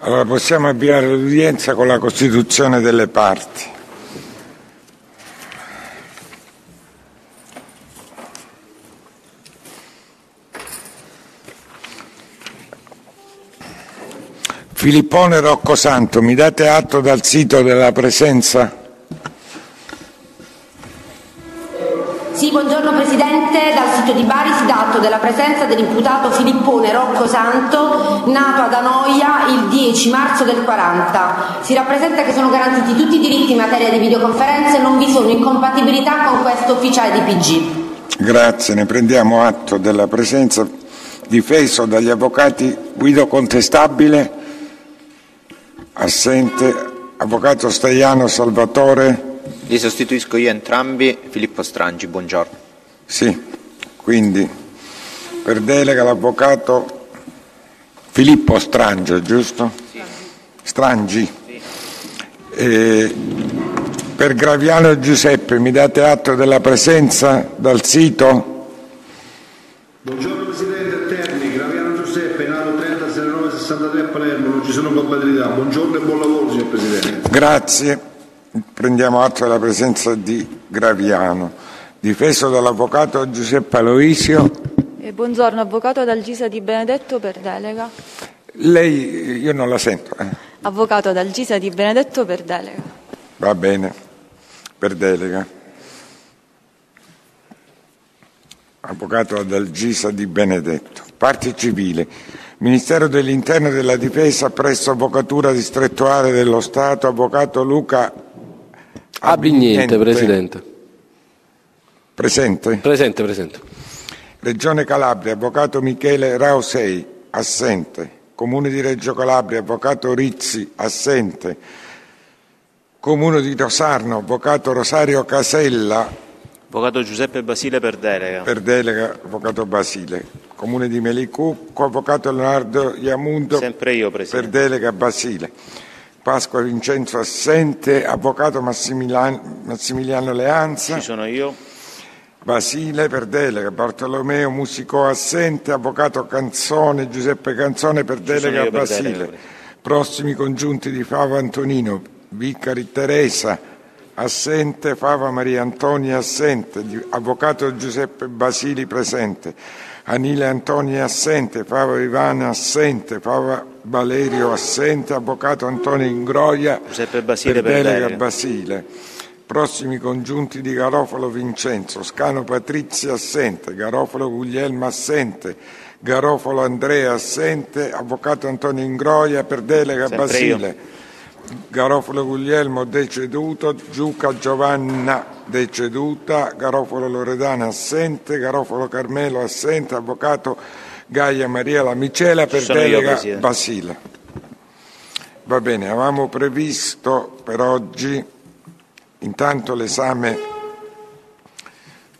Allora possiamo avviare l'udienza con la costituzione delle parti. Filippone Roccosanto, mi date atto dal sito della presenza? Sito di Bari si dà atto della presenza dell'imputato Filippone Rocco Santo, nato ad Anoia il 10 marzo del 40. Si rappresenta che sono garantiti tutti i diritti in materia di videoconferenze e non vi sono incompatibilità con questo ufficiale di PG. Grazie, ne prendiamo atto della presenza difeso dagli avvocati Guido Contestabile, assente, avvocato Staiano Salvatore, Li sostituisco io entrambi, Filippo Strangi, buongiorno. Sì, quindi per delega l'avvocato Filippo Strangio, giusto? Strangi. E per Graviano Giuseppe mi date atto della presenza dal sito? Buongiorno Presidente Terni, Graviano Giuseppe, nato 30 09 63 a Palermo, non ci sono compatibilità. Buongiorno e buon lavoro signor Presidente. Grazie. Prendiamo atto della presenza di Graviano, difeso dall'avvocato Giuseppe Aloisio. Eh, buongiorno, avvocato ad Algisa Di Benedetto per delega. Lei, io non la sento, eh? Avvocato ad Algisa Di Benedetto per delega. va bene, per delega. Avvocato ad Algisa Di Benedetto. Parte civile. Ministero dell'Interno e della Difesa presso Avvocatura Distrettuale dello Stato, Avvocato Luca Abbignente, Presidente. Presente? Presente, Presidente. Regione Calabria, Avvocato Michele Rausei, assente. Comune di Reggio Calabria, Avvocato Rizzi, assente. Comune di Rosarno, Avvocato Rosario Casella, Avvocato Giuseppe Basile per delega. per delega Avvocato Basile. Comune di Melicucco, Avvocato Leonardo Iamundo, Sempre io, per Presidente. delega Basile. Pasqua Vincenzo assente, Avvocato Massimiliano, Massimiliano Leanza, Ci sono io. Basile per delega, Bartolomeo Musicò assente, Avvocato Canzone, Giuseppe Canzone per delega per Basile. delega. Prossimi congiunti di Fava Antonino, Vicari Teresa assente, Fava Maria Antonia assente, Avvocato Giuseppe Basili presente, Anile Antonia assente, Fava Ivana assente, Fava Valerio assente, Avvocato Antonio Ingroia Giuseppe Basile per per delega delega. Basile. Prossimi congiunti di Garofalo Vincenzo, Scano Patrizia assente, Garofalo Guglielmo assente, Garofalo Andrea assente, Avvocato Antonio Ingroia per delega Sempre Basile. Garofalo Guglielmo deceduto, Giuca Giovanna deceduta, Garofalo Loredana assente, Garofalo Carmelo assente, Avvocato Gaia Maria Lamicela per io, delega Presidente. Basile. Va bene, avevamo previsto per oggi intanto l'esame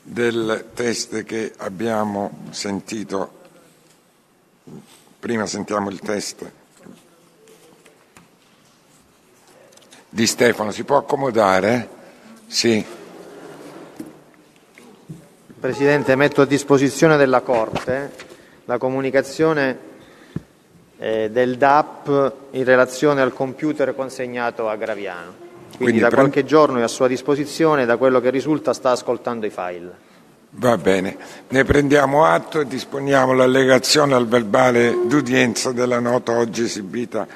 del test che abbiamo sentito. Prima sentiamo il test di Stefano. Si può accomodare? Sì. Presidente, metto a disposizione della Corte la comunicazione eh, del DAP in relazione al computer consegnato a Graviano. Quindi, Quindi da qualche giorno è a sua disposizione, da quello che risulta sta ascoltando i file. Va bene, ne prendiamo atto e disponiamo l'allegazione al verbale d'udienza della nota oggi esibita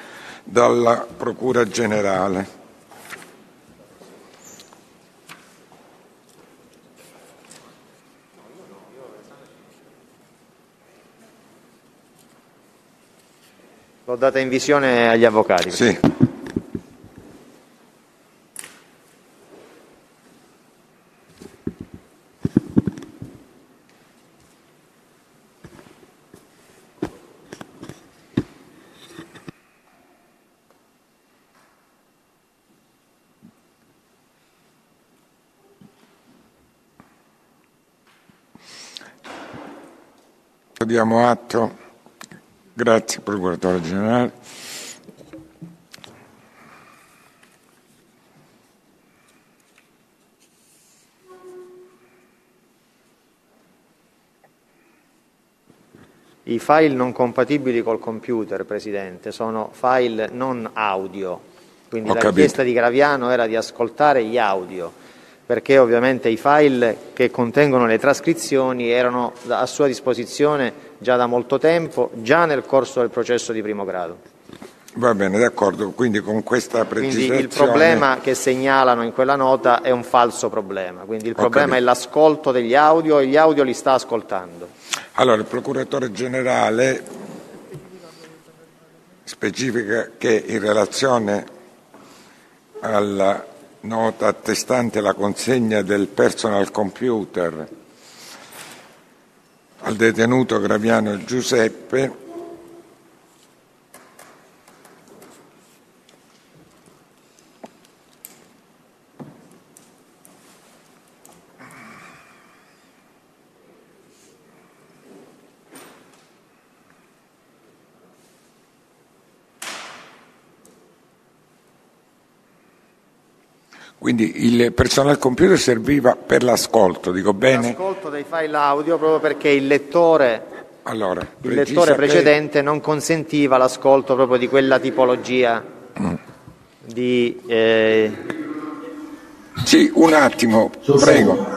dalla Procura Generale. L'ho data in visione agli avvocati. Sì. Diamo atto. Grazie, Procuratore Generale. I file non compatibili col computer, Presidente, sono file non audio, quindi Ho la capito. richiesta di Graviano era di ascoltare gli audio, perché ovviamente i file che contengono le trascrizioni erano a sua disposizione già da molto tempo, già nel corso del processo di primo grado. Va bene, d'accordo, quindi con questa Quindi precisazione... il problema che segnalano in quella nota è un falso problema, quindi il problema è l'ascolto degli audio e gli audio li sta ascoltando. Allora, il procuratore generale specifica che in relazione alla nota attestante la consegna del personal computer al detenuto Graviano Giuseppe Quindi il personal computer serviva per l'ascolto, dico bene? L'ascolto dei file audio proprio perché il lettore, Allora, il lettore che- precedente non consentiva l'ascolto proprio di quella tipologia Mm. di... eh, Sì, un attimo, prego.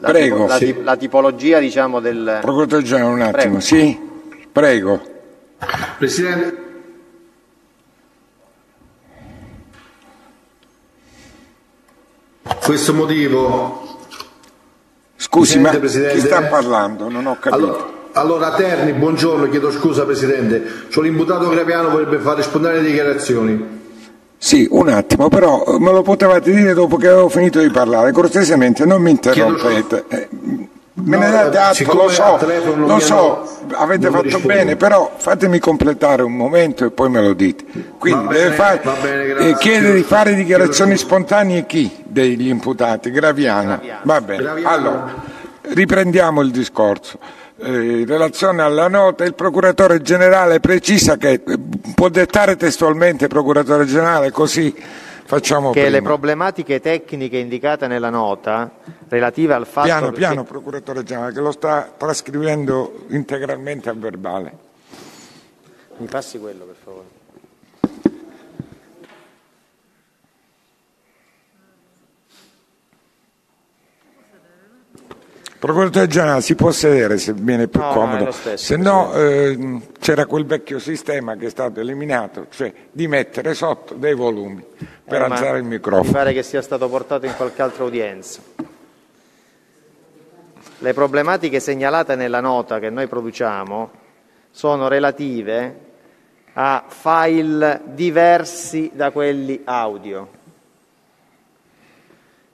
la, Prego, tipo- la sì. la tipologia diciamo del... Procuratore generale, un attimo, Prego. sì? Prego. Presidente, questo motivo Scusi, Presidente, ma Presidente. chi sta parlando? Non ho capito. Allora, allora, Terni, buongiorno, chiedo scusa Presidente. C'ho l'imputato Graviano vorrebbe fare spontanee dichiarazioni. Sì, un attimo, però eh, me lo potevate dire dopo che avevo finito di parlare. Cortesemente, non mi interrompete. Me ne date eh, atto, lo so, lo so, avete fatto rispondo. bene, però fatemi completare un momento e poi me lo dite. Quindi bene, fare- bene, eh, chiede di fare dichiarazioni spontanee chi degli imputati? Graviano. Graviano. Va bene. Graviano. Allora, riprendiamo il discorso. Eh, in relazione alla nota, il procuratore generale precisa che eh, può dettare testualmente, procuratore generale, così facciamo che prima. le problematiche tecniche indicate nella nota relative al fatto Piano, che- piano, procuratore generale, che lo sta trascrivendo integralmente a verbale. mi passi quello per favore Procuratore generale, si può sedere se viene più No, comodo, stesso, se no ehm, c'era quel vecchio sistema che è stato eliminato, cioè di mettere sotto dei volumi per Eh, alzare il mi microfono. pare che sia stato portato in qualche altra udienza. Le problematiche segnalate nella nota che noi produciamo sono relative a file diversi da quelli audio.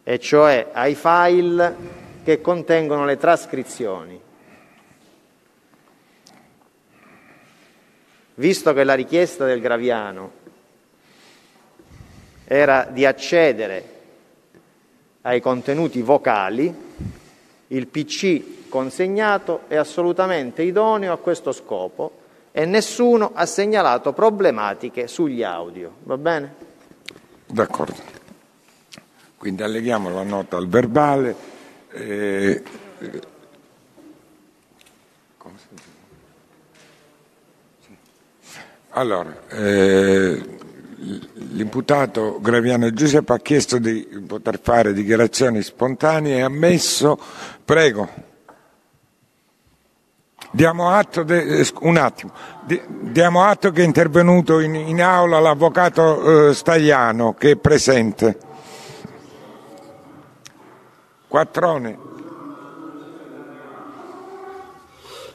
E cioè ai file che contengono le trascrizioni. Visto che la richiesta del Graviano era di accedere ai contenuti vocali, il PC consegnato è assolutamente idoneo a questo scopo e nessuno ha segnalato problematiche sugli audio. Va bene? D'accordo. Quindi alleghiamo la nota al verbale. Eh. Allora, eh, l'imputato Graviano Giuseppe ha chiesto di poter fare dichiarazioni spontanee e ha ammesso, prego, diamo atto, de- eh, un attimo, Di- diamo atto che è intervenuto in, in aula l'avvocato eh, Stagliano che è presente. Quattrone,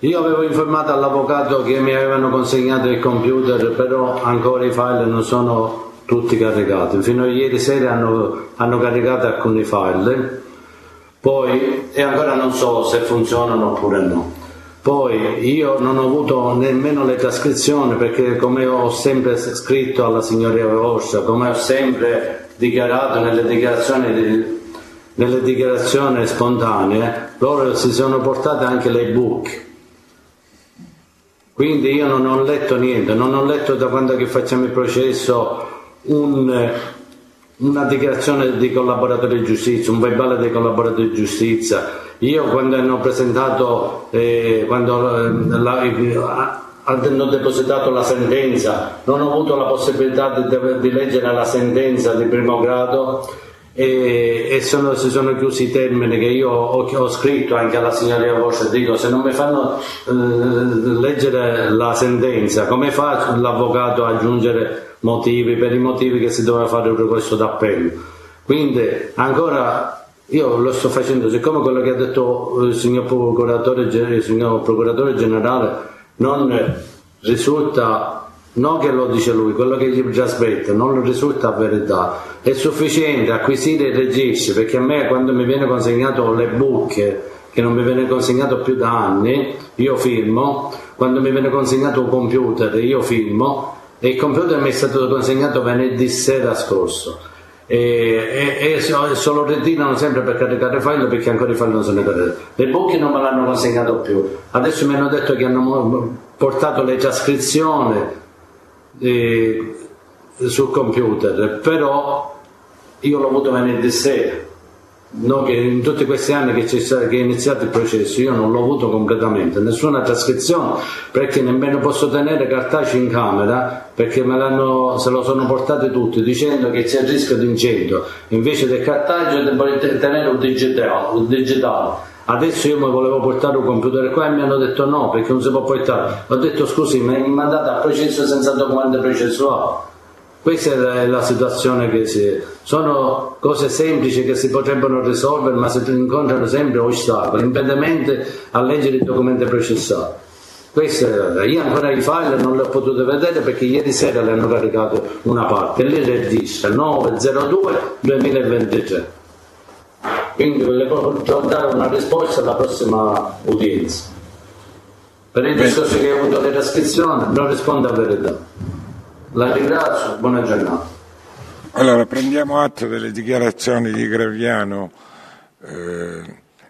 Io avevo informato all'avvocato che mi avevano consegnato il computer, però ancora i file non sono tutti caricati. Fino a ieri sera hanno, hanno caricato alcuni file, poi e ancora non so se funzionano oppure no. Poi io non ho avuto nemmeno le trascrizioni perché come ho sempre scritto alla signoria Orsa, come ho sempre dichiarato nelle dichiarazioni di- nelle dichiarazioni spontanee, loro si sono portate anche le book. Quindi io non ho letto niente, non ho letto da quando che facciamo il processo un- una dichiarazione di collaboratore di giustizia, un verbale dei collaboratori di giustizia io quando hanno presentato, eh, quando eh, la, hanno depositato la sentenza, non ho avuto la possibilità di, di leggere la sentenza di primo grado e, e sono, si sono chiusi i termini che io ho, ho scritto anche alla signoria Voce, dico se non mi fanno eh, leggere la sentenza, come fa l'avvocato a aggiungere motivi per i motivi che si doveva fare un ricorso d'appello? Quindi ancora io lo sto facendo, siccome quello che ha detto il signor procuratore, il signor procuratore generale non risulta non che lo dice lui, quello che gli trasmette non risulta verità. È sufficiente acquisire il registro perché a me quando mi viene consegnato le buche, che non mi viene consegnato più da anni, io filmo, quando mi viene consegnato un computer io filmo e il computer mi è stato consegnato venerdì sera scorso. E, e, e, solo ritirano sempre per caricare file perché ancora i file non sono caricati. Le buche non me l'hanno consegnato più. Adesso mi hanno detto che hanno portato le trascrizioni eh, sul computer, però io l'ho avuto venerdì sera. No, che in tutti questi anni che, che, è iniziato il processo io non l'ho avuto completamente, nessuna trascrizione perché nemmeno posso tenere cartacei in camera perché se lo sono portati tutti dicendo che c'è il rischio di incendio, invece del cartaceo devo tenere un digitale, un digitale. Adesso io mi volevo portare un computer qua e mi hanno detto no perché non si può portare. Ho detto scusi, mi hai mandato a processo senza documento processuale. Questa è la situazione che si... Sono cose semplici che si potrebbero risolvere, ma si incontrano sempre ostacoli, impedimenti a leggere i documenti processuali. Questo, io ancora i file non li ho potuti vedere perché ieri sera le hanno caricato una parte, lì registra 902 2023 quindi le potrò dare una risposta alla prossima udienza. Per il discorso che ho avuto le trascrizioni non rispondo a verità. La ringrazio, buona giornata. Allora, prendiamo atto delle dichiarazioni di Graviano eh,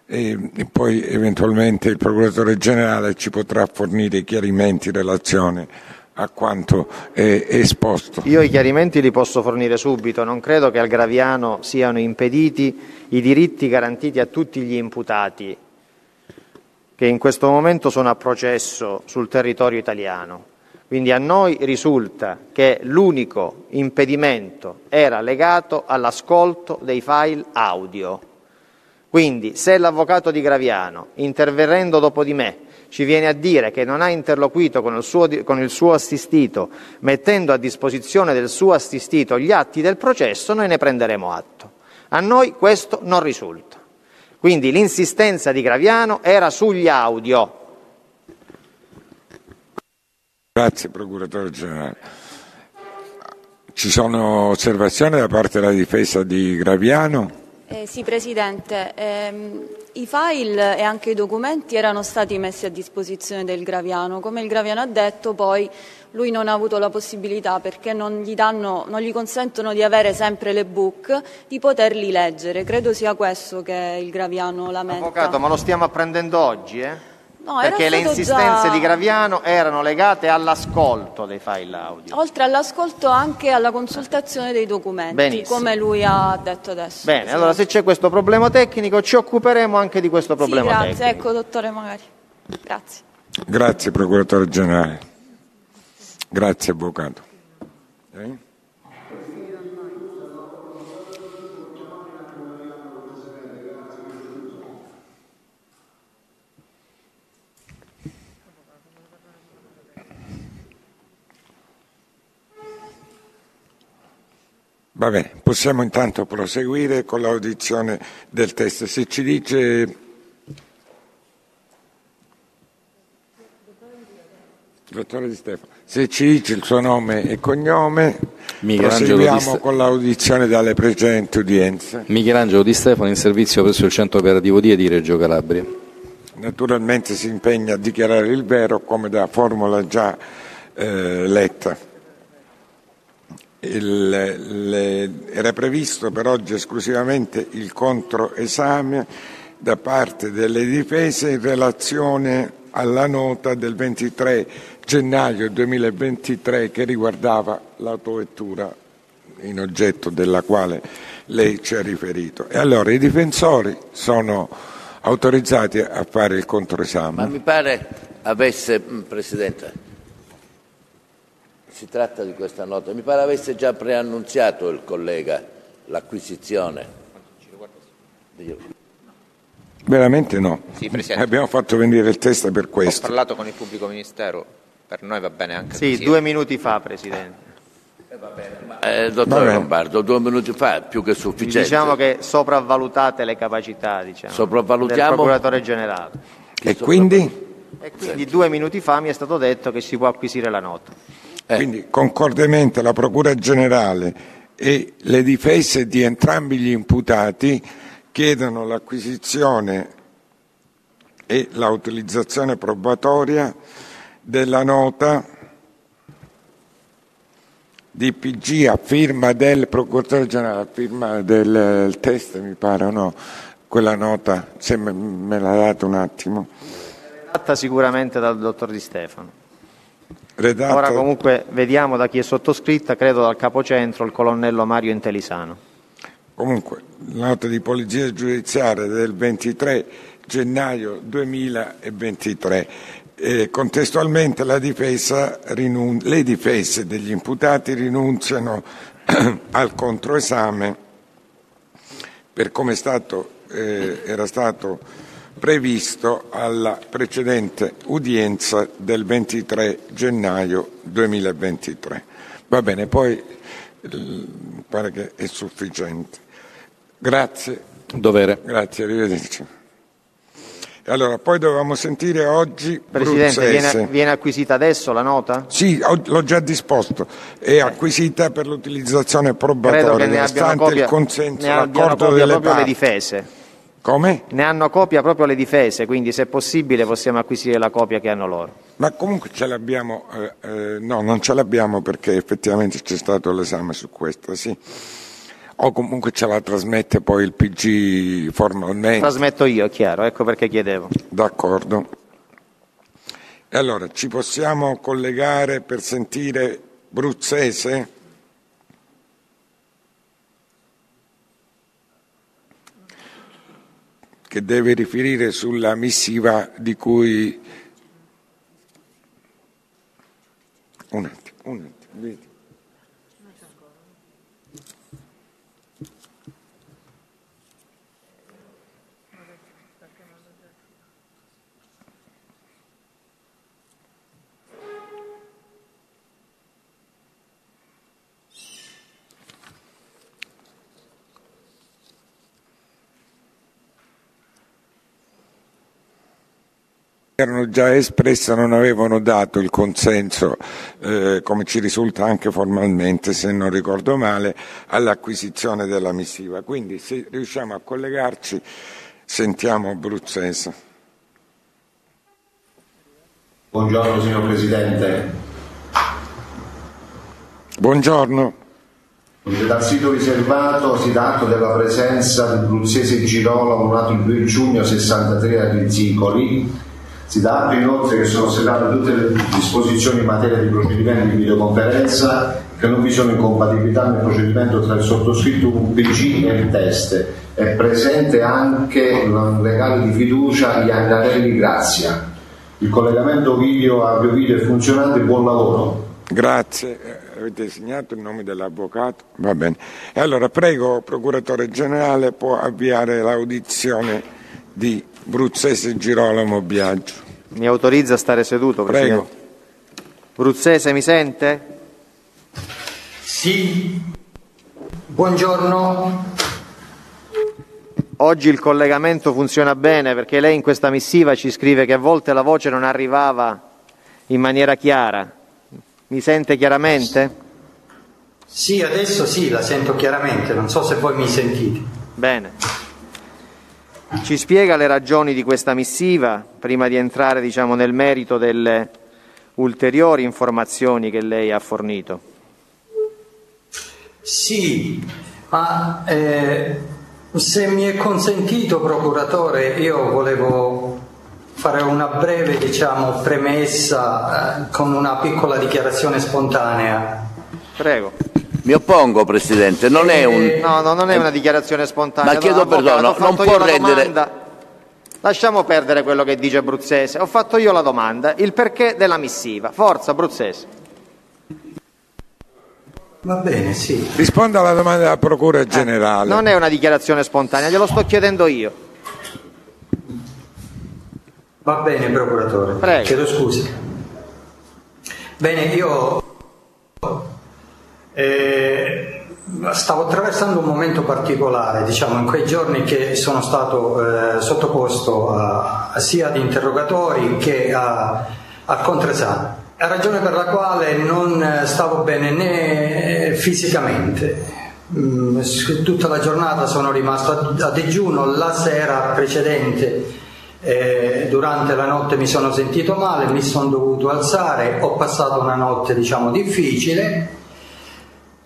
e, e, poi eventualmente il procuratore generale ci potrà fornire chiarimenti in relazione a quanto è esposto. Io i chiarimenti li posso fornire subito, non credo che al Graviano siano impediti i diritti garantiti a tutti gli imputati che in questo momento sono a processo sul territorio italiano. Quindi a noi risulta che l'unico impedimento era legato all'ascolto dei file audio. Quindi se l'avvocato di Graviano, intervenendo dopo di me, ci viene a dire che non ha interloquito con il, suo, con il suo assistito, mettendo a disposizione del suo assistito gli atti del processo, noi ne prenderemo atto. A noi questo non risulta. Quindi l'insistenza di Graviano era sugli audio. Grazie Procuratore Generale. Ci sono osservazioni da parte della difesa di Graviano? Eh, sì, Presidente. Ehm, I file e anche i documenti erano stati messi a disposizione del Graviano. Come il Graviano ha detto, poi lui non ha avuto la possibilità, perché non gli, danno, non gli consentono di avere sempre le book, di poterli leggere. Credo sia questo che il Graviano lamenta. Avvocato, ma lo stiamo apprendendo oggi, eh? No, perché le insistenze già... di Graviano erano legate all'ascolto dei file audio. Oltre all'ascolto anche alla consultazione dei documenti, Benissimo. come lui ha detto adesso. Bene, allora se c'è questo problema tecnico ci occuperemo anche di questo problema sì, grazie. tecnico. Ecco, dottore, magari. Grazie. Grazie, Procuratore Generale. Grazie, Avvocato. Eh? Va bene, possiamo intanto proseguire con l'audizione del test. Se ci dice Dottore Di Stefano, se ci dice il suo nome e cognome, proseguiamo St- con l'audizione dalle precedenti udienze. Michelangelo Di Stefano in servizio presso il centro operativo DIE di Reggio Calabria. Naturalmente si impegna a dichiarare il vero come da formula già eh, letta. Il, le, era previsto per oggi esclusivamente il controesame da parte delle difese in relazione alla nota del 23 gennaio 2023 che riguardava l'autovettura in oggetto della quale lei ci ha riferito. E allora i difensori sono autorizzati a fare il controesame. Ma mi pare avesse, mm, Presidente, si tratta di questa nota, mi pare avesse già preannunziato il collega l'acquisizione. Veramente no. Sì. Abbiamo fatto venire il test per Ho questo. parlato con il pubblico ministero, per noi va bene anche Sì, così. due minuti fa, Presidente. Eh, Va dottore bene. Lombardo, due minuti fa è più che sufficiente. Diciamo che sopravvalutate le capacità diciamo, Sopravvalutiamo? del procuratore generale. E quindi? E quindi due minuti fa mi è stato detto che si può acquisire la nota. Quindi concordemente la Procura Generale e le difese di entrambi gli imputati chiedono l'acquisizione e la utilizzazione probatoria della nota di PG a firma del procuratore generale, a firma del test mi pare o no, quella nota, se me, me l'ha dato un attimo, Fatta sicuramente dal dottor Di Stefano. Redatta Ora comunque vediamo da chi è sottoscritta, credo dal capocentro, il colonnello Mario Intelisano. Comunque, la nota di polizia giudiziaria del 23 gennaio 2023. Eh, contestualmente la difesa rinun- le difese degli imputati rinunziano al controesame per come è stato, eh, era stato previsto alla precedente udienza del 23 gennaio 2023. Va bene, poi eh, mi pare che è sufficiente. Grazie, Dovere. grazie, arrivederci. Allora, poi dovevamo sentire oggi Presidente, viene, viene acquisita adesso la nota? Sì, ho- l'ho già disposto, è acquisita per l'utilizzazione probatoria, che ne abbiano nonostante copia, il consenso, abbiano l'accordo delle proprio le parti. difese. Come? Ne hanno copia proprio le difese, quindi se possibile possiamo acquisire la copia che hanno loro. Ma comunque ce l'abbiamo, eh, eh, no, non ce l'abbiamo perché effettivamente c'è stato l'esame su questo, sì. O comunque ce la trasmette poi il PG formalmente. Trasmetto io, è chiaro, ecco perché chiedevo. D'accordo. E allora ci possiamo collegare per sentire Bruzzese? Che deve riferire sulla missiva di cui. Un attimo, un attimo, vedi. Erano già espresse non avevano dato il consenso, eh, come ci risulta anche formalmente, se non ricordo male, all'acquisizione della missiva. Quindi se riusciamo a collegarci sentiamo Bruzzese. Buongiorno signor Presidente. Buongiorno. Dal sito riservato si dà atto della presenza del Bruzzese Girolamo nato il 2 giugno 63 a Rizzicoli. Si dà atto inoltre che sono osservate tutte le disposizioni in materia di procedimento di videoconferenza, che non vi sono incompatibilità nel procedimento tra il sottoscritto UPG e il test. È presente anche un regalo di fiducia di Angarelli Grazia. Il collegamento video audio video è funzionante, buon lavoro. Grazie, Eh, avete segnato il nome dell'avvocato? Va bene. E allora prego, procuratore generale, può avviare l'audizione di Bruzzese Girolamo Biagio. Mi autorizza a stare seduto, Presidente? Prego. Bruzzese mi sente? Sì. Buongiorno. Oggi il collegamento funziona bene perché lei in questa missiva ci scrive che a volte la voce non arrivava in maniera chiara. Mi sente chiaramente? Sì, adesso sì, la sento chiaramente, non so se voi mi sentite. Bene. Ci spiega le ragioni di questa missiva prima di entrare diciamo, nel merito delle ulteriori informazioni che lei ha fornito. Sì, ma eh, se mi è consentito, procuratore, io volevo fare una breve diciamo, premessa eh, con una piccola dichiarazione spontanea. Prego. Mi oppongo, Presidente, non è un... No, no, non è una dichiarazione spontanea. Ma chiedo perdono, ho fatto non può la rendere- domanda. Lasciamo perdere quello che dice Bruzzese. Ho fatto io la domanda, il perché della missiva. Forza, Bruzzese. Va bene, sì. Risponda alla domanda della Procura Generale. Non è una dichiarazione spontanea, glielo sto chiedendo io. Va bene, procuratore. Prego. Chiedo scusi. Bene, io eh, stavo attraversando un momento particolare, diciamo, in quei giorni che sono stato eh, sottoposto a, sia ad interrogatori che a, a contraesame. È ragione per la quale non stavo bene né fisicamente. Mm, Tutta la giornata sono rimasto a digiuno, la sera precedente eh, durante la notte mi sono sentito male, mi sono dovuto alzare, ho passato una notte diciamo difficile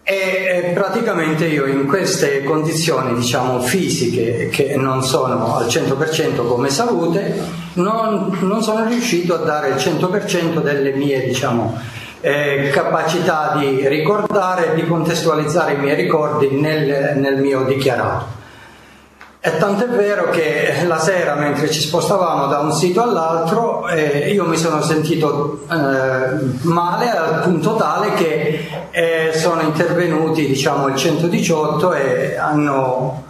e praticamente io in queste condizioni diciamo fisiche che non sono al 100% come salute non, non sono riuscito a dare il 100% delle mie diciamo eh, capacità di ricordare di contestualizzare i miei ricordi nel, nel mio dichiarato. È vero che la sera, mentre ci spostavamo da un sito all'altro, eh, io mi sono sentito eh, male al punto tale che eh, sono intervenuti diciamo, il 118 e hanno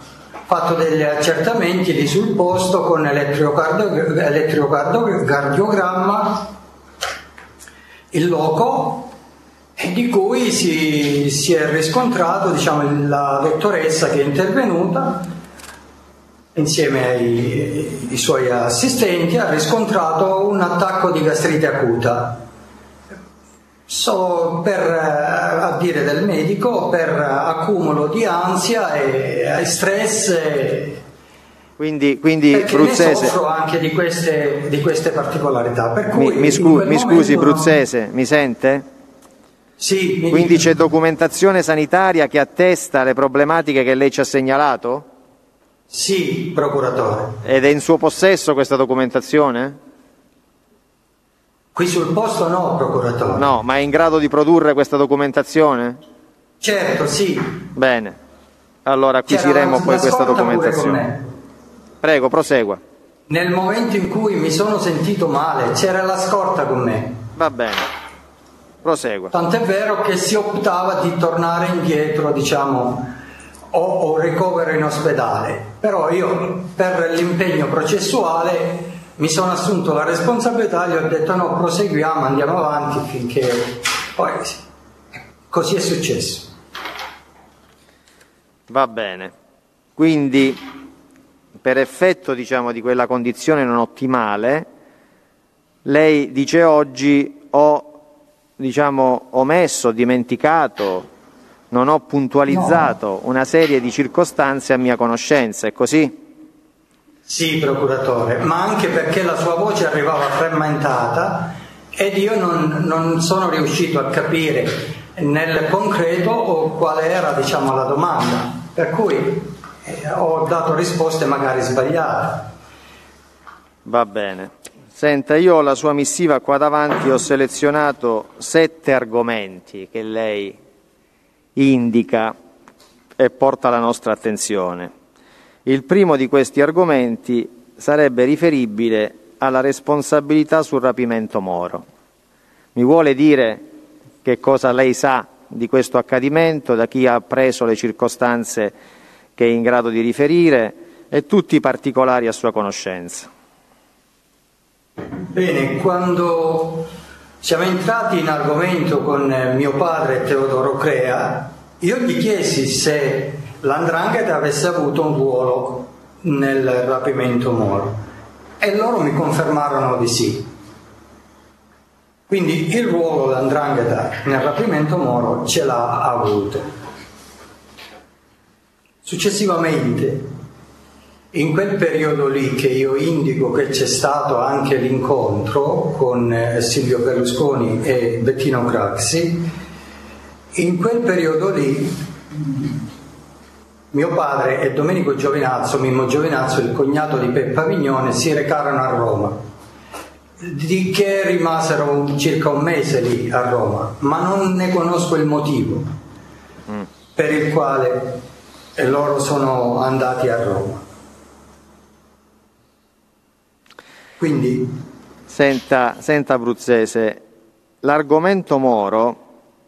fatto degli accertamenti lì sul posto con elettrocardio- elettrocardiogramma, il loco di cui si, si è riscontrato diciamo, la dottoressa che è intervenuta insieme ai, ai suoi assistenti ha riscontrato un attacco di gastrite acuta. So per eh, a dire del medico per accumulo di ansia e e stress e- Quindi, quindi perché ne Bruzzese, soffro anche di queste, di queste particolarità. Per mi, cui mi in scu- mi scusi non- Bruzzese, mi sente? Sì, mi Quindi dica. c'è documentazione sanitaria che attesta le problematiche che lei ci ha segnalato? Sì, procuratore. Ed è in suo possesso questa documentazione? Qui sul posto no, procuratore. No, ma è in grado di produrre questa documentazione? Certo, sì. Bene, allora acquisiremo poi questa documentazione. me. Prego, prosegua. Nel momento in cui mi sono sentito male c'era la scorta con me. Va bene, prosegua. Tant'è vero che si optava di tornare indietro, diciamo, o, o ricovero in ospedale. Però io per l'impegno processuale mi sono assunto la responsabilità e gli ho detto no, proseguiamo, andiamo avanti finché poi sì. così è successo. Va bene. Quindi, per effetto diciamo, di quella condizione non ottimale, lei dice oggi ho diciamo, omesso, dimenticato, non ho puntualizzato una serie di circostanze a mia conoscenza, è così? Sì, procuratore, ma anche perché la sua voce arrivava frammentata ed io non, non sono riuscito a capire nel concreto o quale era diciamo, la domanda, per cui eh, ho dato risposte magari sbagliate. Va bene. Senta, io ho la sua missiva qua davanti, ho selezionato sette argomenti che lei indica e porta alla nostra attenzione. Il primo di questi argomenti sarebbe riferibile alla responsabilità sul rapimento Moro. Mi vuole dire che cosa lei sa di questo accadimento, da chi ha preso le circostanze che è in grado di riferire e tutti i particolari a sua conoscenza? Bene, quando siamo entrati in argomento con eh, mio padre Teodoro Crea, io gli chiesi se l'andrangheta avesse avuto un ruolo nel rapimento Moro e loro mi confermarono di sì. Quindi il ruolo dell'andrangheta nel rapimento Moro ce l'ha avuto. Successivamente, in quel periodo lì che io indico che c'è stato anche l'incontro con eh, Silvio Berlusconi e Bettino Craxi, in quel periodo lì mio padre e Domenico Giovinazzo, Mimmo Giovinazzo, il cognato di Peppa Vignone, si recarono a Roma, di che rimasero circa un mese lì a Roma, ma non ne conosco il motivo per il quale loro sono andati a Roma. Quindi... Senta, senta Abruzzese, l'argomento Moro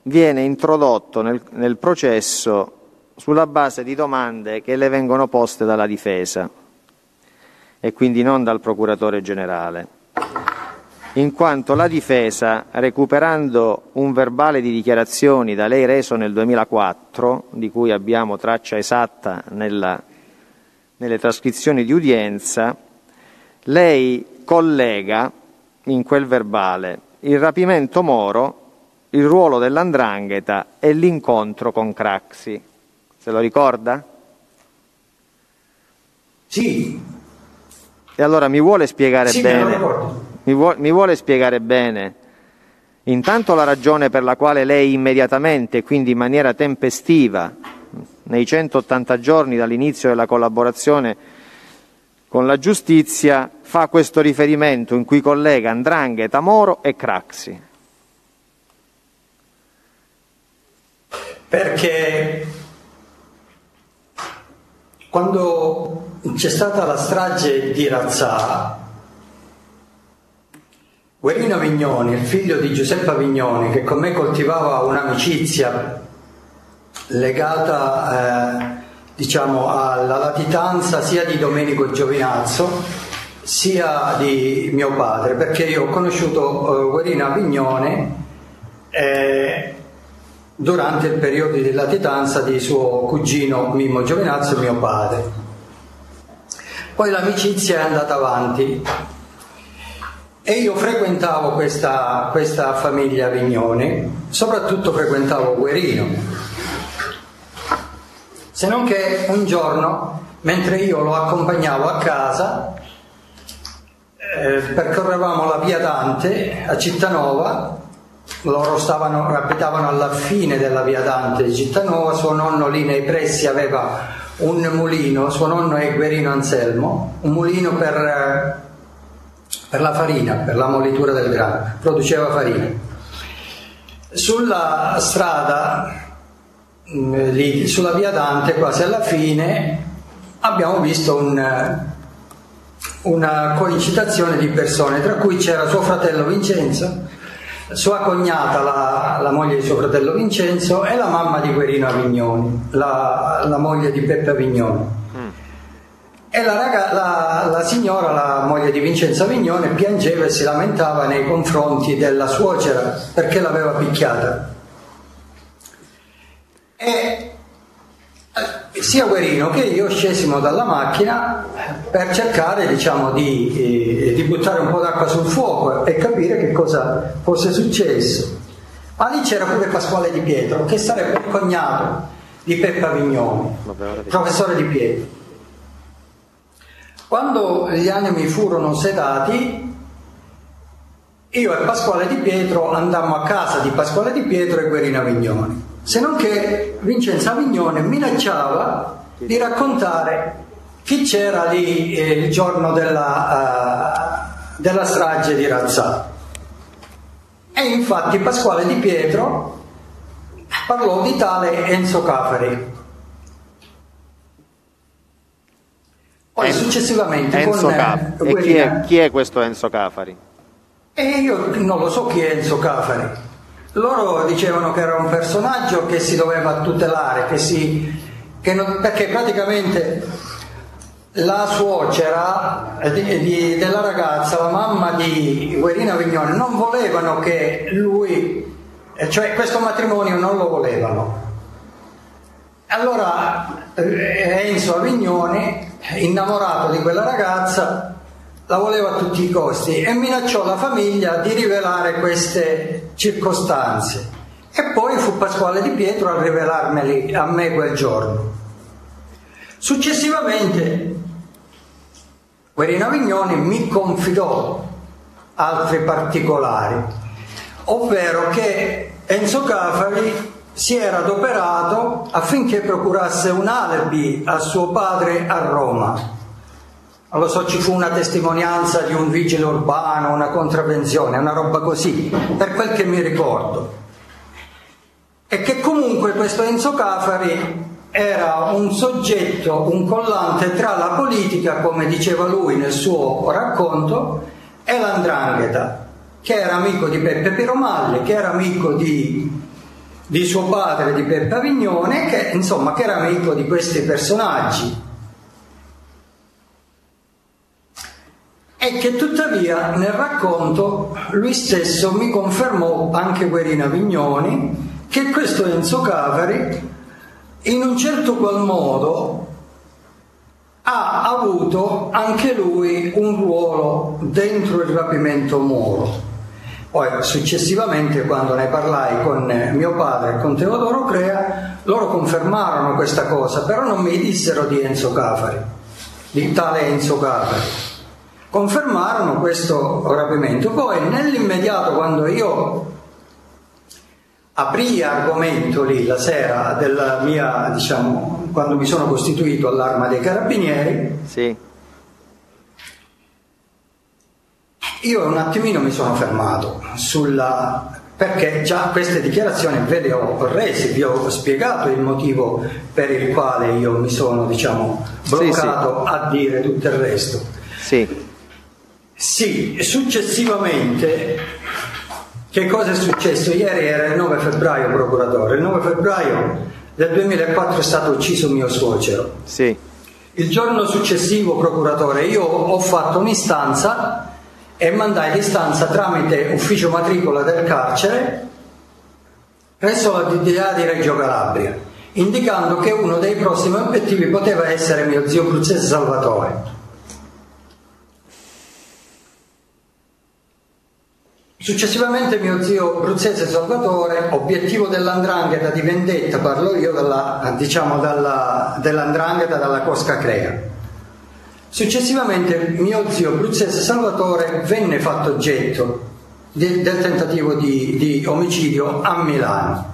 viene introdotto nel, nel processo sulla base di domande che le vengono poste dalla difesa e quindi non dal procuratore generale, in quanto la difesa, recuperando un verbale di dichiarazioni da lei reso nel 2004, di cui abbiamo traccia esatta nella, nelle trascrizioni di udienza, lei collega in quel verbale il rapimento Moro, il ruolo dell'andrangheta e l'incontro con Craxi. Se lo ricorda? Sì. E allora mi vuole spiegare sì, bene? Mi vuole, mi vuole spiegare bene? Intanto la ragione per la quale lei immediatamente, quindi in maniera tempestiva, nei 180 giorni dall'inizio della collaborazione con la giustizia, fa questo riferimento in cui collega Andrangheta, Moro e Craxi. Perché quando c'è stata la strage di Razzà, Guerino Vignoni, il figlio di Giuseppe Vignoni, che con me coltivava un'amicizia legata eh, diciamo, alla latitanza sia di Domenico Giovinazzo sia di mio padre, perché io ho conosciuto eh, Guerino Vignone eh, durante il periodo di latitanza di suo cugino Mimmo Giovinazzo mio padre. Poi l'amicizia è andata avanti e io frequentavo questa, questa famiglia Vignone, soprattutto frequentavo Guerino. Se non che un giorno, mentre io lo accompagnavo a casa, eh, percorrevamo la via Dante a Cittanova, loro stavano, abitavano alla fine della via Dante di Cittanova, suo nonno lì nei pressi aveva un mulino, suo nonno è Guerino Anselmo, un mulino per, eh, per la farina, per la mollitura del grano, produceva farina. Sulla strada, mm, lì, sulla via Dante, quasi alla fine, abbiamo visto un una coincitazione di persone, tra cui c'era suo fratello Vincenzo, sua cognata, la, la moglie di suo fratello Vincenzo, e la mamma di Guerino Avignoni, la, la moglie di Peppe Avignoni. E la, raga, la, la, signora, la moglie di Vincenzo Avignone, piangeva e si lamentava nei confronti della suocera perché l'aveva picchiata. E sia Guerino che io scesimo dalla macchina per cercare diciamo, di, eh, di, buttare un po' d'acqua sul fuoco e capire che cosa fosse successo. Ma lì c'era pure Pasquale Di Pietro, che sarebbe il cognato di Peppa Vignoni, professore Di Pietro. Quando gli animi furono sedati, io e Pasquale Di Pietro andammo a casa di Pasquale Di Pietro e Guerina Vignoni se non che Vincenzo Avignone minacciava di raccontare chi c'era lì eh, il giorno della, uh, della strage di Razzà. E infatti Pasquale Di Pietro parlò di tale Enzo Cafari. Poi en- successivamente Enzo con Caf- e chi è, chi è questo Enzo Cafari? E io non lo so chi è Enzo Cafari. Loro dicevano che era un personaggio che si doveva tutelare, che si, che non, perché praticamente la suocera di, di, della ragazza, la mamma di Guerina Vignone, non volevano che lui, cioè questo matrimonio non lo volevano. Allora eh, Enzo Avignone, innamorato di quella ragazza, la voleva a tutti i costi e minacciò la famiglia di rivelare queste circostanze. E poi fu Pasquale Di Pietro a rivelarmeli a me quel giorno. Successivamente Guerino Avignoni mi confidò altri particolari, ovvero che Enzo Cafari si era adoperato affinché procurasse un alibi a suo padre a Roma non lo so, ci fu una testimonianza di un vigile urbano, una contravvenzione, una roba così, per quel che mi ricordo. E che comunque questo Enzo Cafari era un soggetto, un collante tra la politica, come diceva lui nel suo racconto, e l'andrangheta, che era amico di Peppe Piromalli, che era amico di, di suo padre, di Peppe Avignone, che insomma che era amico di questi personaggi. E che tuttavia nel racconto lui stesso mi confermò, anche Guerina Avignoni, che questo Enzo Cavari in un certo qual modo ha avuto anche lui un ruolo dentro il rapimento Moro. Poi successivamente quando ne parlai con mio padre e con Teodoro Crea, loro confermarono questa cosa, però non mi dissero di Enzo Cafari, di tale Enzo Cafari. Confermarono questo rapimento. Poi nell'immediato quando io aprì argomento lì la sera della mia, diciamo, quando mi sono costituito all'arma dei carabinieri, sì. io un attimino mi sono fermato sulla perché già queste dichiarazioni ve le ho rese, vi ho spiegato il motivo per il quale io mi sono diciamo, bloccato sì, sì. a dire tutto il resto. Sì. Sì, successivamente che cosa è successo? Ieri era il 9 febbraio, procuratore. Il 9 febbraio del 2004 è stato ucciso mio suocero. Sì. Il giorno successivo, procuratore, io ho fatto un'istanza e mandai l'istanza tramite ufficio matricola del carcere presso la DDA di Reggio Calabria, indicando che uno dei prossimi obiettivi poteva essere mio zio Bruzzese Salvatore. Successivamente mio zio Bruzzese Salvatore, obiettivo dell'andrangheta di vendetta, parlo io della, diciamo dalla, dell'andrangheta dalla Cosca Crea. Successivamente mio zio Bruzzese Salvatore venne fatto oggetto de, del tentativo di, di omicidio a Milano.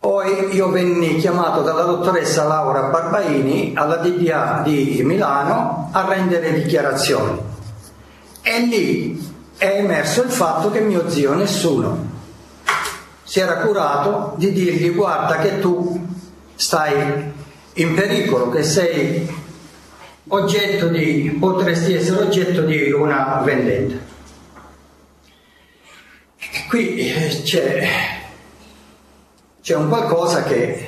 Poi io venni chiamato dalla dottoressa Laura Barbaini alla DDA di Milano a rendere dichiarazioni. E lì è emerso il fatto che mio zio nessuno si era curato di dirgli guarda che tu stai in pericolo, che sei oggetto di, potresti essere oggetto di una vendetta. Qui c'è, c'è un qualcosa che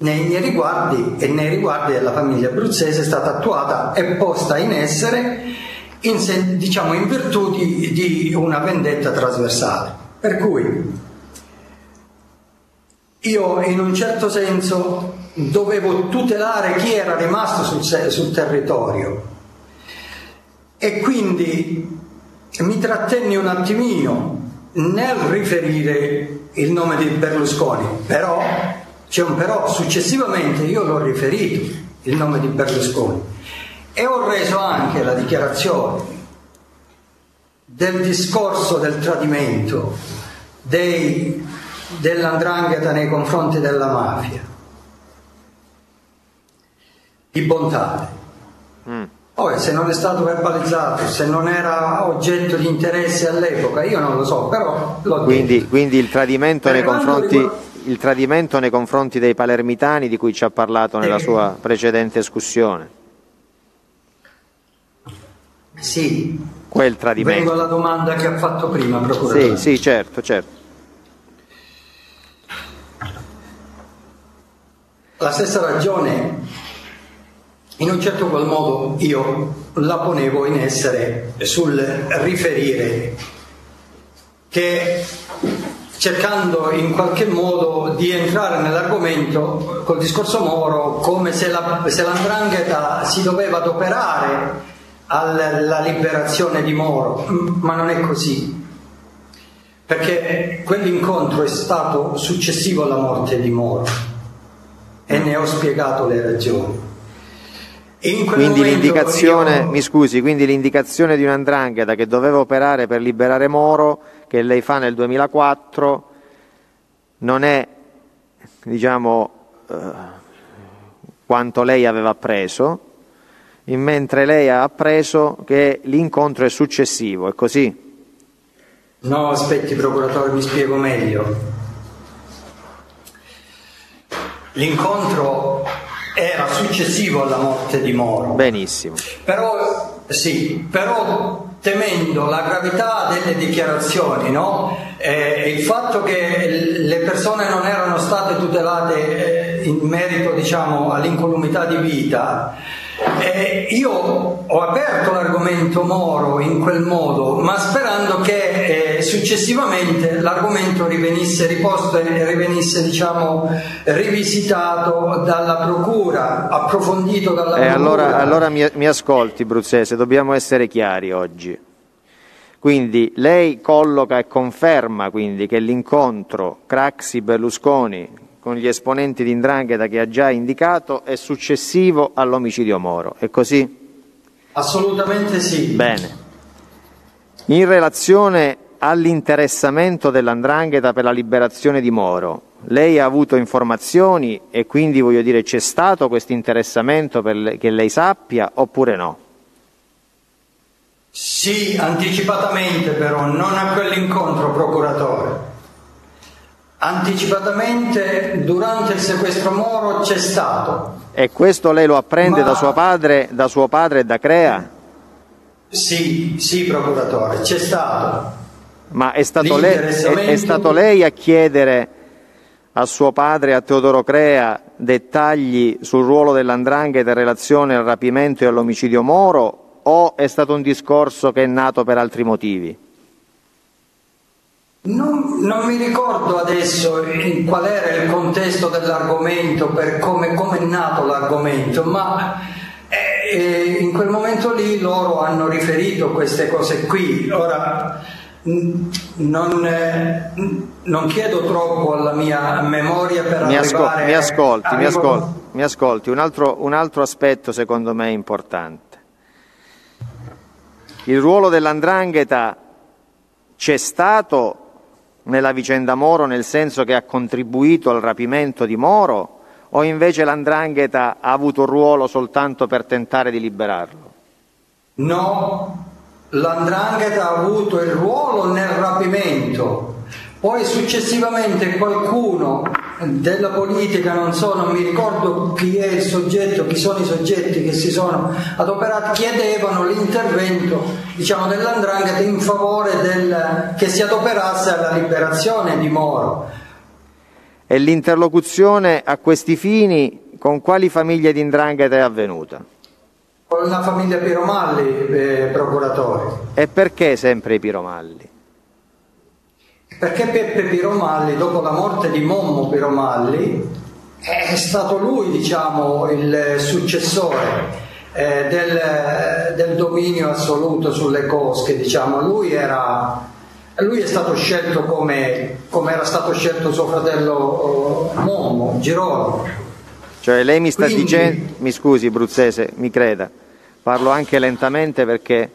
nei miei riguardi e nei riguardi della famiglia abruzzese è stata attuata e posta in essere in, diciamo, in virtù di, di una vendetta trasversale. Per cui io in un certo senso dovevo tutelare chi era rimasto sul, sul territorio e quindi mi trattenni un attimino nel riferire il nome di Berlusconi, però c'è un però, successivamente io l'ho riferito, il nome di Berlusconi, e ho reso anche la dichiarazione del discorso del tradimento dei, dell'andrangheta nei confronti della mafia, di bontà. Mm. Poi se non è stato verbalizzato, se non era oggetto di interesse all'epoca, io non lo so, però l'ho quindi, detto. Quindi il tradimento Per nei confronti... riguarda- il tradimento nei confronti dei palermitani di cui ci ha parlato nella Eh. sua precedente escussione. Sì, Quel vengo tradimento. alla domanda che ha fatto prima, procuratore. Sì, sì, certo, certo. La stessa ragione, in un certo qual modo, io la ponevo in essere sul riferire che cercando in qualche modo di entrare nell'argomento col discorso Moro come se, la, se l'andrangheta si doveva adoperare alla liberazione di Moro, ma non è così, perché quell'incontro è stato successivo alla morte di Moro. E ne ho spiegato le ragioni. Quindi l'indicazione, io- mi scusi, quindi l'indicazione di un'andrangheta che doveva operare per liberare Moro, che lei fa nel 2004, non è, diciamo, eh, quanto lei aveva appreso, mentre lei ha appreso che l'incontro è successivo, è così? No, aspetti, procuratore, mi spiego meglio. L'incontro era successivo alla morte di Moro. Benissimo. Però, sì, però temendo la gravità delle dichiarazioni, no? eh, il fatto che le persone non erano state tutelate eh, in merito diciamo, all'incolumità di vita, eh, io ho aperto l'argomento Moro in quel modo, ma sperando che eh, successivamente l'argomento rivenisse riposto e rivenisse diciamo, rivisitato dalla Procura, approfondito dalla eh, Procura. Allora, allora mi, mi ascolti, Bruzzese, dobbiamo essere chiari oggi. Quindi lei colloca e conferma quindi che l'incontro Craxi-Berlusconi con gli esponenti di Indrangheta che ha già indicato è successivo all'omicidio Moro, è così? Assolutamente sì. Bene. In relazione all'interessamento dell'Andrangheta per la liberazione di Moro, lei ha avuto informazioni e quindi voglio dire c'è stato questo interessamento per che lei sappia oppure no? Sì, anticipatamente però, non a quell'incontro procuratore. Anticipatamente durante il sequestro Moro c'è stato. E questo lei lo apprende Ma... da suo padre, da suo padre e da Crea? Sì, sì, procuratore, c'è stato. Ma è stato, lei, è, è stato lei a chiedere a suo padre, a Teodoro Crea, dettagli sul ruolo dell'andrangheta in relazione al rapimento e all'omicidio Moro o è stato un discorso che è nato per altri motivi? Non, non, mi ricordo adesso qual era il contesto dell'argomento, per come, come è nato l'argomento, ma eh, in quel momento lì loro hanno riferito queste cose qui. Ora, non, eh, non chiedo troppo alla mia memoria per mi arrivare... mi ascolti, mi ascolti, mi ascolti. Un, altro, un altro aspetto secondo me importante. Il ruolo dell'andrangheta c'è stato nella vicenda Moro nel senso che ha contribuito al rapimento di Moro o invece l'Andrangheta ha avuto un ruolo soltanto per tentare di liberarlo? No, l'Andrangheta ha avuto il ruolo nel rapimento, poi successivamente qualcuno della politica, non so, non mi ricordo chi è il soggetto, chi sono i soggetti che si sono adoperati, chiedevano l'intervento diciamo, dell'Andrangheta in favore del, che si adoperasse alla liberazione di Moro. E l'interlocuzione a questi fini con quali famiglie di Indrangheta è avvenuta? Con la famiglia Piromalli, eh, procuratore. E perché sempre i Piromalli? Perché Peppe Piromalli, dopo la morte di Mommo Piromalli, è stato lui, diciamo, il successore eh, del, del, dominio assoluto sulle cosche, diciamo. Lui, era, lui è stato scelto come, come, era stato scelto suo fratello oh, Mommo, Girolamo. Cioè lei mi sta Quindi... dicendo, mi scusi Bruzzese, mi creda, parlo anche lentamente perché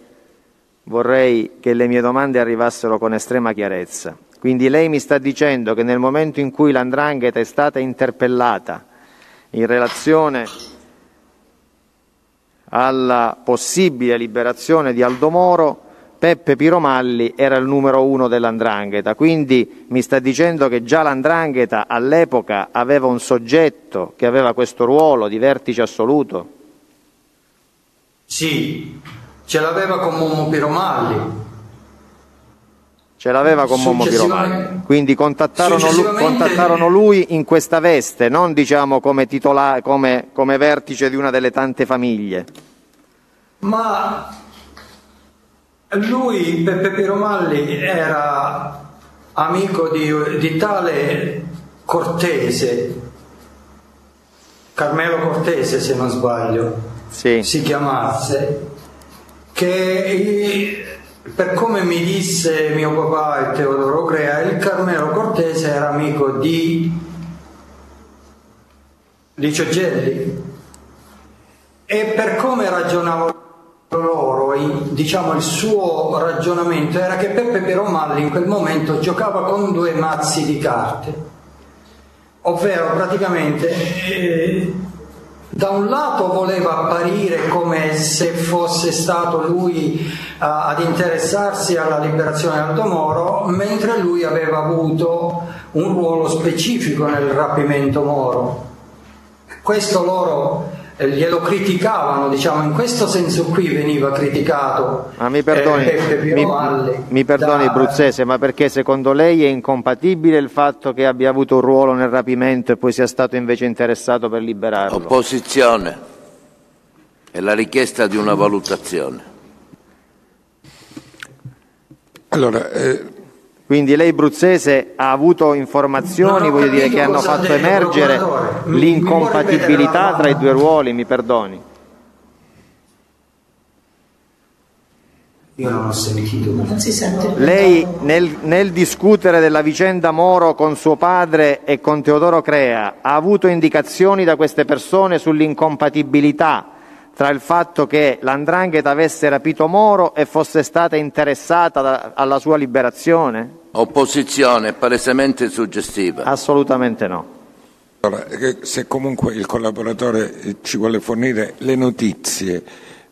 vorrei che le mie domande arrivassero con estrema chiarezza. Quindi lei mi sta dicendo che nel momento in cui l'andrangheta è stata interpellata in relazione alla possibile liberazione di Aldo Moro, Peppe Piromalli era il numero uno dell'andrangheta. Quindi mi sta dicendo che già l'andrangheta all'epoca aveva un soggetto che aveva questo ruolo di vertice assoluto? Sì, ce l'aveva con Momo Piromalli ce l'aveva con Mommo Piromalli. Quindi contattarono lui, contattarono lui, in questa veste, non diciamo come, titola, come, come vertice di una delle tante famiglie. Ma lui, Peppe Piromalli, era amico di, di tale Cortese, Carmelo Cortese se non sbaglio, sì. si chiamasse, che per come mi disse mio papà e Teodoro Crea, il Carmelo Cortese era amico di, di Ciogelli e per come ragionavano loro, diciamo il suo ragionamento era che Peppe Piromalli in quel momento giocava con due mazzi di carte, ovvero praticamente eh, da un lato voleva apparire come se fosse stato lui uh, ad interessarsi alla liberazione di Aldo Moro, mentre lui aveva avuto un ruolo specifico nel rapimento Moro. questo loro eh, glielo criticavano, diciamo, in questo senso qui veniva criticato. Ma mi perdoni, eh, mi, mi perdoni da- Bruzzese, ma perché secondo lei è incompatibile il fatto che abbia avuto un ruolo nel rapimento e poi sia stato invece interessato per liberarlo? Opposizione. È la richiesta di una valutazione. Allora, eh, Quindi lei Bruzzese ha avuto informazioni, voglio dire, che hanno fatto detto, emergere l'incompatibilità tra i due ruoli, mi perdoni. Io non ho sentito. Non si sente. Lei nel, nel discutere della vicenda Moro con suo padre e con Teodoro Crea ha avuto indicazioni da queste persone sull'incompatibilità tra il fatto che l'Andrangheta avesse rapito Moro e fosse stata interessata da- alla sua liberazione? Opposizione palesemente suggestiva. Assolutamente no. allora, se comunque il collaboratore ci vuole fornire le notizie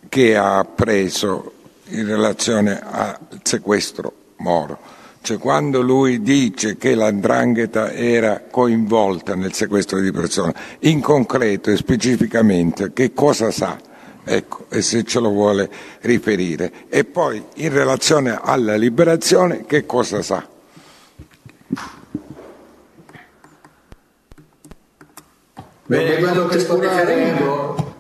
che ha preso in relazione al sequestro Moro, cioè quando lui dice che l'andrangheta era coinvolta nel sequestro di persone, in concreto e specificamente che cosa sa? Ecco, e se ce lo vuole riferire. E poi in relazione alla liberazione che cosa sa? Bene, quello che sto riferendo,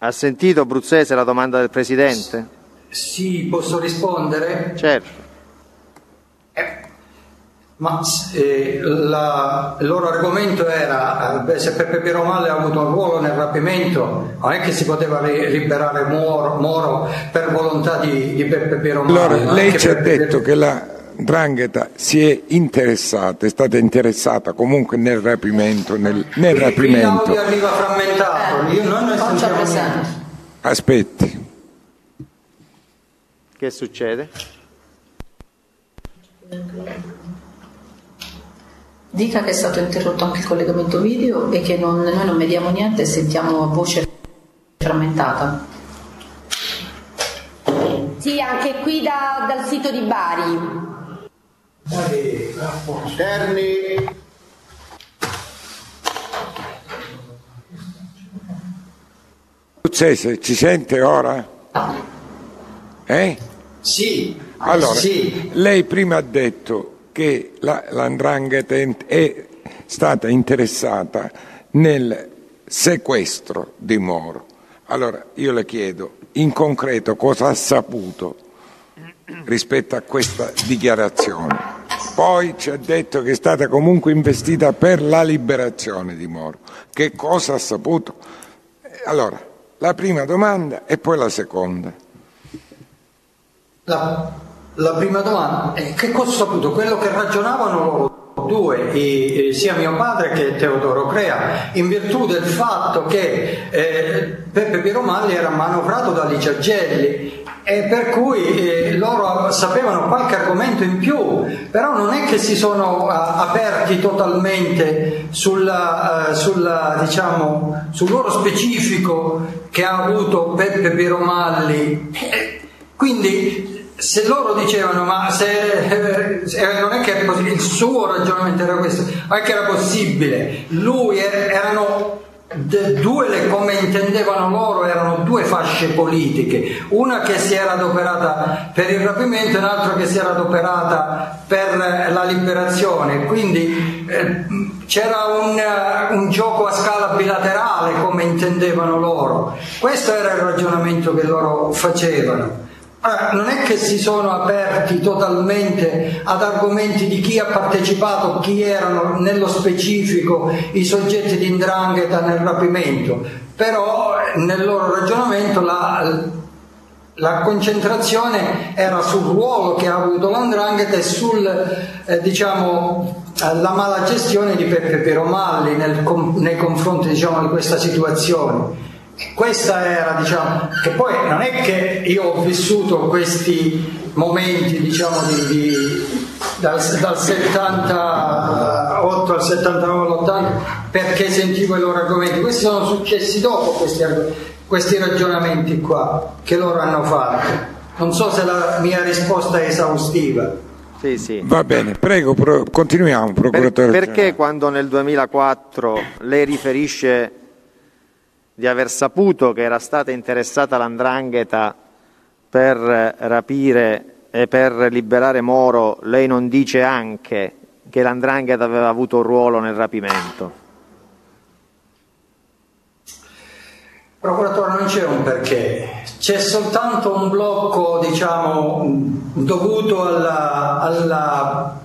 Ha sentito Bruzzese la domanda del Presidente? sì, posso rispondere? Certo. Ma eh, la- il loro argomento era eh, beh, se Peppe Piromalle ha avuto un ruolo nel rapimento, non è che si poteva ri- liberare Moro, Moro per volontà di, di Peppe Piromalle. Allora, non è lei ci ha Peppe detto che la Drangheta si è interessata, è stata interessata comunque nel rapimento, nel, nel Qui rapimento. l'audio arriva frammentato, io non ne sentiamo niente. Aspetti, Che succede? Dica che è stato interrotto anche il collegamento video e che non- noi non vediamo niente e sentiamo voce frammentata. Sì, anche qui da- dal sito di Bari. Terni. Cese, ci sente ora? Eh? Sì, Allora, sì. lei prima ha detto che la, l'andrangheta è stata interessata nel sequestro di Moro. Allora, io le chiedo, in concreto, cosa ha saputo rispetto a questa dichiarazione? Poi ci ha detto che è stata comunque investita per la liberazione di Moro. Che cosa ha saputo? Allora, la prima domanda e poi la seconda. La, la prima domanda è che cosa ho saputo? Quello che ragionavano loro due, i- eh, sia mio padre che Teodoro Crea, in virtù del fatto che eh, Peppe Piromalli era manovrato da Licia Gelli e per cui eh, loro sapevano qualche argomento in più, però non è che si sono ah, aperti totalmente sulla, eh, sulla, diciamo, sul loro specifico che ha avuto Peppe Piromalli. Quindi se loro dicevano ma se, eh, non è che il suo ragionamento era questo, ma è che era possibile, lui er- erano due, le- come intendevano loro, erano due fasce politiche, una che si era adoperata per il rapimento e un'altra che si era adoperata per eh, la liberazione, quindi eh, c'era un, eh, un gioco a scala bilaterale come intendevano loro, questo era il ragionamento che loro facevano. Non è che si sono aperti totalmente ad argomenti di chi ha partecipato, chi erano nello specifico i soggetti di indrangheta nel rapimento, però nel loro ragionamento la, la concentrazione era sul ruolo che ha avuto l'andrangheta e sul, eh, diciamo, la mala gestione di Peppe Piromalli nel nei confronti diciamo, di questa situazione. Questa era, diciamo, che poi non è che io ho vissuto questi momenti, diciamo, di, di- dal, dal 78 al 79 all'80 perché sentivo i loro argomenti, questi sono successi dopo questi, questi ragionamenti qua che loro hanno fatto. Non so se la mia risposta è esaustiva. Sì, sì. Va bene, prego, pro- continuiamo, Per- procuratore. perché generale. quando nel 2004 lei riferisce di aver saputo che era stata interessata l'andrangheta per rapire e per liberare Moro, lei non dice anche che l'andrangheta aveva avuto un ruolo nel rapimento? Procuratore non c'è un perché, c'è soltanto un blocco diciamo, dovuto alla, alla,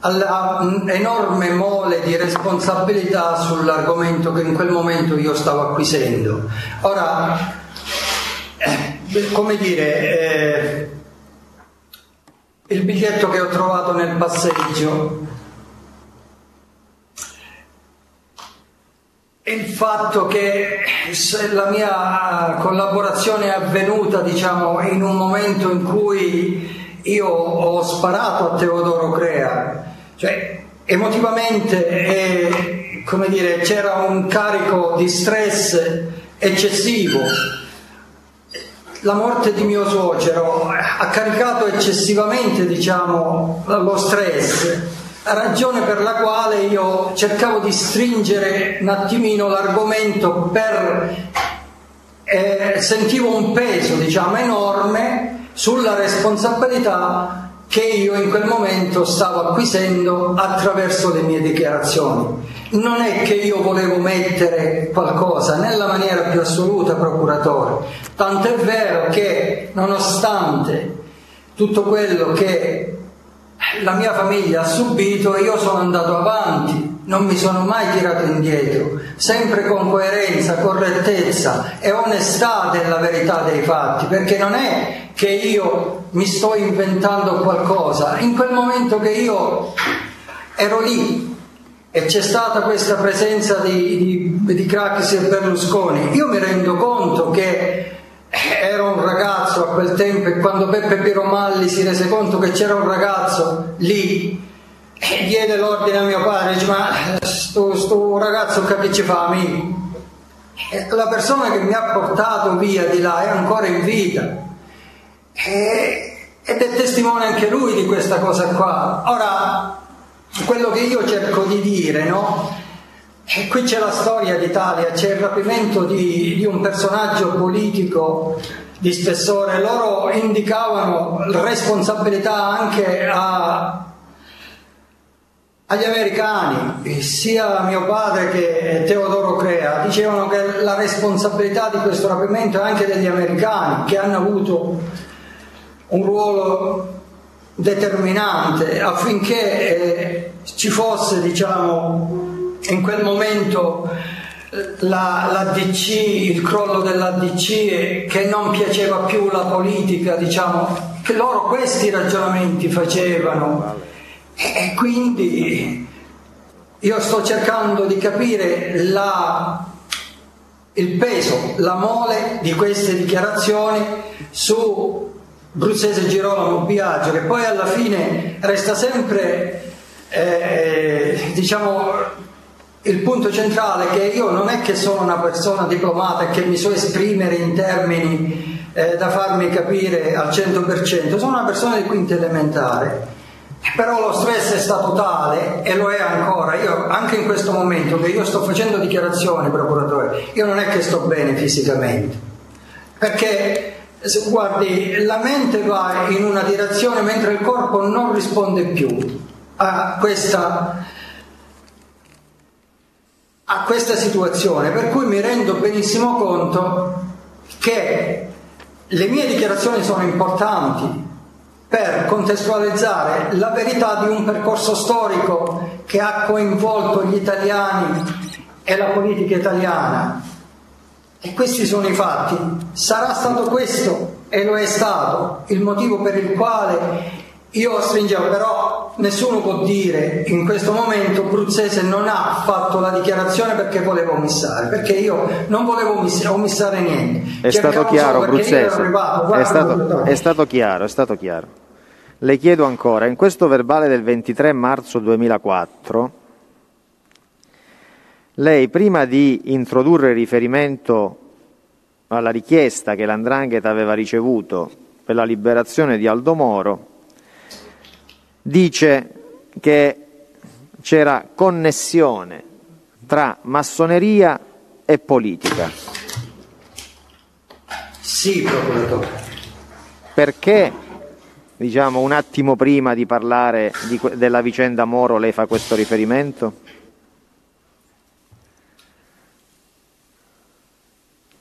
alla enorme mole di responsabilità sull'argomento che in quel momento io stavo acquisendo. Ora, eh, come dire, eh, il biglietto che ho trovato nel passeggio il fatto che la mia collaborazione è avvenuta diciamo, in un momento in cui io ho sparato a Teodoro Crea, cioè emotivamente eh, dire, c'era un carico di stress eccessivo. La morte di mio suocero ha caricato eccessivamente diciamo, lo stress ragione per la quale io cercavo di stringere un attimino l'argomento per eh, sentivo un peso diciamo enorme sulla responsabilità che io in quel momento stavo acquisendo attraverso le mie dichiarazioni. Non è che io volevo mettere qualcosa nella maniera più assoluta, procuratore, tanto è vero che nonostante tutto quello che la mia famiglia ha subito e io sono andato avanti, non mi sono mai tirato indietro, sempre con coerenza, correttezza e onestà della verità dei fatti, perché non è che io mi sto inventando qualcosa, in quel momento che io ero lì e c'è stata questa presenza di, di, di Craxi e Berlusconi, io mi rendo conto che Ero un ragazzo a quel tempo e quando Beppe Piromalli si rese conto che c'era un ragazzo lì e diede l'ordine a mio padre, dice ma sto, sto ragazzo che ci fa amico? La persona che mi ha portato via di là è ancora in vita e, ed è testimone anche lui di questa cosa qua. Ora, quello che io cerco di dire, no? E qui c'è la storia d'Italia, c'è il rapimento di, di un personaggio politico di spessore, loro indicavano responsabilità anche a, agli americani, sia mio padre che Teodoro Crea, dicevano che la responsabilità di questo rapimento è anche degli americani che hanno avuto un ruolo determinante affinché eh, ci fosse diciamo, in quel momento la, la DC, il crollo della DC che non piaceva più la politica, diciamo, che loro questi ragionamenti facevano. E quindi io sto cercando di capire la, il peso, la mole di queste dichiarazioni su Bruzzese Girolamo Biagio che poi alla fine resta sempre eh, diciamo il punto centrale è che io non è che sono una persona diplomata e che mi so esprimere in termini eh, da farmi capire al 100%, sono una persona di quinta elementare. Però lo stress è stato tale e lo è ancora. Io anche in questo momento che io sto facendo dichiarazioni, procuratore, io non è che sto bene fisicamente. Perché guardi, la mente va in una direzione mentre il corpo non risponde più a questa a questa situazione, per cui mi rendo benissimo conto che le mie dichiarazioni sono importanti per contestualizzare la verità di un percorso storico che ha coinvolto gli italiani e la politica italiana. E questi sono i fatti. Sarà stato questo, e lo è stato, il motivo per il quale io stringevo, però nessuno può dire in questo momento Bruzzese non ha fatto la dichiarazione perché voleva omissare, perché io non volevo omissare niente. È stato chiaro, Bruzzese. È stato, è stato chiaro, è stato chiaro. Le chiedo ancora, in questo verbale del 23 marzo 2004, lei prima di introdurre riferimento alla richiesta che l'Andrangheta aveva ricevuto per la liberazione di Aldo Moro, dice che c'era connessione tra massoneria e politica. Sì, procuratore. Perché, diciamo, un attimo prima di parlare di della vicenda Moro lei fa questo riferimento?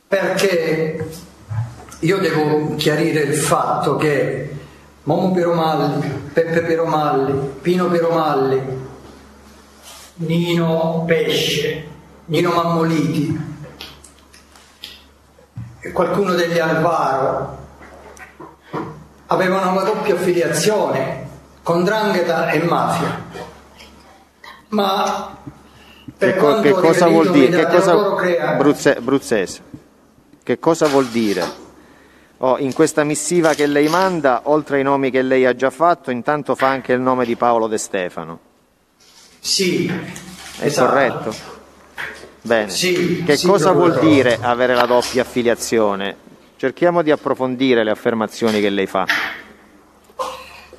Perché io devo chiarire il fatto che Momo Piromalli, Peppe Piromalli, Pino Piromalli, Nino Pesce, Nino Mammoliti e qualcuno degli Alvaro avevano una doppia affiliazione con Drangheta e mafia. Ma per Che, co- che cosa vuol dire? Che cosa, Crea, Bruzze- Bruzzese, che cosa vuol dire? Oh, in questa missiva che lei manda, oltre ai nomi che lei ha già fatto, intanto fa anche il nome di Paolo De Stefano. Sì, È esatto. corretto? Bene. Sì, che sì, cosa vuol dire avere la doppia affiliazione? Cerchiamo di approfondire le affermazioni che lei fa.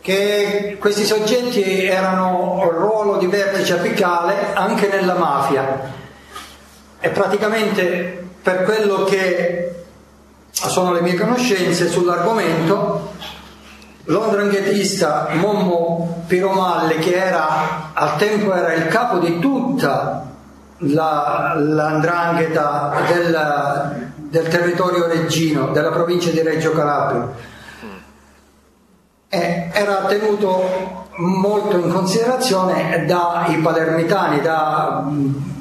che questi soggetti erano un ruolo di vertice apicale anche nella mafia e praticamente per quello che sono le mie conoscenze sull'argomento. L'ondranghetista Mommo Piromalli che era al tempo era il capo di tutta la, l'andrangheta del, del territorio reggino della provincia di Reggio Calabria. Eh, era tenuto molto in considerazione dai palermitani, da mh,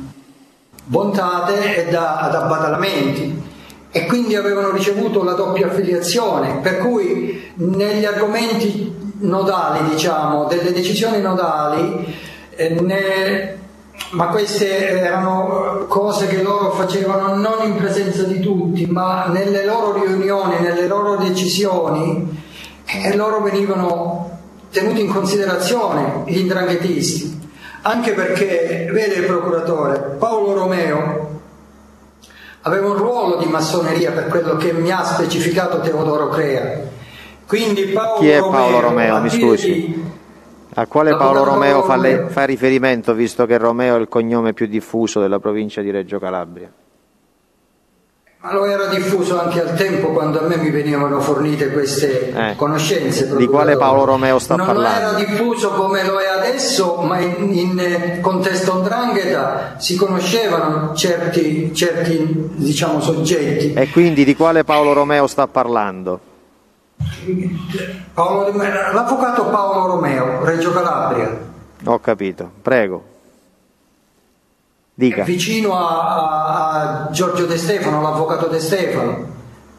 Bontate e da, da Badalamenti e quindi avevano ricevuto la doppia affiliazione, per cui negli argomenti nodali, diciamo, delle decisioni nodali, eh, ne- ma queste erano cose che loro facevano non in presenza di tutti, ma nelle loro riunioni, nelle loro decisioni, e loro venivano tenuti in considerazione gli indranghetisti, anche perché, vede il procuratore, Paolo Romeo aveva un ruolo di massoneria per quello che mi ha specificato Teodoro Crea. Quindi Paolo Chi è Paolo Romeo? a Mi scusi. A quale Paolo Romeo fa, Romeo. fa riferimento, visto che Romeo è il cognome più diffuso della provincia di Reggio Calabria? Ma lo era diffuso anche al tempo quando a me mi venivano fornite queste Eh. conoscenze. Di quale. Paolo Romeo sta non parlando? era diffuso come lo è adesso, ma in, in, eh, contesto andrangheta si conoscevano certi, certi diciamo, soggetti. E quindi di quale Paolo Romeo sta parlando? Paolo- l'avvocato Paolo Romeo, Reggio Calabria, Ho capito, prego. Dica. vicino a, a- Giorgio De Stefano, l'avvocato De Stefano,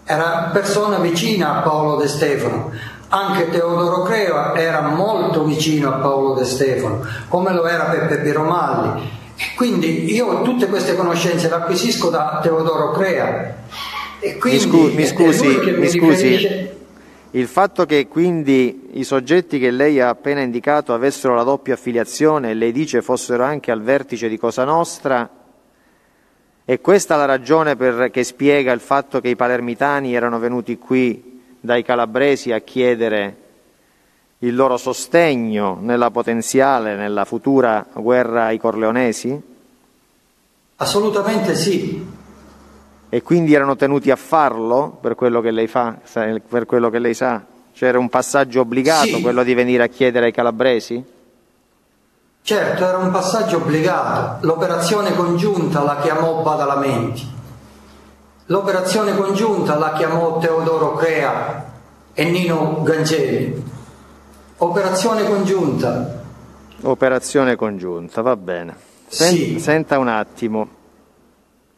era persona vicina a Paolo De Stefano. Anche Teodoro Crea era molto vicino a Paolo De Stefano, come lo era Peppe Piromalli. E quindi io tutte queste conoscenze le acquisisco da Teodoro Crea. E Mi, quindi scu- mi scusi, che mi scusi, riferisce- il fatto che quindi i soggetti che lei ha appena indicato avessero la doppia affiliazione e lei dice fossero anche al vertice di Cosa Nostra, è questa la ragione per- che spiega il fatto che i palermitani erano venuti qui dai calabresi a chiedere il loro sostegno nella potenziale, nella futura guerra ai corleonesi? Assolutamente sì. E quindi erano tenuti a farlo per quello che lei fa, per quello che lei sa? C'era un passaggio obbligato, Sì. quello di venire a chiedere ai calabresi? Certo, era un passaggio obbligato. L'operazione congiunta la chiamò Badalamenti. L'operazione congiunta la chiamò Teodoro Crea e Nino Gangeli. Operazione congiunta. Operazione congiunta, va bene. Sen- Sì. Senta un attimo,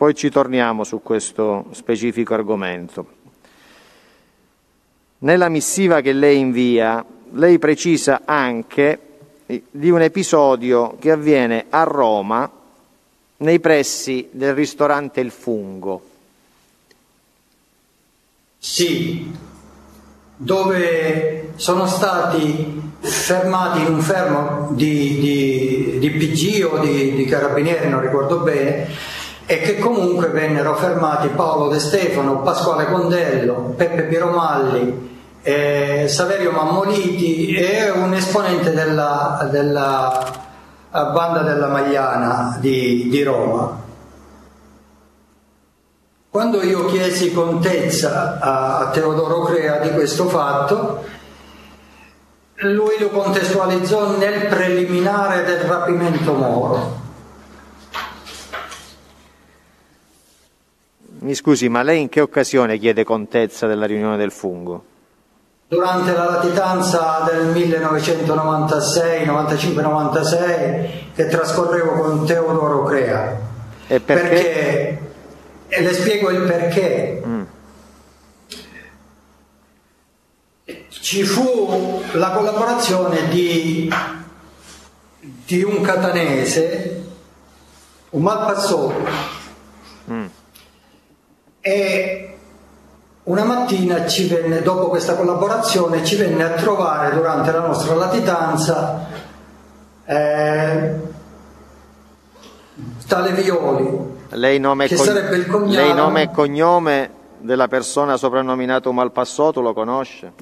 poi ci torniamo su questo specifico argomento. Nella missiva che lei invia, lei precisa anche eh, di un episodio che avviene a Roma nei pressi del ristorante Il Fungo. Sì, dove sono stati fermati in un fermo di, di- di PG o di, di carabinieri, non ricordo bene, e che comunque vennero fermati Paolo De Stefano, Pasquale Condello, Peppe Piromalli, eh, Saverio Mammoliti e un esponente della, della eh, banda della Magliana di, di Roma. Quando io chiesi contezza a, a Teodoro Crea di questo fatto, lui lo contestualizzò nel preliminare del rapimento Moro. Mi scusi, ma lei in che occasione chiede contezza della riunione del fungo? Durante la latitanza del 1996, 95-96 che trascorrevo con Teodoro Crea. E perché? perché e le spiego il perché. Mm. Ci fu la collaborazione di, di un catanese, un malpassone, Mm. E una mattina ci venne, dopo questa collaborazione, ci venne a trovare durante la nostra latitanza eh, tale Violi, Lei nome, Che cogn- sarebbe il cognome- lei nome e cognome della persona soprannominato Malpassoto lo conosce?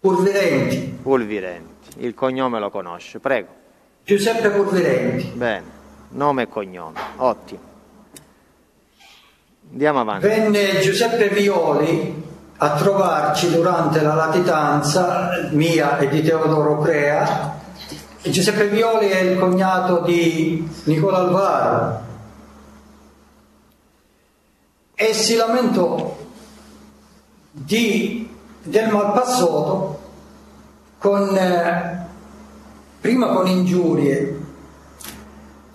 Purvirenti, Pulvirenti. Il cognome lo conosce, prego. Giuseppe Purvirenti. Bene, nome e cognome, ottimo. Andiamo avanti. Venne Giuseppe Violi a trovarci durante la latitanza mia e di Teodoro Crea. Giuseppe Violi è il cognato di Nicola Alvaro. E si lamentò di, del malpassato con, eh, prima con ingiurie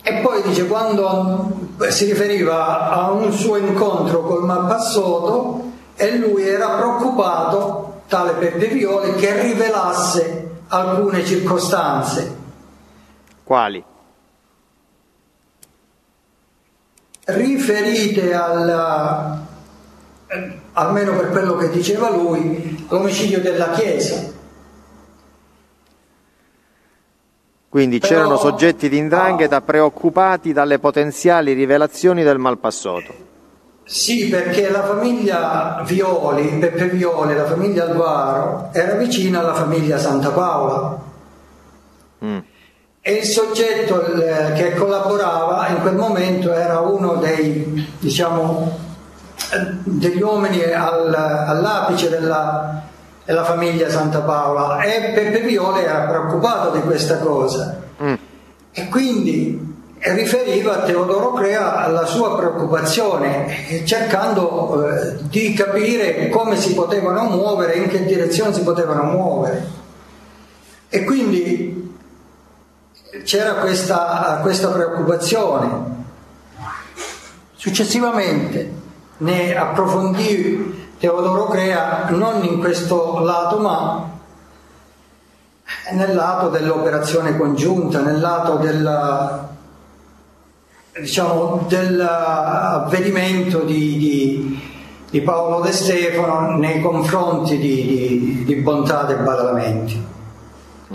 e poi dice quando si riferiva a un suo incontro col malpassato e lui era preoccupato, tale Peppe Violi, che rivelasse alcune circostanze Quali? riferite al, almeno per quello che diceva lui, all'omicidio della Chiesa. Quindi Però- c'erano soggetti di indrangheta preoccupati dalle potenziali rivelazioni del Malpassoto. Sì, perché la famiglia Violi, Peppe Violi, la famiglia Alvaro, era vicina alla famiglia Santa Paola. Mm. E il soggetto che collaborava in quel momento era uno dei, diciamo, degli uomini al- all'apice della, della famiglia Santa Paola e Peppe Violi era preoccupato di questa cosa Mm. e quindi riferiva a Teodoro Crea la sua preoccupazione eh, cercando eh, di capire come si potevano muovere, in che direzione si potevano muovere. E quindi c'era questa, questa preoccupazione. Successivamente ne approfondì Teodoro Crea non in questo lato ma nel lato dell'operazione congiunta, nel lato della, diciamo, dell'avvenimento di, di- di Paolo De Stefano nei confronti di, di- di Bontà e Badalamenti.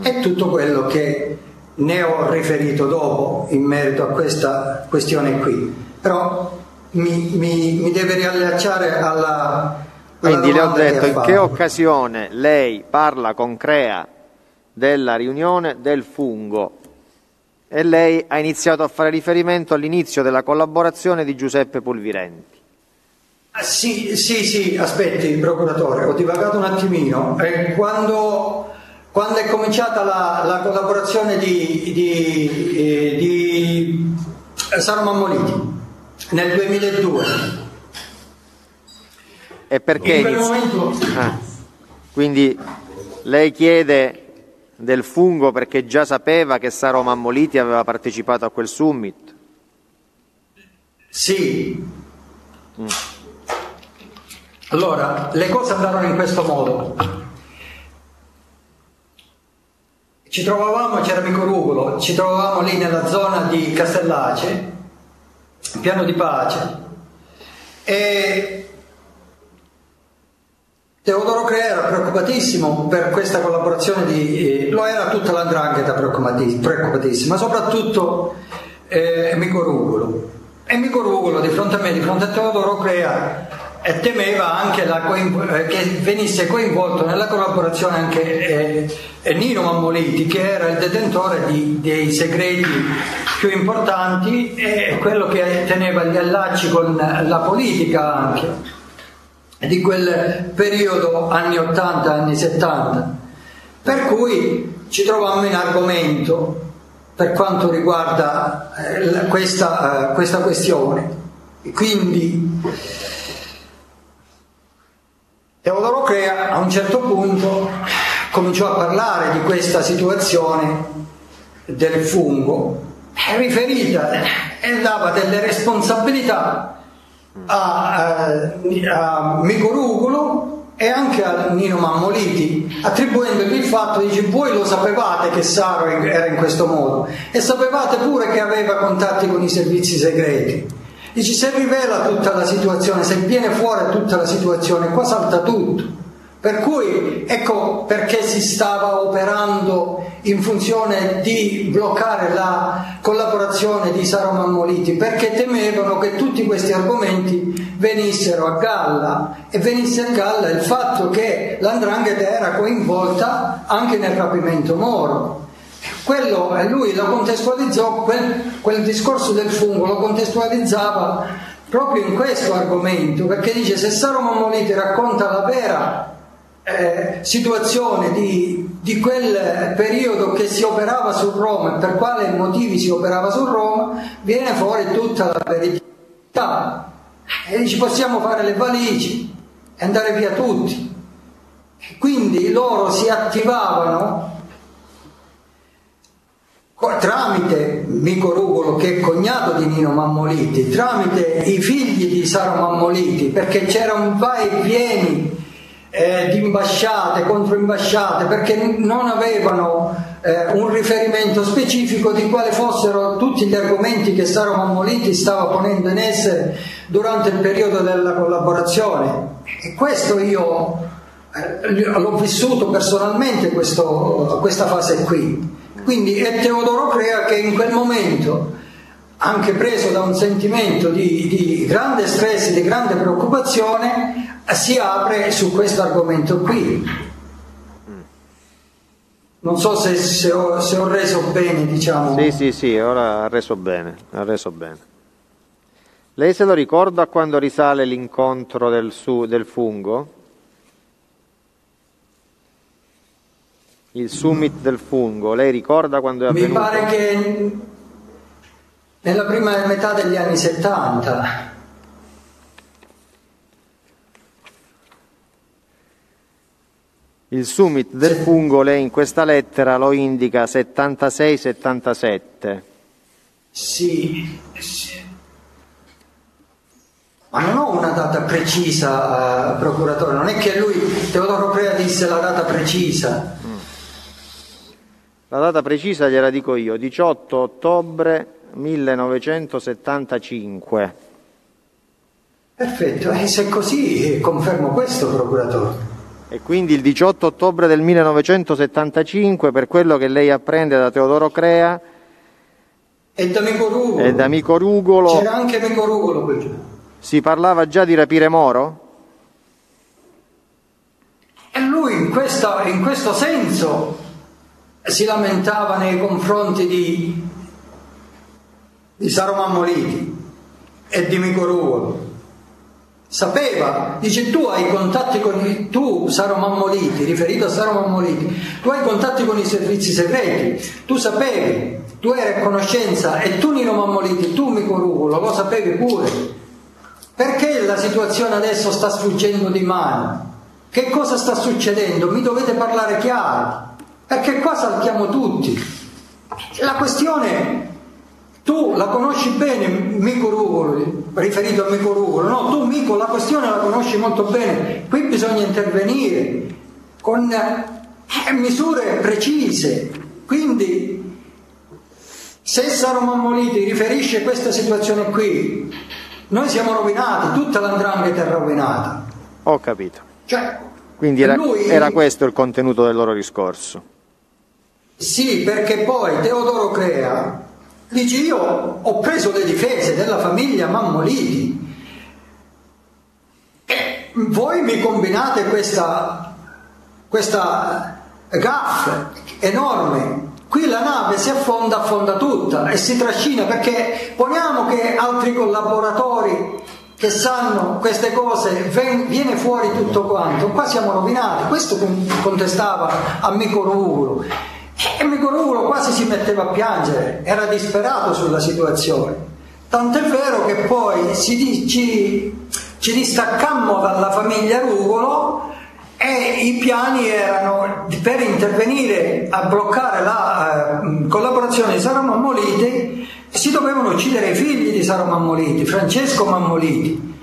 E tutto quello che ne ho riferito dopo in merito a questa questione qui. Però mi, mi- mi deve riallacciare alla... Quindi le ho che detto in che occasione lei parla con Crea della riunione del fungo e lei ha iniziato a fare riferimento all'inizio della collaborazione di Giuseppe Pulvirenti. Ah, Sì, sì, sì, aspetti, procuratore, ho divagato un attimino. Eh, quando, quando è cominciata la, la collaborazione di, di, eh, di Saro Mammoliti nel 2002, E perché Ah. Quindi lei chiede del fungo perché già sapeva che Saro Mammoliti aveva partecipato a quel summit. Sì. Allora, le cose andarono in questo modo. Ci trovavamo, c'era Micorugolo, ci trovavamo lì nella zona di Castellace, piano di pace, e Teodoro Crea era preoccupatissimo per questa collaborazione di... eh, lo era tutta l'andrangheta preoccupati- preoccupatissima, soprattutto eh, Micorugolo. E Micorugolo di fronte a me, di fronte a Teodoro Crea, e temeva anche coinvo- eh, che venisse coinvolto nella collaborazione anche eh, Nino Mammoliti che era il detentore di, dei segreti più importanti e quello che teneva gli allacci con la politica anche di quel periodo anni 80, anni 70. Per cui ci troviamo in argomento per quanto riguarda eh, questa, eh, questa questione. Quindi Teodoro Crea a un certo punto cominciò a parlare di questa situazione del fungo riferita e dava delle responsabilità a, eh, a, a Micorugolo e anche a Nino Mammoliti, attribuendogli il fatto, dice, voi lo sapevate che Saro era in questo modo e sapevate pure che aveva contatti con i servizi segreti. Dici, se rivela tutta la situazione, se viene fuori tutta la situazione, qua salta tutto. Per cui ecco perché si stava operando in funzione di bloccare la collaborazione di Saro Mammoliti, perché temevano che tutti questi argomenti venissero a galla e venisse a galla il fatto che l'andrangheta era coinvolta anche nel rapimento Moro. Quello, lui lo contestualizzò, quel, quel discorso del fungo lo contestualizzava proprio in questo argomento, perché dice se Saro Mammoliti racconta la vera eh, situazione di, di, quel periodo che si operava su Roma e per quali motivi si operava su Roma, viene fuori tutta la verità. E ci possiamo fare le valigie e andare via tutti. Quindi loro si attivavano tramite Mico Rugolo che è cognato di Nino Mammoliti, tramite i figli di Saro Mammoliti, perché c'era un vai e vieni eh, di imbasciate contro imbasciate perché non avevano eh, un riferimento specifico di quali fossero tutti gli argomenti che Saro Mammoliti stava ponendo in essere durante il periodo della collaborazione. E questo io eh, l'ho vissuto personalmente questo, questa fase qui. Quindi è Teodoro Crea che in quel momento anche preso da un sentimento di, di grande stress, di grande preoccupazione, si apre su questo argomento qui. Non so se, se, ho, se, ho, reso bene, diciamo. Sì, sì, sì, ora ha reso bene, ha reso bene. Lei se lo ricorda quando risale l'incontro del, su, del fungo? Il summit del fungo, lei ricorda quando è avvenuto? Mi pare che nella prima metà degli anni 70. Il summit del fungo lei in questa lettera lo indica 76-77. Sì, sì. Ma non ho una data precisa, uh, procuratore, non è che lui, Teodoro Crea, disse la data precisa. Mm. La data precisa gliela dico io, 18 ottobre 1975. Perfetto, e se è così confermo questo, procuratore. E quindi il 18 ottobre del 1975, per quello che lei apprende da Teodoro Crea, e da Mico Rugolo. E da Mico Rugolo. C'era anche Mico Rugolo quel giorno. Si parlava già di rapire Moro? E lui in, questa, in questo senso si lamentava nei confronti di, di Saro Mammoliti e di Micorugolo. Sapeva, dice tu hai contatti con i, tu Saro Mammoliti, riferito a Saro Mammoliti, tu hai contatti con i servizi segreti, tu sapevi, tu eri a conoscenza e tu Nino Mammoliti, tu Micorugolo, lo sapevi pure. Perché la situazione adesso sta sfuggendo di mano? Che cosa sta succedendo? Mi dovete parlare chiaro, perché qua saltiamo tutti. La questione tu la conosci bene, Mico Rugolo, riferito a Mico Rugolo, no, tu Mico la questione la conosci molto bene, qui bisogna intervenire con eh, misure precise, quindi se Saro Mammoliti riferisce questa situazione qui, noi siamo rovinati, tutta l'andrangheta è rovinata. Ho capito. Cioè, quindi era, lui... era questo il contenuto del loro discorso. Sì, perché poi Teodoro Crea Dice io ho preso le difese della famiglia Mammoliti e voi mi combinate questa, questa gaffa enorme. Qui la nave si affonda, affonda tutta e si trascina perché poniamo che altri collaboratori che sanno queste cose, viene fuori tutto quanto, qua siamo rovinati, questo contestava amico Rulo e amico Rulo quasi si metteva a piangere, era disperato sulla situazione, tant'è vero che poi ci, ci, ci distaccammo dalla famiglia Rugolo e i piani erano per intervenire a bloccare la eh, collaborazione di Saro Mammoliti si dovevano uccidere i figli di Saro Mammoliti, Francesco Mammoliti.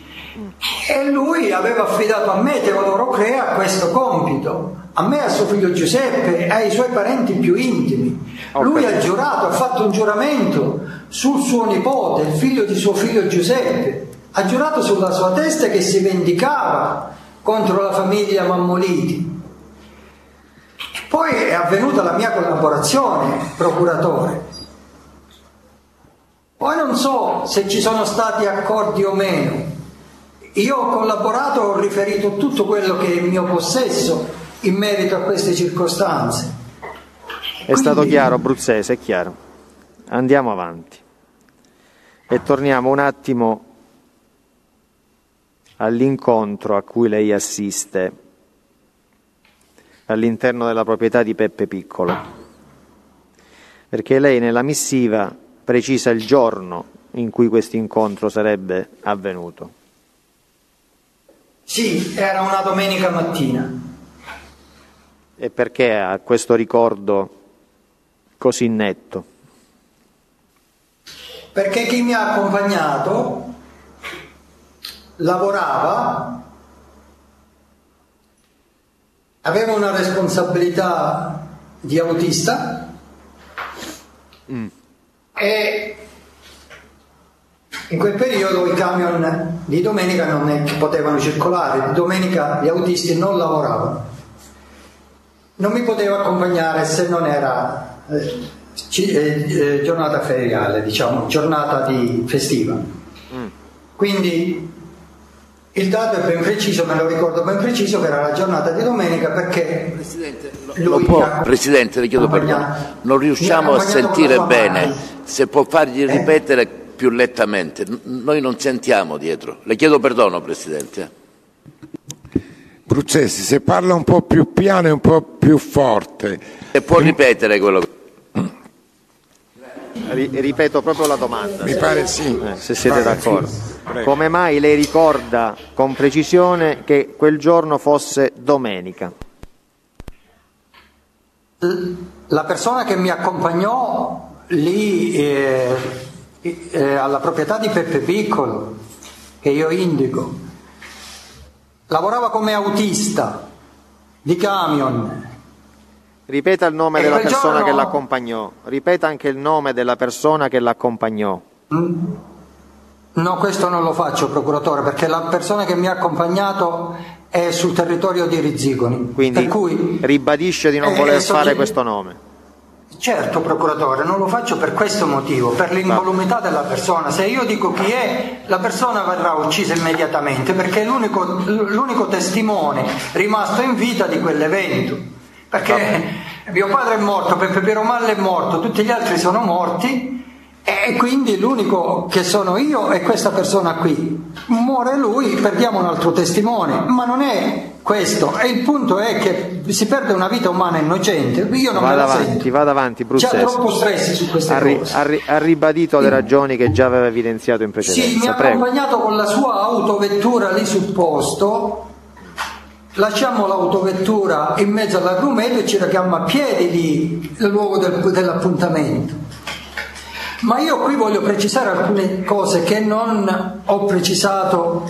E lui aveva affidato a me, Teodoro Crea, questo compito, a me, a suo figlio Giuseppe, ai suoi parenti più intimi. Lui ha giurato, ha fatto un giuramento sul suo nipote, il figlio di suo figlio Giuseppe, ha giurato sulla sua testa che si vendicava contro la famiglia Mammoliti. E poi è avvenuta la mia collaborazione, procuratore. Poi non so se ci sono stati accordi o meno. Io ho collaborato, ho riferito tutto quello che è in mio possesso in merito a queste circostanze. È Quindi... stato chiaro, Bruzzese, è chiaro. Andiamo avanti e torniamo un attimo all'incontro a cui lei assiste all'interno della proprietà di Peppe Piccolo, perché lei nella missiva precisa il giorno in cui questo incontro sarebbe avvenuto. Sì, era una domenica mattina. E perché ha questo ricordo così netto? Perché chi mi ha accompagnato lavorava, aveva una responsabilità di autista mm. e in quel periodo i camion di domenica non potevano circolare, di domenica gli autisti non lavoravano. Non mi poteva accompagnare se non era eh, eh, giornata feriale, diciamo, giornata di festiva. Mm. Quindi il dato è ben preciso, me lo ricordo ben preciso che era la giornata di domenica perché Presidente, lo può, Presidente le chiedo perdono, non riusciamo a sentire bene, se può fargli eh. ripetere più lentamente, noi non sentiamo dietro, le chiedo perdono Presidente. Bruzzesi, se parla un po' più piano e un po' più forte. E può ripetere quello che... Ripeto proprio la domanda. Mi pare sì. Eh, se siete d'accordo. Come mai lei ricorda con precisione che quel giorno fosse domenica? La persona che mi accompagnò lì eh, eh, alla proprietà di Peppe Piccolo, che io indico, lavorava come autista di camion Ripeta il nome e della persona giorno... che l'accompagnò. Ripeta anche il nome della persona che l'accompagnò. Mm. No, questo non lo faccio, procuratore, perché la persona che mi ha accompagnato è sul territorio di Rizzigoni. Quindi cui, ribadisce di non eh, voler fare di... questo nome. Certo, procuratore, non lo faccio per questo motivo, per l'incolumità della persona. Se io dico chi è, la persona verrà uccisa immediatamente perché è l'unico, l'unico testimone rimasto in vita di quell'evento perché mio padre è morto, Peppe Piero Malle è morto, tutti gli altri sono morti e quindi l'unico che sono io è questa persona qui. Muore lui, perdiamo un altro testimone, ma non è questo. E il punto è che si perde una vita umana innocente. Io non vada me avanti, sento. vada avanti, Bruzzese. C'è troppo stress su queste ha, ri, ha, ri, ha ribadito le ragioni che già aveva evidenziato in precedenza. Sì, mi ha Prego. accompagnato con la sua autovettura lì sul posto lasciamo l'autovettura in mezzo all'agrumeto e ci rechiamo a piedi lì, il luogo del, dell'appuntamento. Ma io qui voglio precisare alcune cose che non ho precisato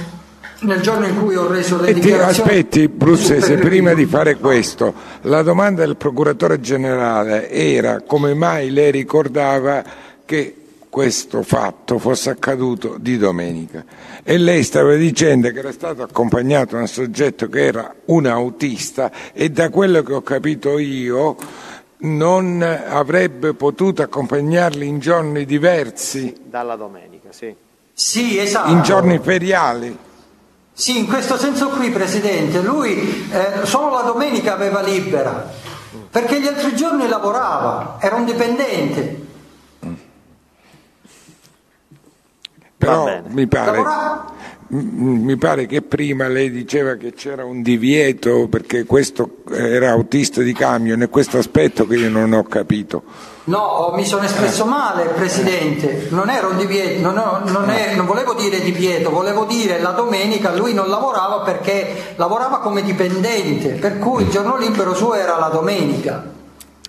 nel giorno in cui ho reso le dichiarazioni. Aspetti, Brussese, prima di fare questo, la domanda del procuratore generale era come mai lei ricordava che questo fatto fosse accaduto di domenica e lei stava dicendo che era stato accompagnato da un soggetto che era un autista e da quello che ho capito io non avrebbe potuto accompagnarli in giorni diversi dalla domenica, sì. Sì, esatto. In giorni feriali. Sì, in questo senso qui, Presidente, lui eh, solo la domenica aveva libera, perché gli altri giorni lavorava, era un dipendente. Però mi pare, m- mi pare che prima lei diceva che c'era un divieto perché questo era autista di camion e questo aspetto che io non ho capito. No, mi sono espresso male, Presidente, non era un divieto, non, non è- non volevo dire divieto, volevo dire la domenica lui non lavorava perché lavorava come dipendente, per cui il giorno libero suo era la domenica.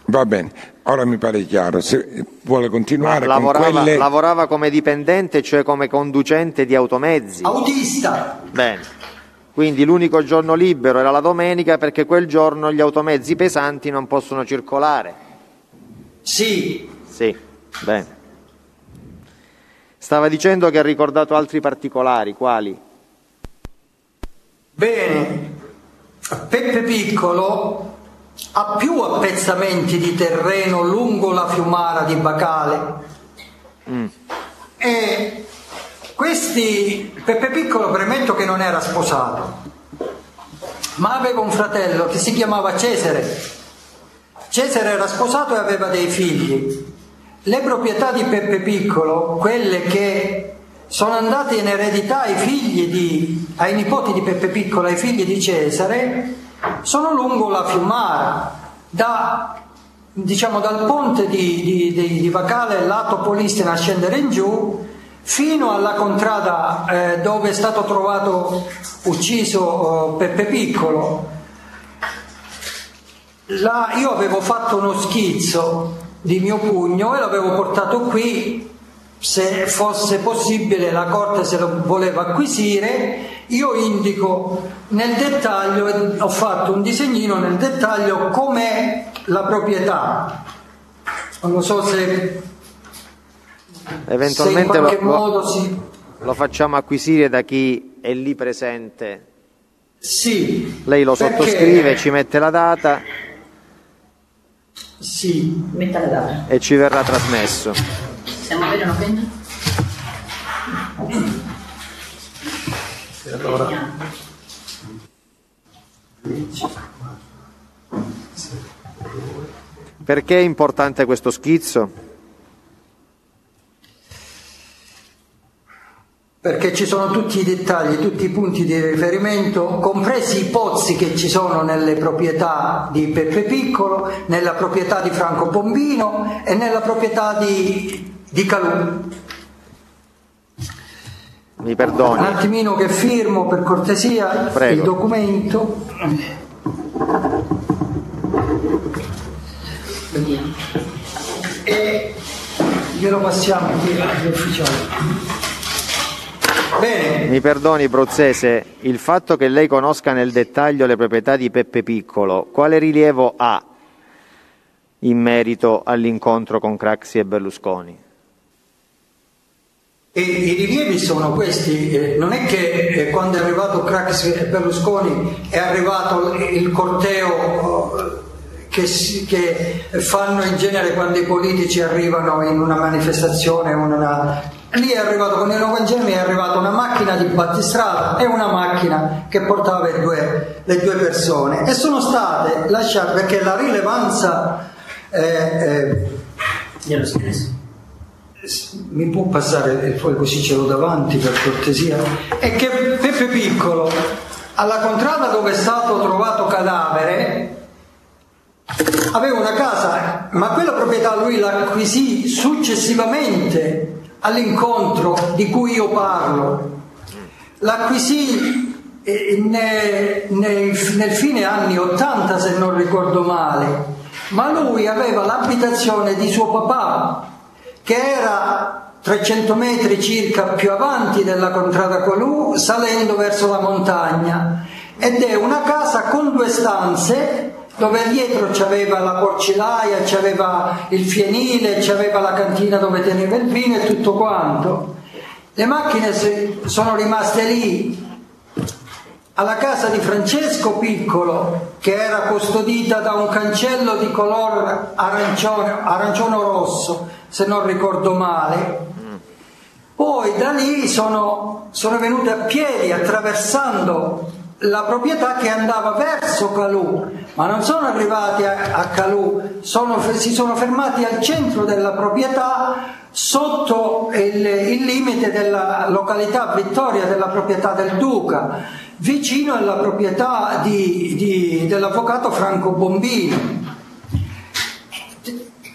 Va bene, ora mi pare chiaro. Se vuole continuare con Lavorava, quelle... lavorava come dipendente, cioè come conducente di automezzi. Autista. Bene. Quindi l'unico giorno libero era la domenica perché quel giorno gli automezzi pesanti non possono circolare. Sì. Sì, bene. Stava dicendo che ha ricordato altri particolari, quali? Bene, Peppe Piccolo ha più appezzamenti di terreno lungo la fiumara di Bacale. E questi Peppe Piccolo premetto che non era sposato ma aveva un fratello che si chiamava Cesare. Cesare era sposato e aveva dei figli. Le proprietà di Peppe Piccolo quelle che sono andate in eredità ai figli di, ai nipoti di Peppe Piccolo ai figli di Cesare sono lungo la fiumara da diciamo dal ponte di, di, di, Bacale lato Polistena a scendere in giù fino alla contrada eh, dove è stato trovato ucciso eh, Peppe Piccolo. Là io avevo fatto uno schizzo di mio pugno e l'avevo portato qui se fosse possibile la Corte se lo voleva acquisire, io indico nel dettaglio, ho fatto un disegnino nel dettaglio com'è la proprietà. Non lo so se, Eventualmente se in qualche lo, lo- modo si... lo facciamo acquisire da chi è lì presente. Sì. Lei lo perché- sottoscrive, ci mette la data Sì. Metta la data. e ci verrà trasmesso. Siamo avere una penna? Perché è importante questo schizzo? perché ci sono tutti i dettagli, tutti i punti di riferimento, compresi i pozzi che ci sono nelle proprietà di Peppe Piccolo, nella proprietà di Franco Bombino e nella proprietà di, di Calù. Mi perdoni. Un attimino che firmo per cortesia Prego. il documento. E glielo passiamo qui agli ufficiali. Bene, Mi perdoni, Brozzese, il fatto che lei conosca nel dettaglio le proprietà di Peppe Piccolo, quale rilievo ha in merito all'incontro con Craxi e Berlusconi? E i rilievi sono questi, eh, non è che eh, quando è arrivato Craxi e Berlusconi è arrivato il corteo eh, che, si- che fanno in genere quando i politici arrivano in una manifestazione, una- lì è arrivato con il nuovo Angemi, è arrivata una macchina di battistrada e una macchina che portava le due, le due persone. E sono state lasciate perché la rilevanza... eh, eh, mi può passare il fuoco così ce l'ho davanti per cortesia è che Peppe Piccolo alla contrada dove è stato trovato cadavere aveva una casa ma quella proprietà lui l'acquisì successivamente all'incontro di cui io parlo. L'acquisì eh, nel fine anni 80 se non ricordo male ma lui aveva l'abitazione di suo papà che era 300 metri circa più avanti della contrada Colù, salendo verso la montagna. Ed è una casa con due stanze dove dietro c'aveva la porcilaia, c'aveva il fienile, c'aveva la cantina dove teneva il vino e tutto quanto. Le macchine sono rimaste lì alla casa di Francesco Piccolo, che era custodita da un cancello di color arancione, arancione rosso, se non ricordo male, Poi da lì sono, sono venute a piedi attraversando la proprietà che andava verso Calù, ma non sono arrivati a, a Calù, sono, si sono fermati al centro della proprietà sotto il, il limite della località Vittoria della proprietà del Duca, vicino alla proprietà di, di, dell'avvocato Franco Bombino.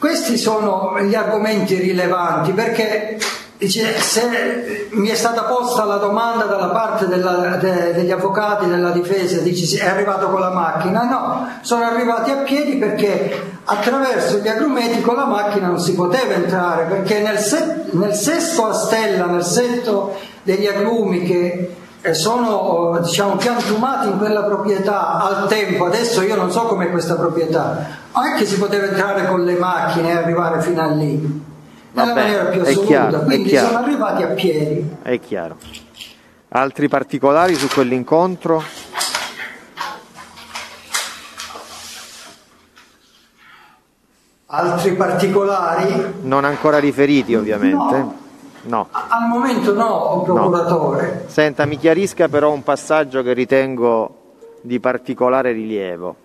Questi sono gli argomenti rilevanti perché se mi è stata posta la domanda dalla parte della, de, degli avvocati della difesa, dice è arrivato con la macchina, no, sono arrivati a piedi perché attraverso gli agrumeti con la macchina non si poteva entrare, perché nel, se, nel sesto a stella, nel setto degli agrumi che eh, sono diciamo, piantumati in quella proprietà al tempo, adesso io non so com'è questa proprietà, anche si poteva entrare con le macchine e arrivare fino a lì nella Vabbè, maniera più è assoluta, chiaro, quindi sono arrivati a piedi. È chiaro. Altri particolari su quell'incontro? Altri particolari? Non ancora riferiti ovviamente. No. Al momento no, procuratore. Senta, mi chiarisca però un passaggio che ritengo di particolare rilievo.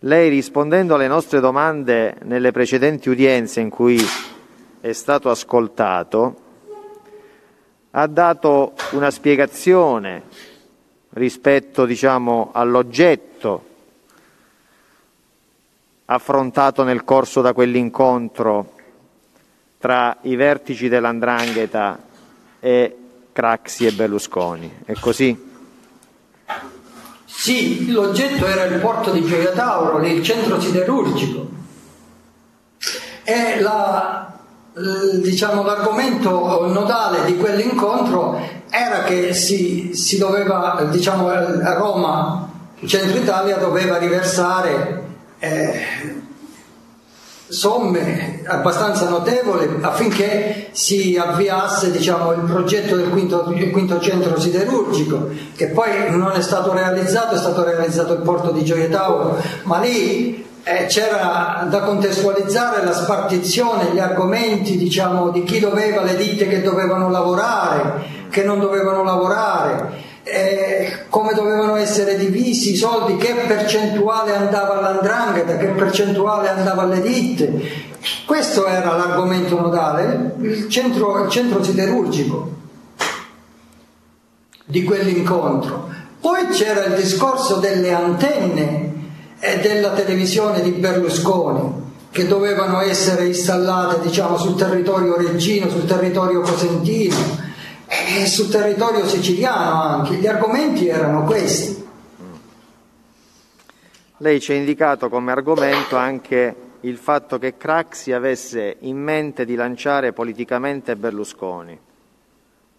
Lei rispondendo alle nostre domande nelle precedenti udienze in cui è stato ascoltato, ha dato una spiegazione rispetto diciamo, all'oggetto affrontato nel corso da quell'incontro tra i vertici dell'Andrangheta e Craxi e Berlusconi. È così? Sì, l'oggetto era il porto di Gioia Tauro, il centro siderurgico. E la, diciamo, l'argomento nodale di quell'incontro era che si, si doveva, diciamo, Roma, Centro Italia doveva riversare eh, somme abbastanza notevoli affinché si avviasse diciamo, il progetto del quinto, il quinto centro siderurgico che poi non è stato realizzato, è stato realizzato il porto di Gioia Tauro, ma lì eh, c'era da contestualizzare la spartizione, gli argomenti diciamo, di chi doveva, le ditte che dovevano lavorare, che non dovevano lavorare eh, come dovevano essere divisi i soldi, che percentuale andava all'andrangheta, che percentuale andava alle ditte. Questo era l'argomento nodale, il centro, il centro siderurgico di quell'incontro. Poi c'era il discorso delle antenne e della televisione di Berlusconi che dovevano essere installate diciamo, sul territorio reggino, sul territorio cosentino e sul territorio siciliano anche. Gli argomenti erano questi. Lei ci ha indicato come argomento anche il fatto che Craxi avesse in mente di lanciare politicamente Berlusconi.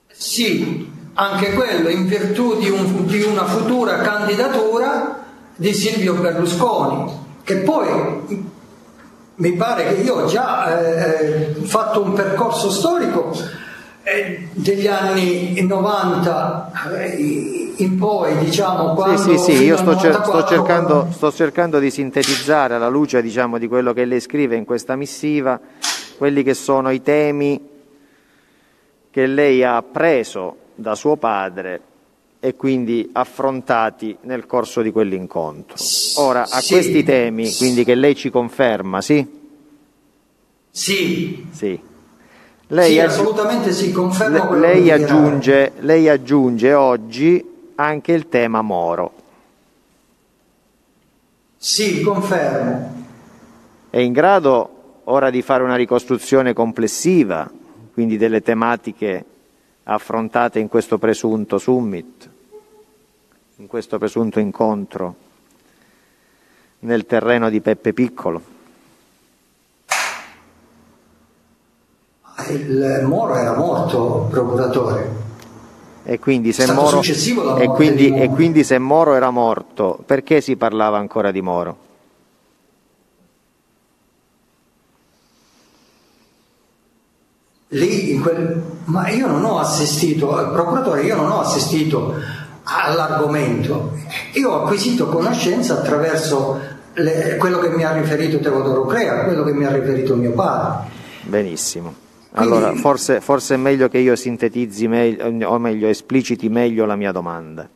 Sì, anche quello in virtù di, un- di una futura candidatura di Silvio Berlusconi, che poi mi pare che io ho già eh, fatto un percorso storico eh, degli anni 90 eh, in poi, diciamo, quando Sì, sì, sì, io sto, cer- sto 94, cercando, sto cercando di sintetizzare alla luce diciamo, di quello che lei scrive in questa missiva quelli che sono i temi che lei ha preso da suo padre e quindi affrontati nel corso di quell'incontro. Ora, a Sì. questi temi, quindi che lei ci conferma, sì? Sì, Sì. Lei, sì, assolutamente sì, confermo quello lei che aggiunge, lei aggiunge oggi anche il tema Moro. Sì, confermo. È in grado ora di fare una ricostruzione complessiva, quindi delle tematiche affrontate in questo presunto summit, in questo presunto incontro nel terreno di Peppe Piccolo? Il Moro era morto, procuratore. E quindi, se Moro, e, quindi, e quindi se Moro era morto, perché si parlava ancora di Moro? Lì, in quel... ma io non ho assistito, procuratore, io non ho assistito all'argomento. Io ho acquisito conoscenza attraverso le- quello che mi ha riferito Teodoro Crea, quello che mi ha riferito mio padre. Benissimo. Allora, forse, forse è meglio che io sintetizzi meglio, o meglio espliciti meglio la mia domanda.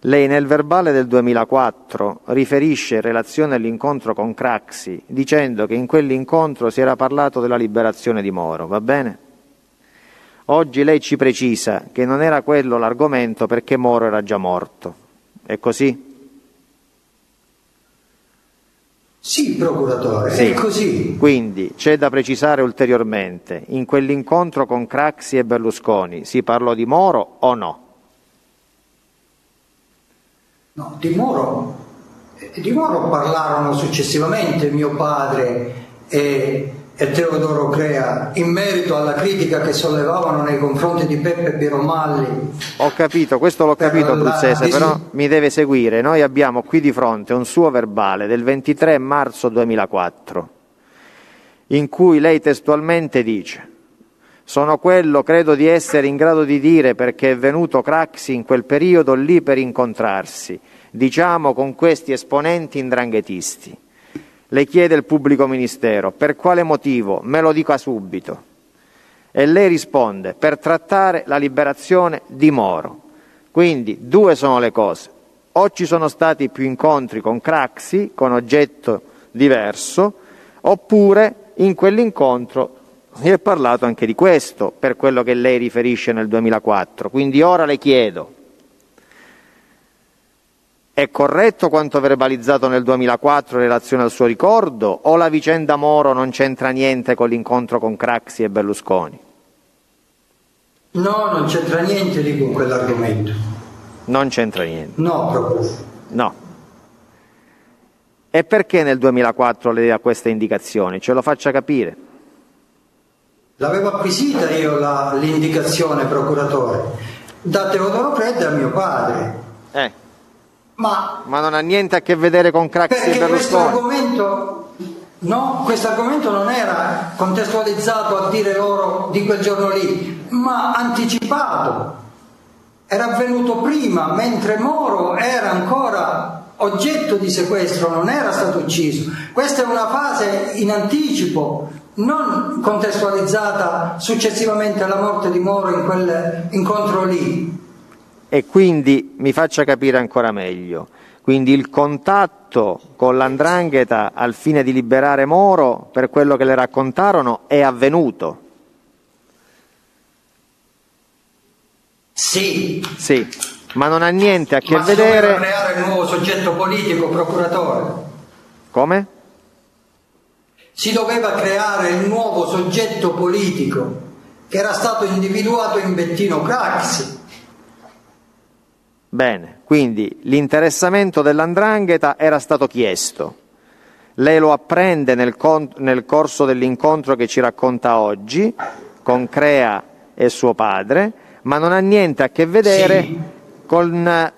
Lei nel verbale del 2004 riferisce in relazione all'incontro con Craxi dicendo che in quell'incontro si era parlato della liberazione di Moro, va bene? Oggi lei ci precisa che non era quello l'argomento perché Moro era già morto. È così? Sì, procuratore, Sì. è così. Quindi c'è da precisare ulteriormente, in quell'incontro con Craxi e Berlusconi si parlò di Moro o no? No, di Moro, eh, di Moro parlarono successivamente mio padre e, e Teodoro Crea in merito alla critica che sollevavano nei confronti di Peppe Piromalli. Ho capito, questo l'ho capito Bruzzese, dis- però mi deve seguire. Noi abbiamo qui di fronte un suo verbale del 23 marzo 2004, in cui lei testualmente dice sono quello, credo di essere in grado di dire perché è venuto Craxi in quel periodo lì per incontrarsi, diciamo con questi esponenti indranghetisti. Le chiede il pubblico ministero, per quale motivo? Me lo dica subito. E lei risponde, per trattare la liberazione di Moro. Quindi due sono le cose. O ci sono stati più incontri con Craxi, con oggetto diverso, oppure in quell'incontro si è parlato anche di questo, per quello che lei riferisce nel 2004. Quindi ora le chiedo, è corretto quanto verbalizzato nel 2004 in relazione al suo ricordo o la vicenda Moro non c'entra niente con l'incontro con Craxi e Berlusconi? No, non c'entra niente lì con quell'argomento. Non c'entra niente. No, proprio. No. E perché nel 2004 le dà queste indicazioni? Ce lo faccia capire. L'avevo acquisita io la- l'indicazione, procuratore, da Teodoro Crea e da mio padre. Eh, Ma ma non ha niente a che vedere con Craxi e Berlusconi. argomento, no, questo argomento non era contestualizzato a dire loro di quel giorno lì, ma anticipato. Era avvenuto prima, mentre Moro era ancora oggetto di sequestro, non era stato ucciso. Questa è una fase in anticipo, non contestualizzata successivamente alla morte di Moro in quell'incontro lì. E quindi mi faccia capire ancora meglio. Quindi il contatto con l'andrangheta al fine di liberare Moro, per quello che le raccontarono, è avvenuto. Sì, Sì, ma non ha niente a che ma si doveva vedere. creare un nuovo soggetto politico, procuratore. Come? Si doveva creare il nuovo soggetto politico che era stato individuato in Bettino Craxi. Bene, quindi l'interessamento dell'andrangheta era stato chiesto. Lei lo apprende nel, con- nel corso dell'incontro che ci racconta oggi con Crea e suo padre, ma non ha niente a che vedere Sì. con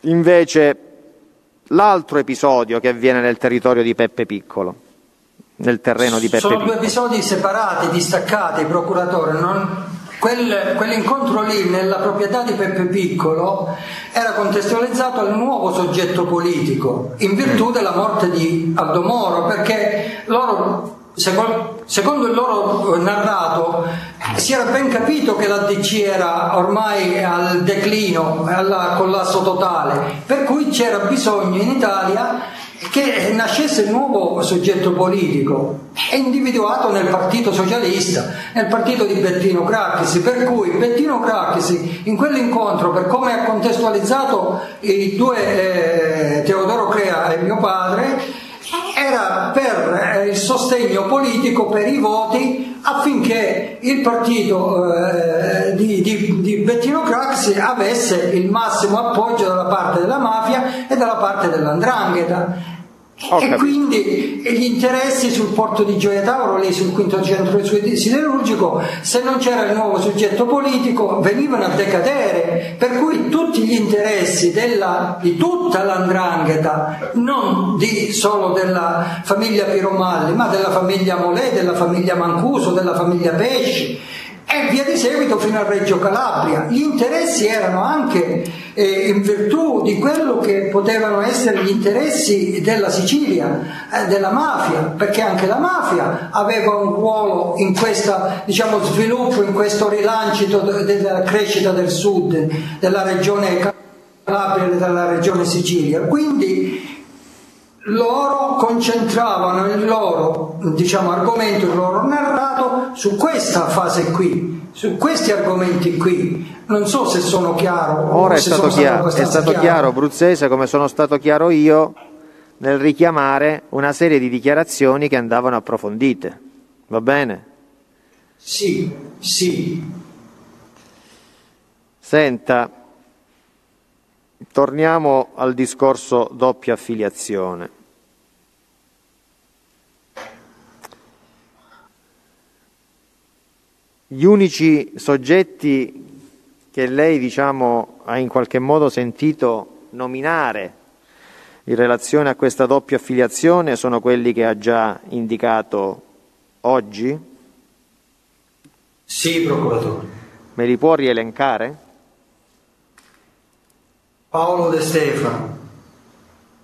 invece l'altro episodio che avviene nel territorio di Peppe Piccolo, nel terreno di Peppe Sono due Piccolo. episodi separati, distaccati, procuratore. non- quel- quell'incontro lì nella proprietà di Peppe Piccolo era contestualizzato al nuovo soggetto politico in virtù della morte di Aldo Moro, perché loro, secondo, secondo il loro narrato, si era ben capito che la DC era ormai al declino, al collasso totale, per cui c'era bisogno in Italia che nascesse il nuovo soggetto politico è individuato nel partito socialista, nel partito di Bettino Craxi, per cui Bettino Craxi in quell'incontro, per come ha contestualizzato i due eh, Teodoro Crea e mio padre, era per eh, il sostegno politico per i voti affinché il partito eh, di, di- di Bettino Craxi avesse il massimo appoggio dalla parte della mafia e dalla parte dell'andrangheta. Ho e capito. quindi gli interessi sul porto di Gioia Tauro, lì sul quinto centro siderurgico, se non c'era il nuovo soggetto politico, venivano a decadere. Per cui tutti gli interessi della- di tutta l'andrangheta, non di- solo della famiglia Piromalli, ma della famiglia Molè, della famiglia Mancuso, della famiglia Pesci, e via di seguito fino a Reggio Calabria. Gli interessi erano anche eh, in virtù di quello che potevano essere gli interessi della Sicilia, eh, della mafia, perché anche la mafia aveva un ruolo in questo diciamo, sviluppo, in questo rilancio della crescita del sud, della regione Calabria e della regione Sicilia. Quindi loro concentravano il loro diciamo, argomento, il loro narrato su questa fase qui, su questi argomenti qui. Non so se sono chiaro. Ora è stato, chiaro, è stato chiaro. chiaro, Bruzzese, come sono stato chiaro io nel richiamare una serie di dichiarazioni che andavano approfondite. Va bene? Sì, sì. Senta, torniamo al discorso doppia affiliazione. Gli unici soggetti che lei diciamo, ha in qualche modo sentito nominare in relazione a questa doppia affiliazione sono quelli che ha già indicato oggi? Sì, procuratore. Me li può rielencare? Paolo De Stefano,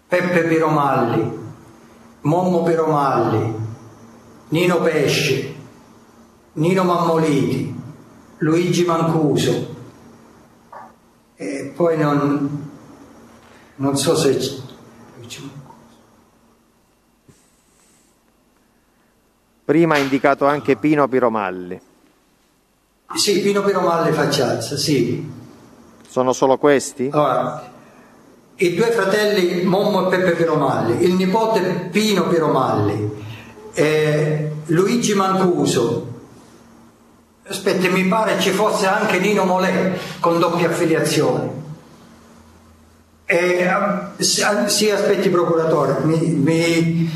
Peppe Piromalli, Mommo Piromalli, Nino Pesce, Nino Mammoliti, Luigi Mancuso e poi non, non so se Prima ha indicato anche Pino Piromalli. Sì, Pino Piromalli Facciazza, sì. Sono solo questi? Allora, i due fratelli Mommo e Peppe Piromalli, il nipote Pino Piromalli, eh, Luigi Mancuso, Aspetta, mi pare ci fosse anche Nino Molè con doppia affiliazione. E, sì, aspetti procuratore, mi, mi,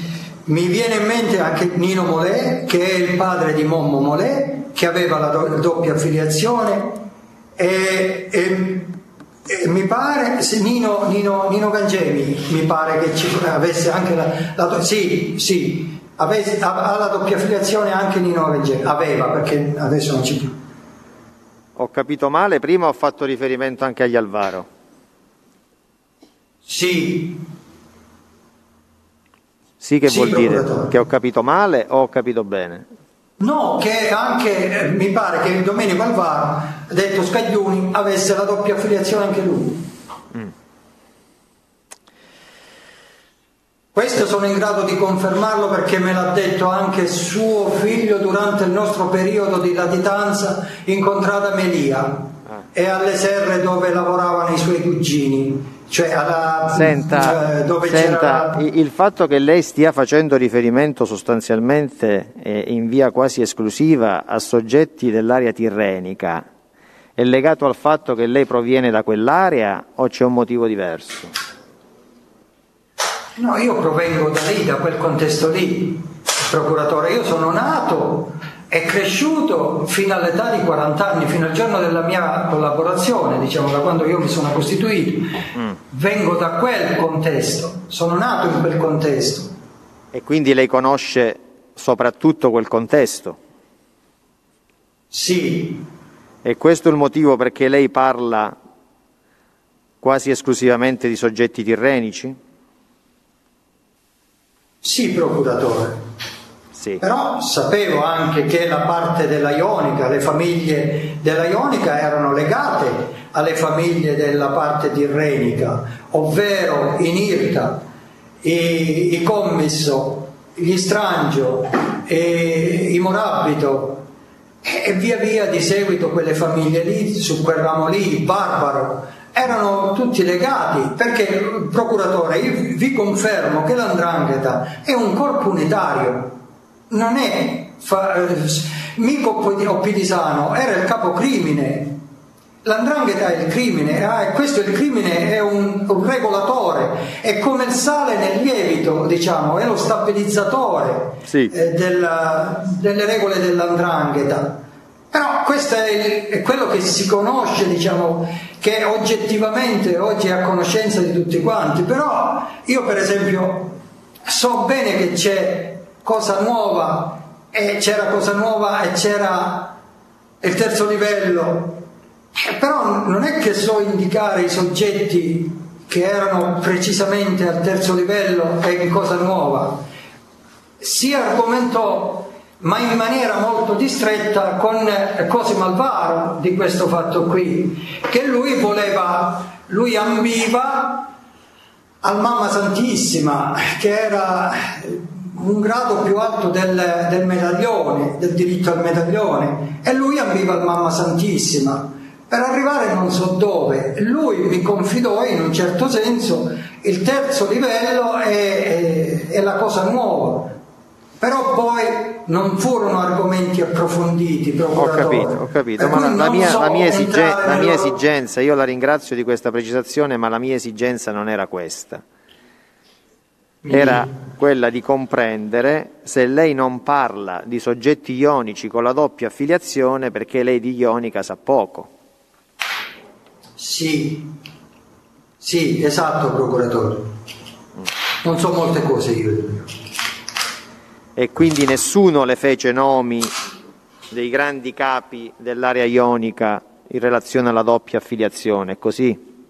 mi, viene in mente anche Nino Molè, che è il padre di Mommo Molè, che aveva la do, doppia affiliazione e, e, e mi pare, Nino, Nino, Nino Gangemi, mi pare che ci avesse anche la, la sì, sì, ha la doppia affiliazione anche Nino Reggeri, aveva perché adesso non c'è più. Ho capito male, prima ho fatto riferimento anche agli Alvaro. Sì. Sì che sì, vuol dire che ho capito male o ho capito bene? No, che anche, eh, mi pare che Domenico Alvaro, detto Scaglioni, avesse la doppia affiliazione anche lui. Questo sono in grado di confermarlo perché me l'ha detto anche suo figlio durante il nostro periodo di latitanza incontrata Melia ah. e alle serre dove lavoravano i suoi cugini. Cioè alla, senta, cioè dove senta il fatto che lei stia facendo riferimento sostanzialmente eh, in via quasi esclusiva a soggetti dell'area tirrenica è legato al fatto che lei proviene da quell'area o c'è un motivo diverso? No, io provengo da lì, da quel contesto lì, procuratore. Io sono nato e cresciuto fino all'età di 40 anni, fino al giorno della mia collaborazione, diciamo da quando io mi sono costituito. Mm. Vengo da quel contesto, sono nato in quel contesto. E quindi lei conosce soprattutto quel contesto? Sì. E questo è il motivo perché lei parla quasi esclusivamente di soggetti tirrenici? Sì, procuratore. Sì. Però sapevo anche che la parte della Ionica, le famiglie della Ionica erano legate alle famiglie della parte tirrenica, ovvero in Irta, i, i Commisso, gli Strangio, i, i Morabito e via via di seguito quelle famiglie lì, su quel ramo lì, Barbaro, erano tutti legati perché procuratore io vi confermo che l'andrangheta è un corpo unitario non è fa, eh, Mico Oppidisano era il capocrimine l'andrangheta è il crimine ah, questo il crimine è un, un, regolatore è come il sale nel lievito diciamo è lo stabilizzatore sì. eh, della, delle regole dell'andrangheta però questo è, è quello che si conosce diciamo che oggettivamente oggi è a conoscenza di tutti quanti, però io per esempio so bene che c'è cosa nuova e c'era cosa nuova e c'era il terzo livello, eh, però non è che so indicare i soggetti che erano precisamente al terzo livello e in cosa nuova. Si argomentò ma in maniera molto distretta con Cosimo Alvaro di questo fatto qui, che lui voleva, lui ambiva al Mamma Santissima, che era un grado più alto del, del medaglione, del diritto al medaglione, e lui ambiva al Mamma Santissima. Per arrivare non so dove, lui mi confidò in un certo senso il terzo livello è, è, è la cosa nuova, però poi non furono argomenti approfonditi. Ho capito, ho capito, ma la, mia, so la, mia esigen- la mia esigenza, io la ringrazio di questa precisazione, ma la mia esigenza non era questa. Era quella di comprendere se lei non parla di soggetti ionici con la doppia affiliazione perché lei di ionica sa poco. Sì, sì, esatto, procuratore. Non so molte cose io. E quindi nessuno le fece nomi dei grandi capi dell'area ionica in relazione alla doppia affiliazione, è così?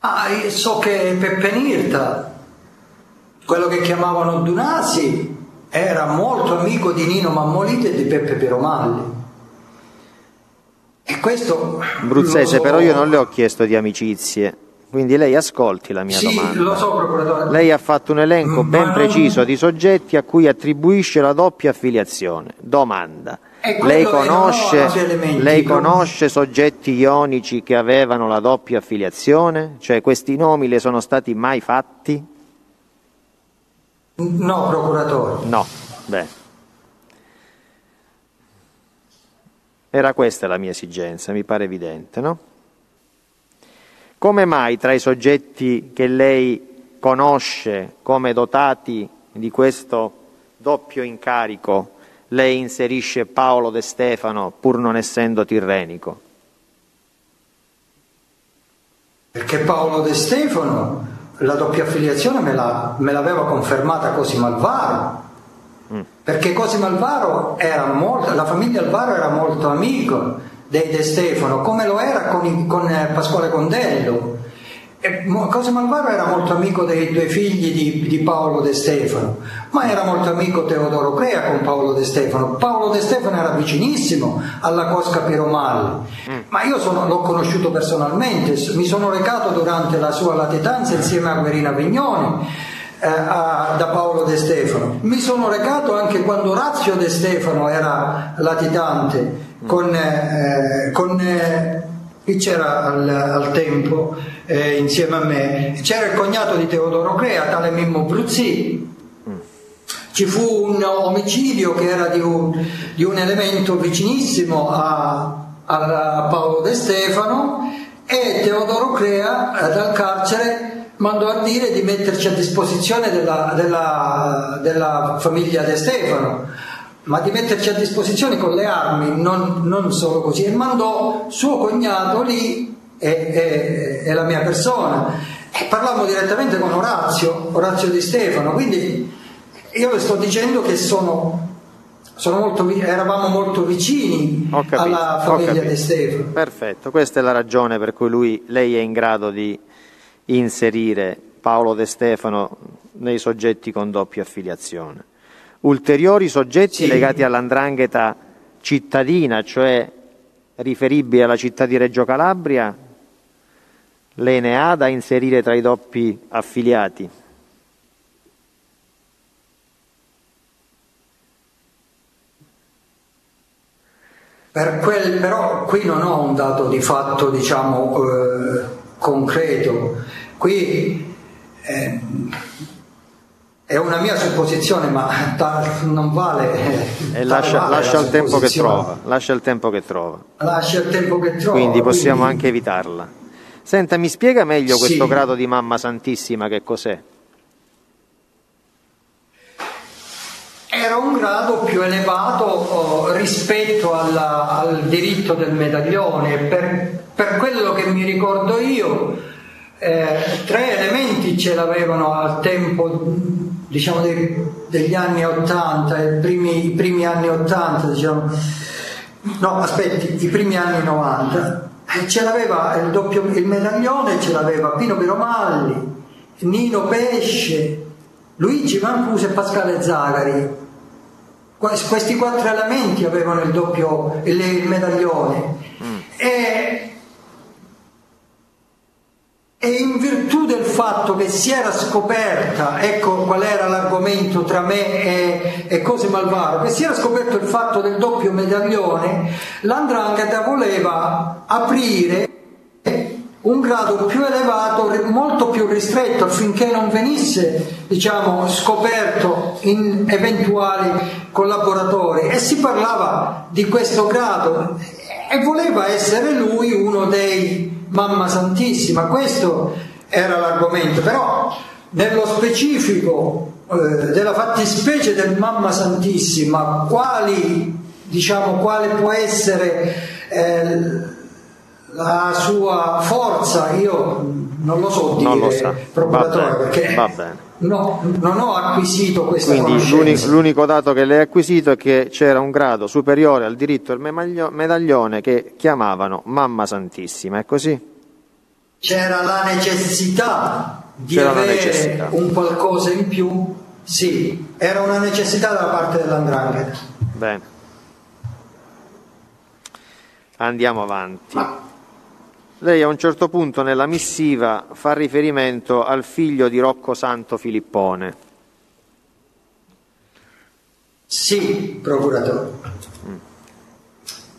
Ah, so che Peppe Nirta, quello che chiamavano Dunasi, era molto amico di Nino Mammolite e di Peppe Piromalli. E questo... Bruzzese, so... però io non le ho chiesto di amicizie, quindi lei ascolti la mia sì, domanda. lo so, procuratore. Lei ha fatto un elenco Ma ben non- preciso di soggetti a cui attribuisce la doppia affiliazione. Domanda. E quello Lei conosce, lei conosce soggetti ionici che avevano la doppia affiliazione? Cioè questi nomi le sono stati mai fatti? No, procuratore. No. Beh. Era questa la mia esigenza, mi pare evidente, no? Come mai tra i soggetti che lei conosce come dotati di questo doppio incarico lei inserisce Paolo De Stefano pur non essendo tirrenico? Perché Paolo De Stefano la doppia affiliazione me, la- me l'aveva confermata Cosimo Alvaro. Perché Cosimo Alvaro era molto, la famiglia Alvaro era molto amico dei De Stefano, come lo era con, i- con, eh, Pasquale Condello. E Mo- Cosimo Alvaro era molto amico dei due figli di, di Paolo De Stefano, ma era molto amico Teodoro Crea con Paolo De Stefano. Paolo De Stefano era vicinissimo alla Cosca Piromalli, ma io sono- l'ho conosciuto personalmente, mi sono recato durante la sua latitanza insieme a Guerina Vignoni eh, a- da Paolo De Stefano. Mi sono recato anche quando Orazio De Stefano era latitante con, eh, con, eh, chi c'era al, al tempo eh, insieme a me? C'era il cognato di Teodoro Crea, tale Mimmo Bruzzi. Ci fu un omicidio che era di un, di un elemento vicinissimo a, a Paolo De Stefano e Teodoro Crea eh, dal carcere mandò a dire di metterci a disposizione della, della- della famiglia De Stefano, ma di metterci a disposizione con le armi, non, non solo così, e mandò suo cognato lì e, e- e la mia persona. E parlammo direttamente con Orazio, Orazio Di Stefano, quindi io le sto dicendo che sono, sono molto, eravamo molto vicini capito, alla famiglia. De Stefano. Perfetto, questa è la ragione per cui lui, lei è in grado di inserire Paolo De Stefano nei soggetti con doppia affiliazione. Ulteriori soggetti Sì. legati all'andrangheta cittadina, cioè riferibili alla città di Reggio Calabria, lei ne ha da inserire tra i doppi affiliati? Per quel- però qui non ho un dato di fatto diciamo eh, concreto, qui eh, è una mia supposizione ma ta- non vale. eh, E lascia, vale lascia la il tempo che trova, lascia il tempo che trova. Lascia il tempo che trova. quindi possiamo quindi anche evitarla. Senta, mi spiega meglio questo Sì. grado di mamma santissima che cos'è? Era un grado più elevato oh, rispetto alla- al diritto del medaglione. Per, per quello che mi ricordo io, eh, tre elementi ce l'avevano al tempo diciamo, dei degli anni 80, i primi, i primi anni 80, diciamo, no aspetti, i primi anni 90, eh, ce l'aveva il, doppio, il medaglione, ce l'aveva Pino Piromalli, Nino Pesce, Luigi Mancuso e Pasquale Zagari. Questi quattro elementi avevano il doppio, il, il medaglione. Mm. E e in virtù del fatto che si era scoperta, ecco qual era l'argomento tra me e, e Cosimo Alvaro, che si era scoperto il fatto del doppio medaglione, l'Andrangheta voleva aprire un grado più elevato, molto più ristretto, affinché non venisse diciamo, scoperto in eventuali collaboratori. E si parlava di questo grado e voleva essere lui uno dei Mamma Santissima, questo era l'argomento, però nello specifico eh, della fattispecie del Mamma Santissima, quali, diciamo, quale può essere eh, la sua forza, io non lo so dire, non lo sa. procuratore, perché no, non ho acquisito questa Quindi l'unico, l'unico dato che lei ha acquisito è che c'era un grado superiore al diritto del medaglione che chiamavano Mamma Santissima, è così? C'era la necessità di c'era avere necessità. un qualcosa in più? Sì, era una necessità da parte dell'Andrangheta. Bene. Andiamo avanti. Ma lei a un certo punto nella missiva fa riferimento al figlio di Rocco Santo Filippone. Sì, procuratore.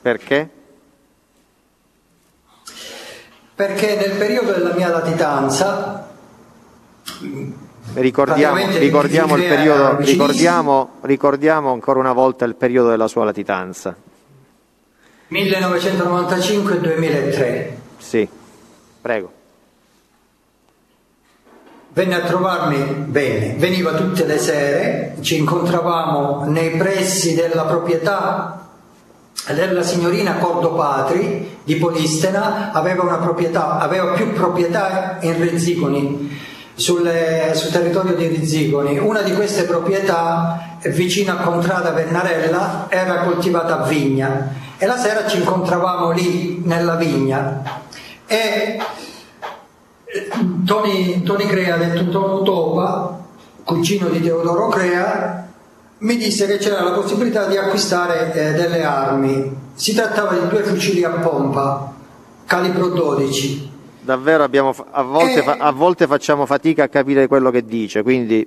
Perché? Perché nel periodo della mia latitanza Ricordiamo, ricordiamo, il periodo, ricordiamo, ricordiamo ancora una volta il periodo della sua latitanza. 1995-2003. Sì, prego. Venne a trovarmi bene, veniva tutte le sere, ci incontravamo nei pressi della proprietà della signorina Cordopatri di Polistena, aveva, una proprietà, aveva più proprietà in Rezziconi, sulle, sul territorio di Rizzigoni. Una di queste proprietà, vicino a Contrada Vernarella, era coltivata a vigna. E la sera ci incontravamo lì nella vigna e eh, Tony, Tony Crea, detto Tono Topa, cugino di Teodoro Crea, mi disse che c'era la possibilità di acquistare eh, delle armi. Si trattava di due fucili a pompa, calibro 12. Davvero abbiamo, a, volte, e... a volte facciamo fatica a capire quello che dice, quindi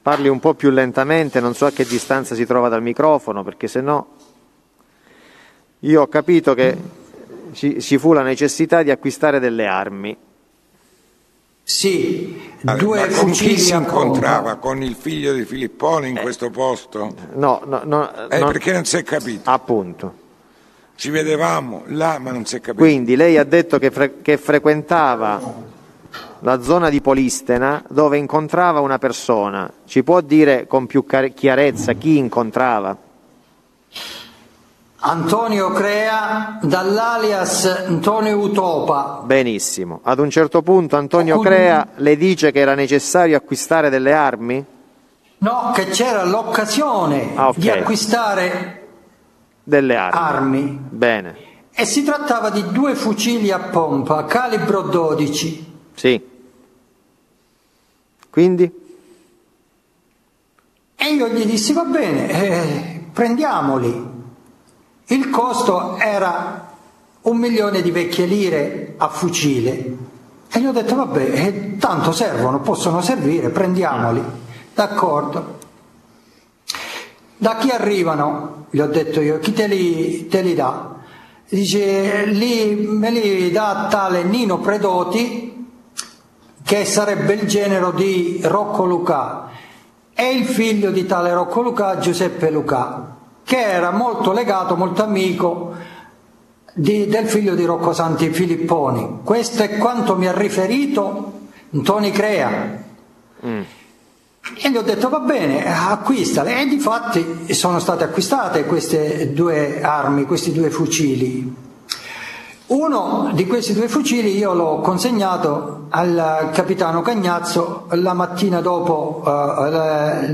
parli un po' più lentamente, non so a che distanza si trova dal microfono, perché se no io ho capito che ci, ci fu la necessità di acquistare delle armi. Sì, due ma con chi si incontrava? Con il figlio di Filippone in eh, questo posto? No, no, no eh, non, perché non si è capito. Appunto. Ci vedevamo là, ma non si è capito. Quindi lei ha detto che, fre- che frequentava la zona di Polistena dove incontrava una persona. Ci può dire con più chiarezza chi incontrava? Antonio Crea dall'alias Antonio Utopa. Benissimo. Ad un certo punto Antonio Crea le dice che era necessario acquistare delle armi? No, che c'era l'occasione ah, okay. di acquistare delle armi. armi. Bene. E si trattava di due fucili a pompa, calibro 12. Sì. Quindi? E io gli dissi, va bene, eh, prendiamoli. Il costo era un milione di vecchie lire a fucile. E gli ho detto, vabbè, eh, tanto servono, possono servire, prendiamoli. D'accordo. Da chi arrivano? Gli ho detto io, chi te li, te li dà? Dice, li, me li dà tale Nino Predoti, che sarebbe il genero di Rocco Luca, e il figlio di tale Rocco Luca, Giuseppe Luca che era molto legato, molto amico di, del figlio di Rocco Santi Filipponi. Questo è quanto mi ha riferito Toni Crea. Mm. E gli ho detto va bene, acquistale. E di fatti sono state acquistate queste due armi, questi due fucili. Uno di questi due fucili io l'ho consegnato al capitano Cagnazzo la mattina dopo uh,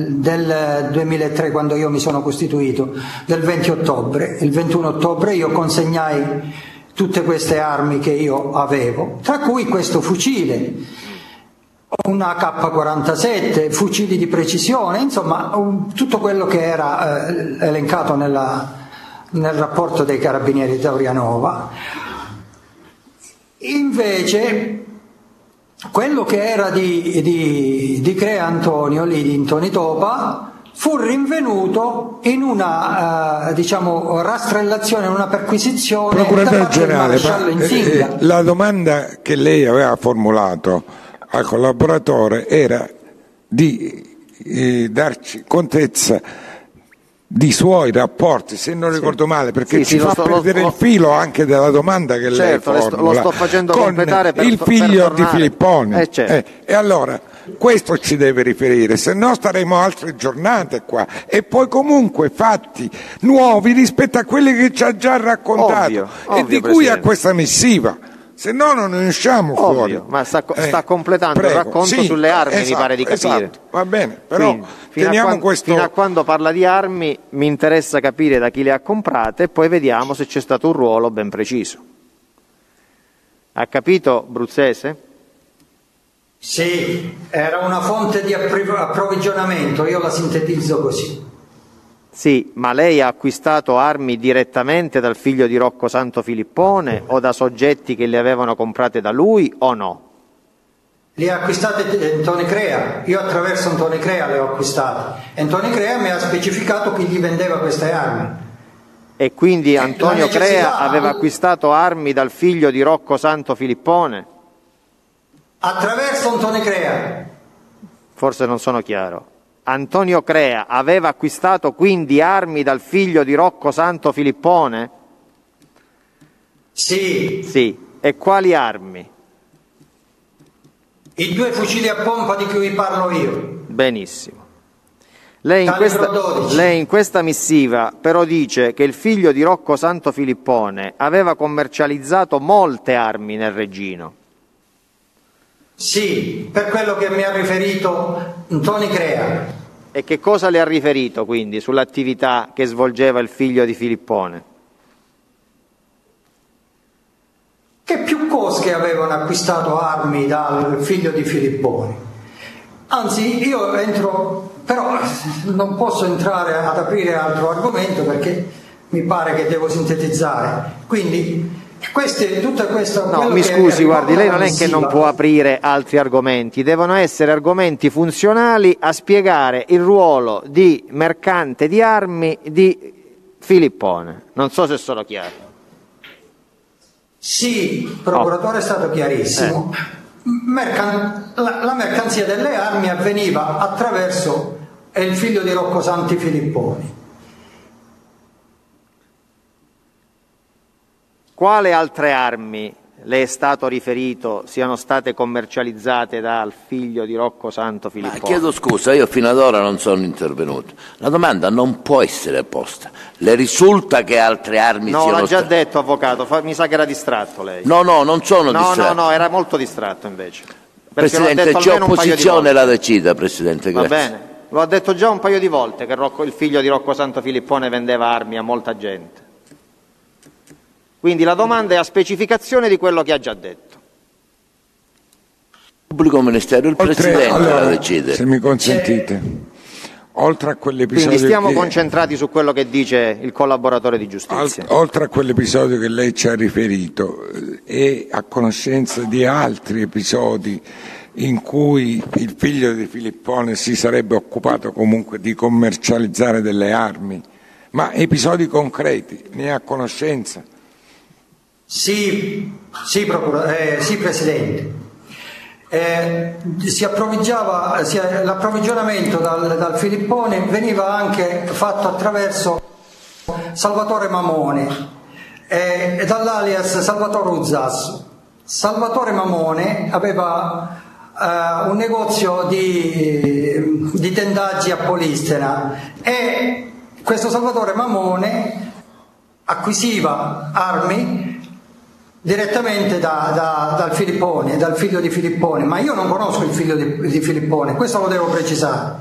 del 2003 quando io mi sono costituito, del 20 ottobre. Il 21 ottobre io consegnai tutte queste armi che io avevo, tra cui questo fucile, una K47, fucili di precisione, insomma un, tutto quello che era uh, elencato nella, nel rapporto dei carabinieri di Taurianova. Invece quello che era di, di, di Crea Antonio, lì di Intonitopa, fu rinvenuto in una uh, diciamo, rastrellazione, in una perquisizione Procuratore generale, ma, eh, la domanda che lei aveva formulato al collaboratore era di eh, darci contezza di suoi rapporti, se non ricordo male, perché sì, ci sì, fa sto, perdere lo, il filo anche della domanda che certo, lei formula. Lo sto facendo con completare per il figlio per di Filipponi. Eh, certo. eh, e allora questo ci deve riferire, se no staremo altre giornate qua. E poi comunque fatti nuovi rispetto a quelli che ci ha già raccontato ovvio, e ovvio, di cui Presidente. ha questa missiva se no non ne usciamo Ovvio, fuori. Ma sta, Eh, sta completando prego. il racconto Sì, sulle armi, esatto, mi pare di capire. esatto. Va bene, però Quindi, fino, a teniamo quando, questo... fino a quando parla di armi mi interessa capire da chi le ha comprate e poi vediamo se c'è stato un ruolo ben preciso. Ha capito Bruzzese? Sì, era una fonte di approvvigionamento, io la sintetizzo così. Sì, ma lei ha acquistato armi direttamente dal figlio di Rocco Santo Filippone o da soggetti che le avevano comprate da lui o no? Le ha acquistate Antoni Crea, io attraverso Antoni Crea le ho acquistate. Antoni Crea mi ha specificato chi gli vendeva queste armi. E quindi Antonio necessità- Crea aveva acquistato armi dal figlio di Rocco Santo Filippone? Attraverso Antoni Crea. Forse non sono chiaro. Antonio Crea aveva acquistato quindi armi dal figlio di Rocco Santo Filippone? Sì, Sì. E quali armi? i due fucili a pompa di cui parlo io. Benissimo. Lei in, questa, 12. lei in questa missiva però dice che il figlio di Rocco Santo Filippone aveva commercializzato molte armi nel Regino. Sì, per quello che mi ha riferito Antoni Crea. E che cosa le ha riferito quindi sull'attività che svolgeva il figlio di Filippone? che più cosche avevano acquistato armi dal figlio di Filipponi. Anzi, io entro, però non posso entrare ad aprire altro argomento perché mi pare che devo sintetizzare. Quindi, queste, tutta questa... No, mi scusi, guardi, lei non è che non può aprire altri argomenti, devono essere argomenti funzionali a spiegare il ruolo di mercante di armi di Filippone. Non so se sono chiaro. Sì, il procuratore è stato chiarissimo. Mercan- la, la mercanzia delle armi avveniva attraverso il figlio di Rocco Santi Filipponi. Quale altre armi le è stato riferito siano state commercializzate dal figlio di Rocco Santo Ma Filippone? chiedo scusa, io fino ad ora non sono intervenuto. La domanda non può essere posta. Le risulta che altre armi No, siano l'ha già state... detto, avvocato, mi sa che era distratto lei. No, no, non sono no, distratto. no, no, era molto distratto invece. Presidente, c'è opposizione, la decida, Presidente, Va grazie. bene, lo ha detto già un paio di volte che Rocco- il figlio di Rocco Santo Filippone vendeva armi a molta gente. Quindi la domanda è a specificazione di quello che ha già detto. Il pubblico ministero, il Oltre- Presidente allora, la decide. Se mi consentite, oltre a quell'episodio Quindi stiamo che- concentrati su quello che dice il collaboratore di Al- giustizia. oltre a quell'episodio che lei ci ha riferito, eh, è a conoscenza di altri episodi in cui il figlio di Filippone si sarebbe occupato comunque di commercializzare delle armi, ma episodi concreti, ne è a conoscenza? Sì, sì, procura- eh, sì, Presidente. Eh, si approvvigionava- si- l'approvvigionamento dal, dal Filippone veniva anche fatto attraverso Salvatore Mamone eh, dall'alias Salvatore Uzzasso. Salvatore Mamone aveva eh, un negozio di, di tendaggi a Polistena e questo Salvatore Mamone acquisiva armi direttamente da, da, dal Filippone, dal figlio di Filippone, ma io non conosco il figlio di, di Filippone, questo lo devo precisare.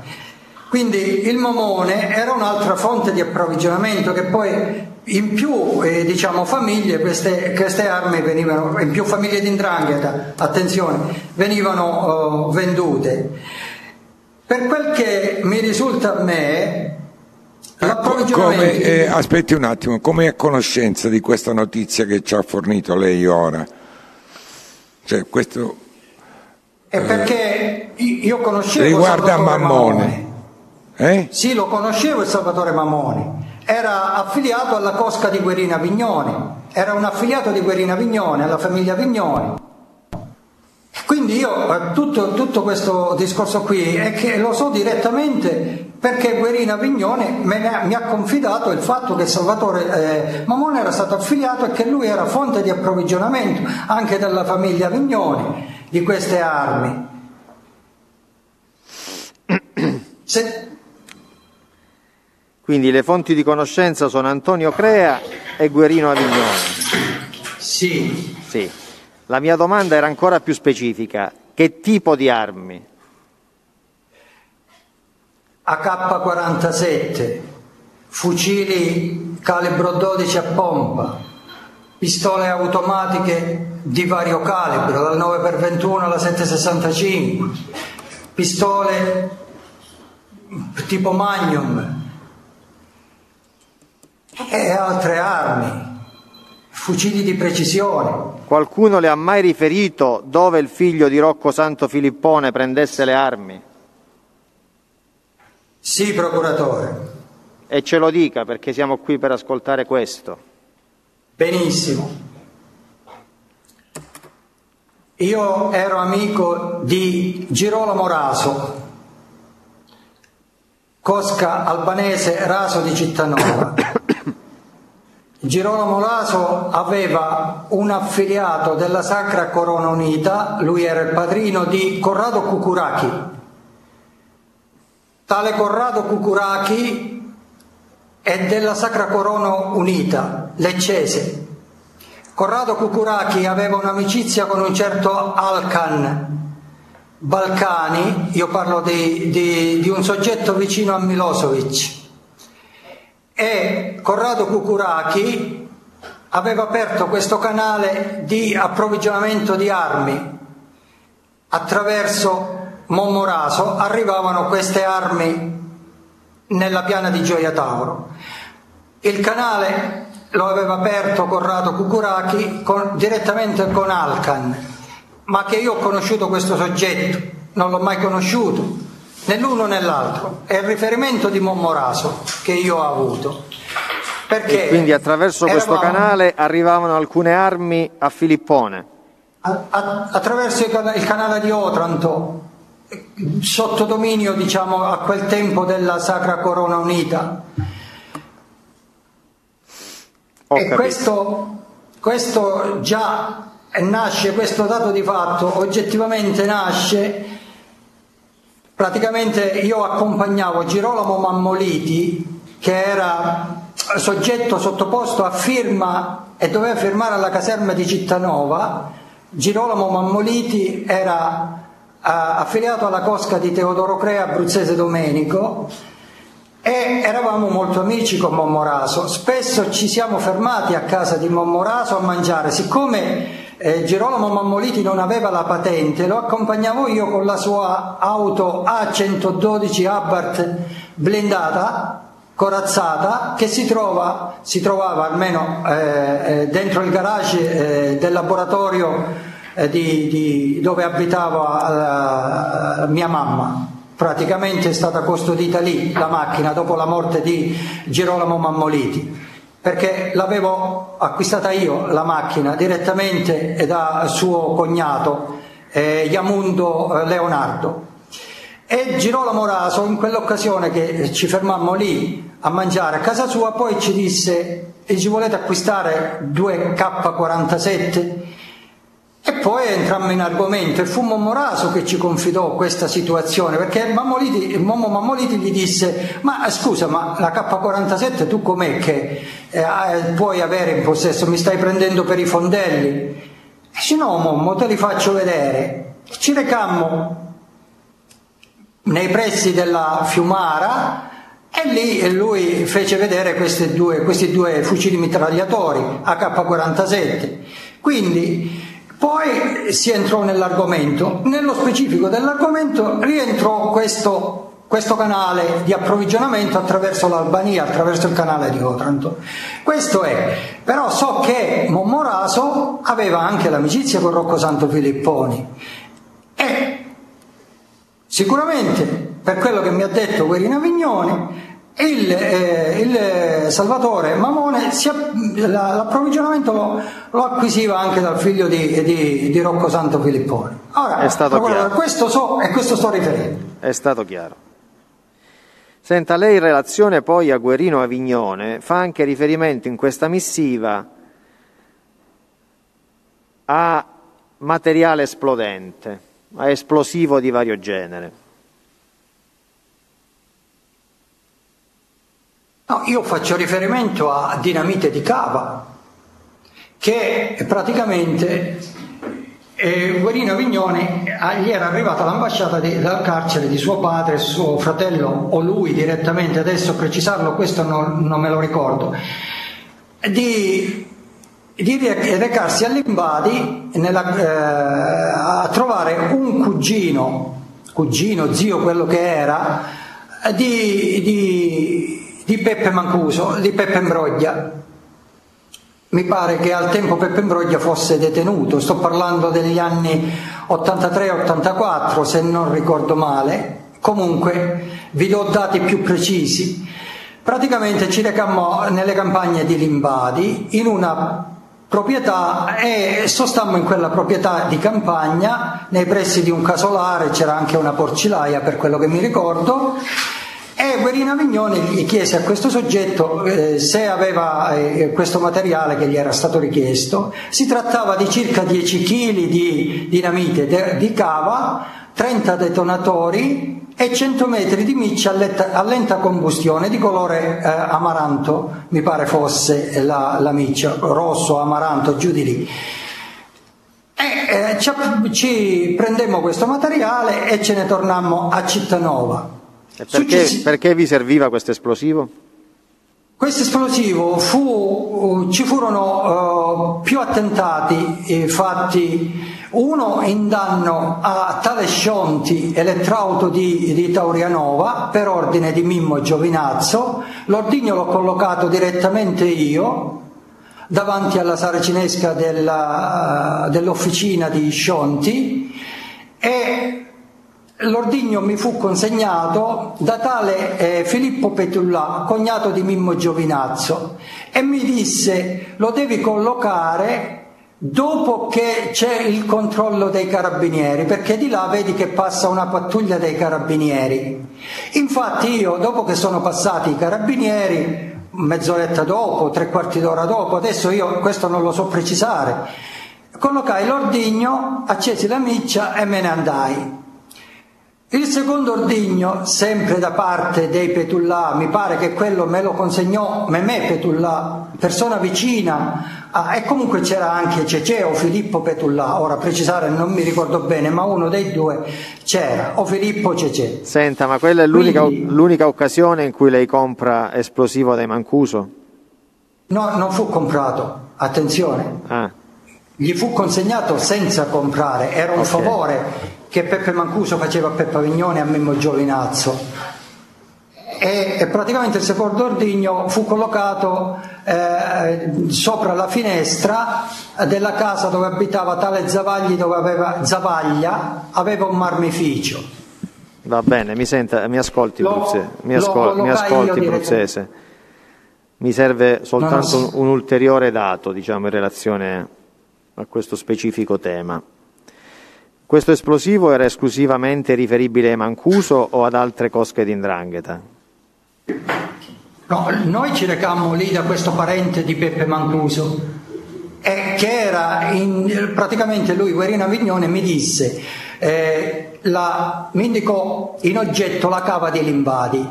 Quindi il momone era un'altra fonte di approvvigionamento che poi in più eh, diciamo, famiglie queste, queste, armi venivano, in più famiglie di indrangheta, attenzione, venivano uh, vendute. Per quel che mi risulta a me, come, eh, aspetti un attimo, come è a conoscenza di questa notizia che ci ha fornito lei ora? Cioè, questo, è perché io conoscevo riguarda Mammone. Mammone. Eh? Sì, lo conoscevo il Salvatore Mammoni. Era affiliato alla Cosca di Guerina Vignoni. Era un affiliato di Guerina Vignoni, alla famiglia Vignoni. Quindi io eh, tutto, tutto, questo discorso qui è che lo so direttamente perché Guerina Vignone mi ha confidato il fatto che Salvatore eh, Mamone era stato affiliato e che lui era fonte di approvvigionamento anche della famiglia Vignoni di queste armi. Se... Quindi le fonti di conoscenza sono Antonio Crea e Guerino Avignone. Sì. Sì. La mia domanda era ancora più specifica. Che tipo di armi? AK-47, fucili calibro 12 a pompa, pistole automatiche di vario calibro, dal 9x21 alla 765, pistole tipo Magnum e altre armi fucili di precisione. Qualcuno le ha mai riferito dove il figlio di Rocco Santo Filippone prendesse le armi? Sì, procuratore. E ce lo dica perché siamo qui per ascoltare questo. Benissimo. Io ero amico di Girolamo Raso, Cosca Albanese Raso di Cittanova. Girolamo Laso aveva un affiliato della Sacra Corona Unita, lui era il padrino di Corrado Cucurachi. Tale Corrado Cucurachi è della Sacra Corona Unita, leccese. Corrado Cucurachi aveva un'amicizia con un certo Alcan Balcani, io parlo di, di, di un soggetto vicino a Milosevic e Corrado Cucurachi aveva aperto questo canale di approvvigionamento di armi. Attraverso Mommoraso arrivavano queste armi nella piana di Gioia Tauro. Il canale lo aveva aperto Corrado Cucurachi con, direttamente con Alcan, ma che io ho conosciuto questo soggetto, non l'ho mai conosciuto né l'uno né l'altro, è il riferimento di Mommoraso che io ho avuto. Perché e quindi attraverso questo canale arrivavano alcune armi a Filippone? A, a, attraverso il canale di Otranto, sotto dominio diciamo a quel tempo della Sacra Corona Unita. Ho e questo, questo già nasce, questo dato di fatto oggettivamente nasce praticamente io accompagnavo Girolamo Mammoliti che era soggetto sottoposto a firma e doveva firmare alla caserma di Cittanova Girolamo Mammoliti era affiliato alla cosca di Teodoro Crea Abruzzese Domenico e eravamo molto amici con Mommoraso spesso ci siamo fermati a casa di Mommoraso a mangiare. Siccome eh, Girolamo Mammoliti non aveva la patente, lo accompagnavo io con la sua auto A112 Abarth blindata, corazzata, che si, trova, si trovava almeno eh, eh dentro il garage eh, del laboratorio eh, di, di, dove abitava mia mamma. Praticamente è stata custodita lì la macchina dopo la morte di Girolamo Mammoliti. Perché l'avevo acquistata io la macchina direttamente da suo cognato eh, Yamundo eh, Leonardo. E Girolamo Raso in quell'occasione che ci fermammo lì a mangiare a casa sua poi ci disse e ci volete acquistare due K47 E poi entrammo in argomento e fu Mommoraso che ci confidò questa situazione, perché Mammoliti, Momo Mammoliti gli disse, ma scusa, ma la K47 tu com'è che eh, puoi avere in possesso? Mi stai prendendo per i fondelli? E dice no, Mommo, te li faccio vedere. Ci recammo nei pressi della Fiumara e lì lui fece vedere due, questi due fucili mitragliatori AK-47. Quindi poi si entrò nell'argomento, nello specifico dell'argomento rientrò questo, questo canale di approvvigionamento attraverso l'Albania, attraverso il canale di Otranto. Questo è, però so che Mommoraso aveva anche l'amicizia con Rocco Santo Filipponi e sicuramente per quello che mi ha detto Guerina Vignone il, eh, il, Salvatore Mamone l'approvvigionamento lo, lo, acquisiva anche dal figlio di, di, di Rocco Santo Filippone. Ora, è stato guarda, questo so e questo sto riferendo. È stato chiaro. Senta, lei in relazione poi a Guerino Avignone fa anche riferimento in questa missiva a materiale esplodente, a esplosivo di vario genere. No, io faccio riferimento a dinamite di cava, che praticamente eh, Guerino Vignone gli era arrivata l'ambasciata di, dal carcere di suo padre, suo fratello o lui direttamente, adesso precisarlo questo non, non me lo ricordo, di, di recarsi all'Imbadi nella, eh, a trovare un cugino, cugino, zio quello che era, di, di di Peppe Mancuso, di Peppe Imbroglia. Mi pare che al tempo Peppe Imbroglia fosse detenuto, sto parlando degli anni 83-84 se non ricordo male, comunque vi do dati più precisi. Praticamente ci recammo nelle campagne di Limbadi in una proprietà e sostammo in quella proprietà di campagna nei pressi di un casolare, c'era anche una porcilaia per quello che mi ricordo e Guerina Vignone gli chiese a questo soggetto eh, se aveva eh, questo materiale che gli era stato richiesto. Si trattava di circa 10 kg di dinamite de- di cava, 30 detonatori e 100 metri di miccia a, letta- a lenta combustione di colore eh, amaranto, mi pare fosse la, la miccia, rosso, amaranto, giù di lì. E, eh, ci, ci prendemmo questo materiale e ce ne tornammo a Cittanova. Perché, perché, vi serviva questo esplosivo? Questo esplosivo fu, ci furono uh, più attentati eh, fatti, uno in danno a tale Scionti, elettrauto di, di Taurianova, per ordine di Mimmo Giovinazzo, l'ordigno l'ho collocato direttamente io, davanti alla saracinesca della, dell'officina di Scionti e L'ordigno mi fu consegnato da tale eh, Filippo Petullà, cognato di Mimmo Giovinazzo, e mi disse lo devi collocare dopo che c'è il controllo dei carabinieri, perché di là vedi che passa una pattuglia dei carabinieri. Infatti io, dopo che sono passati i carabinieri, mezz'oretta dopo, tre quarti d'ora dopo, adesso io questo non lo so precisare, collocai l'ordigno, accesi la miccia e me ne andai. Il secondo ordigno, sempre da parte dei Petullà, mi pare che quello me lo consegnò Memè Petullà, persona vicina, ah, e comunque c'era anche Cecè o Filippo Petullà, ora precisare non mi ricordo bene, ma uno dei due c'era, o Filippo o Cecè. Senta, ma quella è l'unica, Quindi, l'unica occasione in cui lei compra esplosivo dai Mancuso? No, non fu comprato, attenzione. Ah. Gli fu consegnato senza comprare, era un okay. favore che Peppe Mancuso faceva a Peppa Vignone e a Mimmo Giovinazzo. E, e praticamente il secondo ordigno fu collocato eh, sopra la finestra della casa dove abitava tale Zavagli, dove aveva Zavaglia, aveva un marmificio. Va bene, mi, senta, mi ascolti, lo, Bruzzese, mi, ascol- mi ascolti Bruzzese. Mi serve soltanto un, un ulteriore dato diciamo, in relazione a questo specifico tema. Questo esplosivo era esclusivamente riferibile ai Mancuso o ad altre cosche di Indrangheta? No, noi ci recammo lì da questo parente di Peppe Mancuso e che era in, praticamente lui, Guerino Avignone, mi disse, eh, la, mi indicò in oggetto la cava di Limbadi.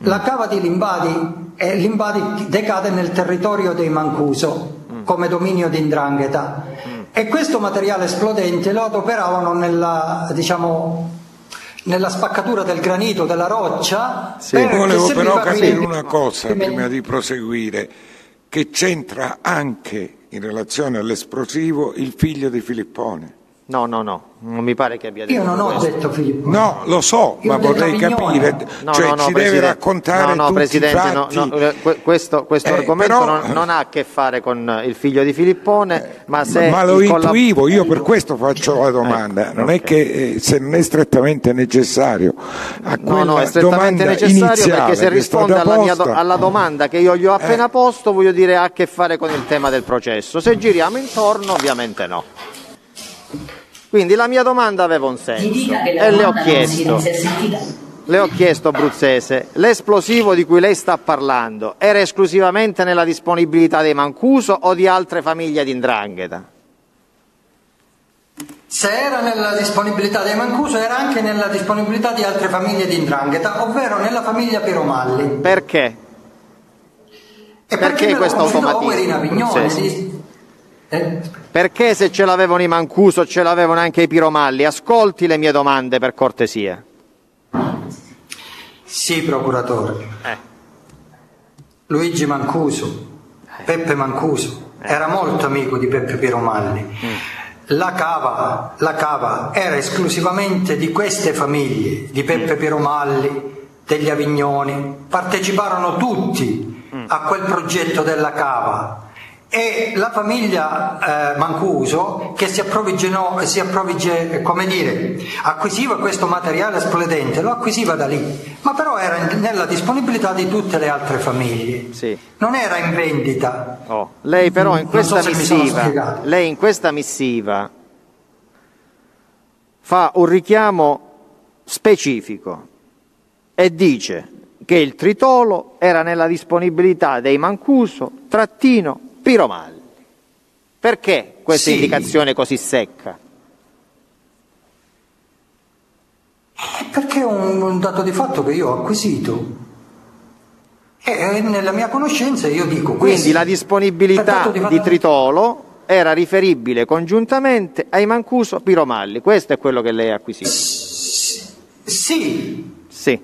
La cava di Limbadi, eh, Limbadi decade nel territorio dei Mancuso come dominio di Indrangheta e questo materiale esplodente lo adoperavano nella, diciamo, nella spaccatura del granito, della roccia. Sì. Volevo però capire una cosa prima di proseguire, che c'entra anche in relazione all'esplosivo il figlio di Filippone. No, no, no, non mi pare che abbia detto Io non ho questo. detto Filippo. No, lo so, Io ma ho vorrei capire, No, cioè no, no, ci deve raccontare no, no, tutti Presidente, i no, eh, que- questo, questo Eh, argomento però- non, non ha a che fare con il figlio di Filippone, ma se ma lo intuivo, io per questo faccio la domanda, Ecco, non è che eh, se non è strettamente necessario a No, quella no, è strettamente domanda necessario iniziale perché se risponde alla, mia Eh. alla domanda che io gli ho appena posto, voglio dire ha a che fare con il tema del processo. Se giriamo intorno, ovviamente no. Quindi la mia domanda aveva un senso e le ho chiesto. Le ho chiesto, Bruzzese, l'esplosivo di cui lei sta parlando era esclusivamente nella disponibilità dei Mancuso o di altre famiglie di Indrangheta? Se era nella disponibilità dei Mancuso era anche nella disponibilità di altre famiglie di Indrangheta, ovvero nella famiglia Piromalli. Perché? E Perché lo questo automatismo, Bruzzese? sì. Eh, Perché se ce l'avevano i Mancuso ce l'avevano anche i Piromalli? Ascolti le mie domande per cortesia. Sì, procuratore. Eh. Luigi Mancuso, Peppe Mancuso, era molto amico di Peppe Piromalli. La cava, la cava era esclusivamente di queste famiglie, di Peppe Piromalli, degli Avignoni. Parteciparono tutti a quel progetto della cava. E la famiglia eh, Mancuso che si approvvigionò, si approvvige, come dire, acquisiva questo materiale esplodente, lo acquisiva da lì, ma però era in- nella disponibilità di tutte le altre famiglie, Sì. non era in vendita. Oh, Lei però in questa so missiva, lei in questa missiva fa un richiamo specifico e dice che il tritolo era nella disponibilità dei Mancuso, trattino, Piromalli. Perché questa Sì. indicazione così secca? Perché è un, un dato di fatto che io ho acquisito. E nella mia conoscenza io dico Quindi questo. la Per disponibilità di fatto- di tritolo era riferibile congiuntamente ai Mancuso Piromalli. Questo è quello che lei ha acquisito. Sì, Sì.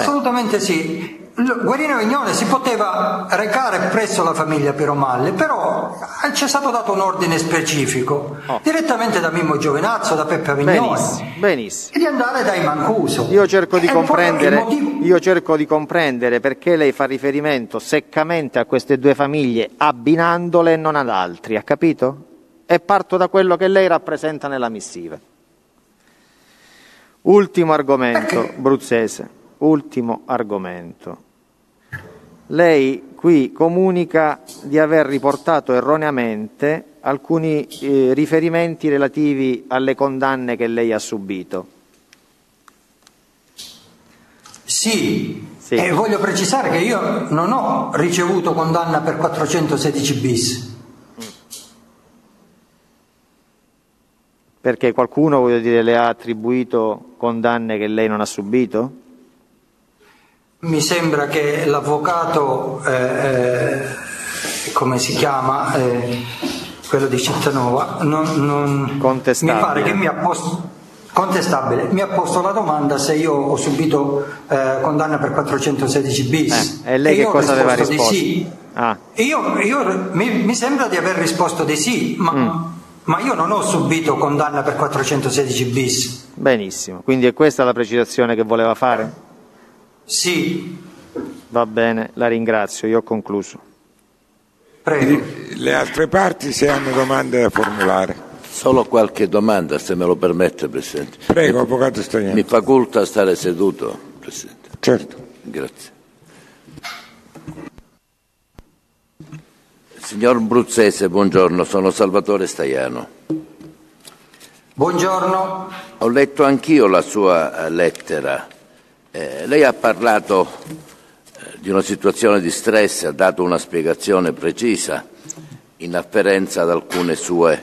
Assolutamente sì. Guerino Vignone si poteva recare presso la famiglia Piromalli, però eh, ci è stato dato un ordine specifico, Oh. direttamente da Mimmo Giovinazzo, da Peppe Avignone, benissimo, benissimo. e di andare dai Mancuso. Io cerco io cerco di comprendere perché lei fa riferimento seccamente a queste due famiglie abbinandole e non ad altri, ha capito? E parto da quello che lei rappresenta nella missiva. Ultimo argomento, Perché? Bruzzese, ultimo argomento. Lei qui comunica di aver riportato erroneamente alcuni eh, riferimenti relativi alle condanne che lei ha subito. Sì, Sì. e voglio precisare che io non ho ricevuto condanna per 416 bis. Perché qualcuno, voglio dire, le ha attribuito condanne che lei non ha subito? Mi sembra che l'avvocato, eh, eh, come si chiama, eh, quello di Cittanova, non, non- Contestabile. mi pare che mi ha posto, contestabile, mi ha posto la domanda se io ho subito eh, condanna per 416 bis. Eh, e lei che io ho cosa aveva risposto risposto? Di sì. Ah, Io, io- mi, mi sembra di aver risposto di sì, ma, Mm. ma io non ho subito condanna per 416 bis. benissimo. Quindi è questa la precisazione che voleva fare? Sì, Va bene, la ringrazio, io ho concluso. prego. Le altre parti se hanno domande da formulare. Solo qualche domanda, se me lo permette, Presidente. Prego, Avvocato Stagliani. Mi facolta stare seduto, Presidente. Certo. Grazie. Signor Bruzzese, buongiorno, sono Salvatore Staiano. Buongiorno. Ho letto anch'io la sua eh, lettera. Eh, lei ha parlato eh, di una situazione di stress, ha dato una spiegazione precisa. in afferenza ad alcune sue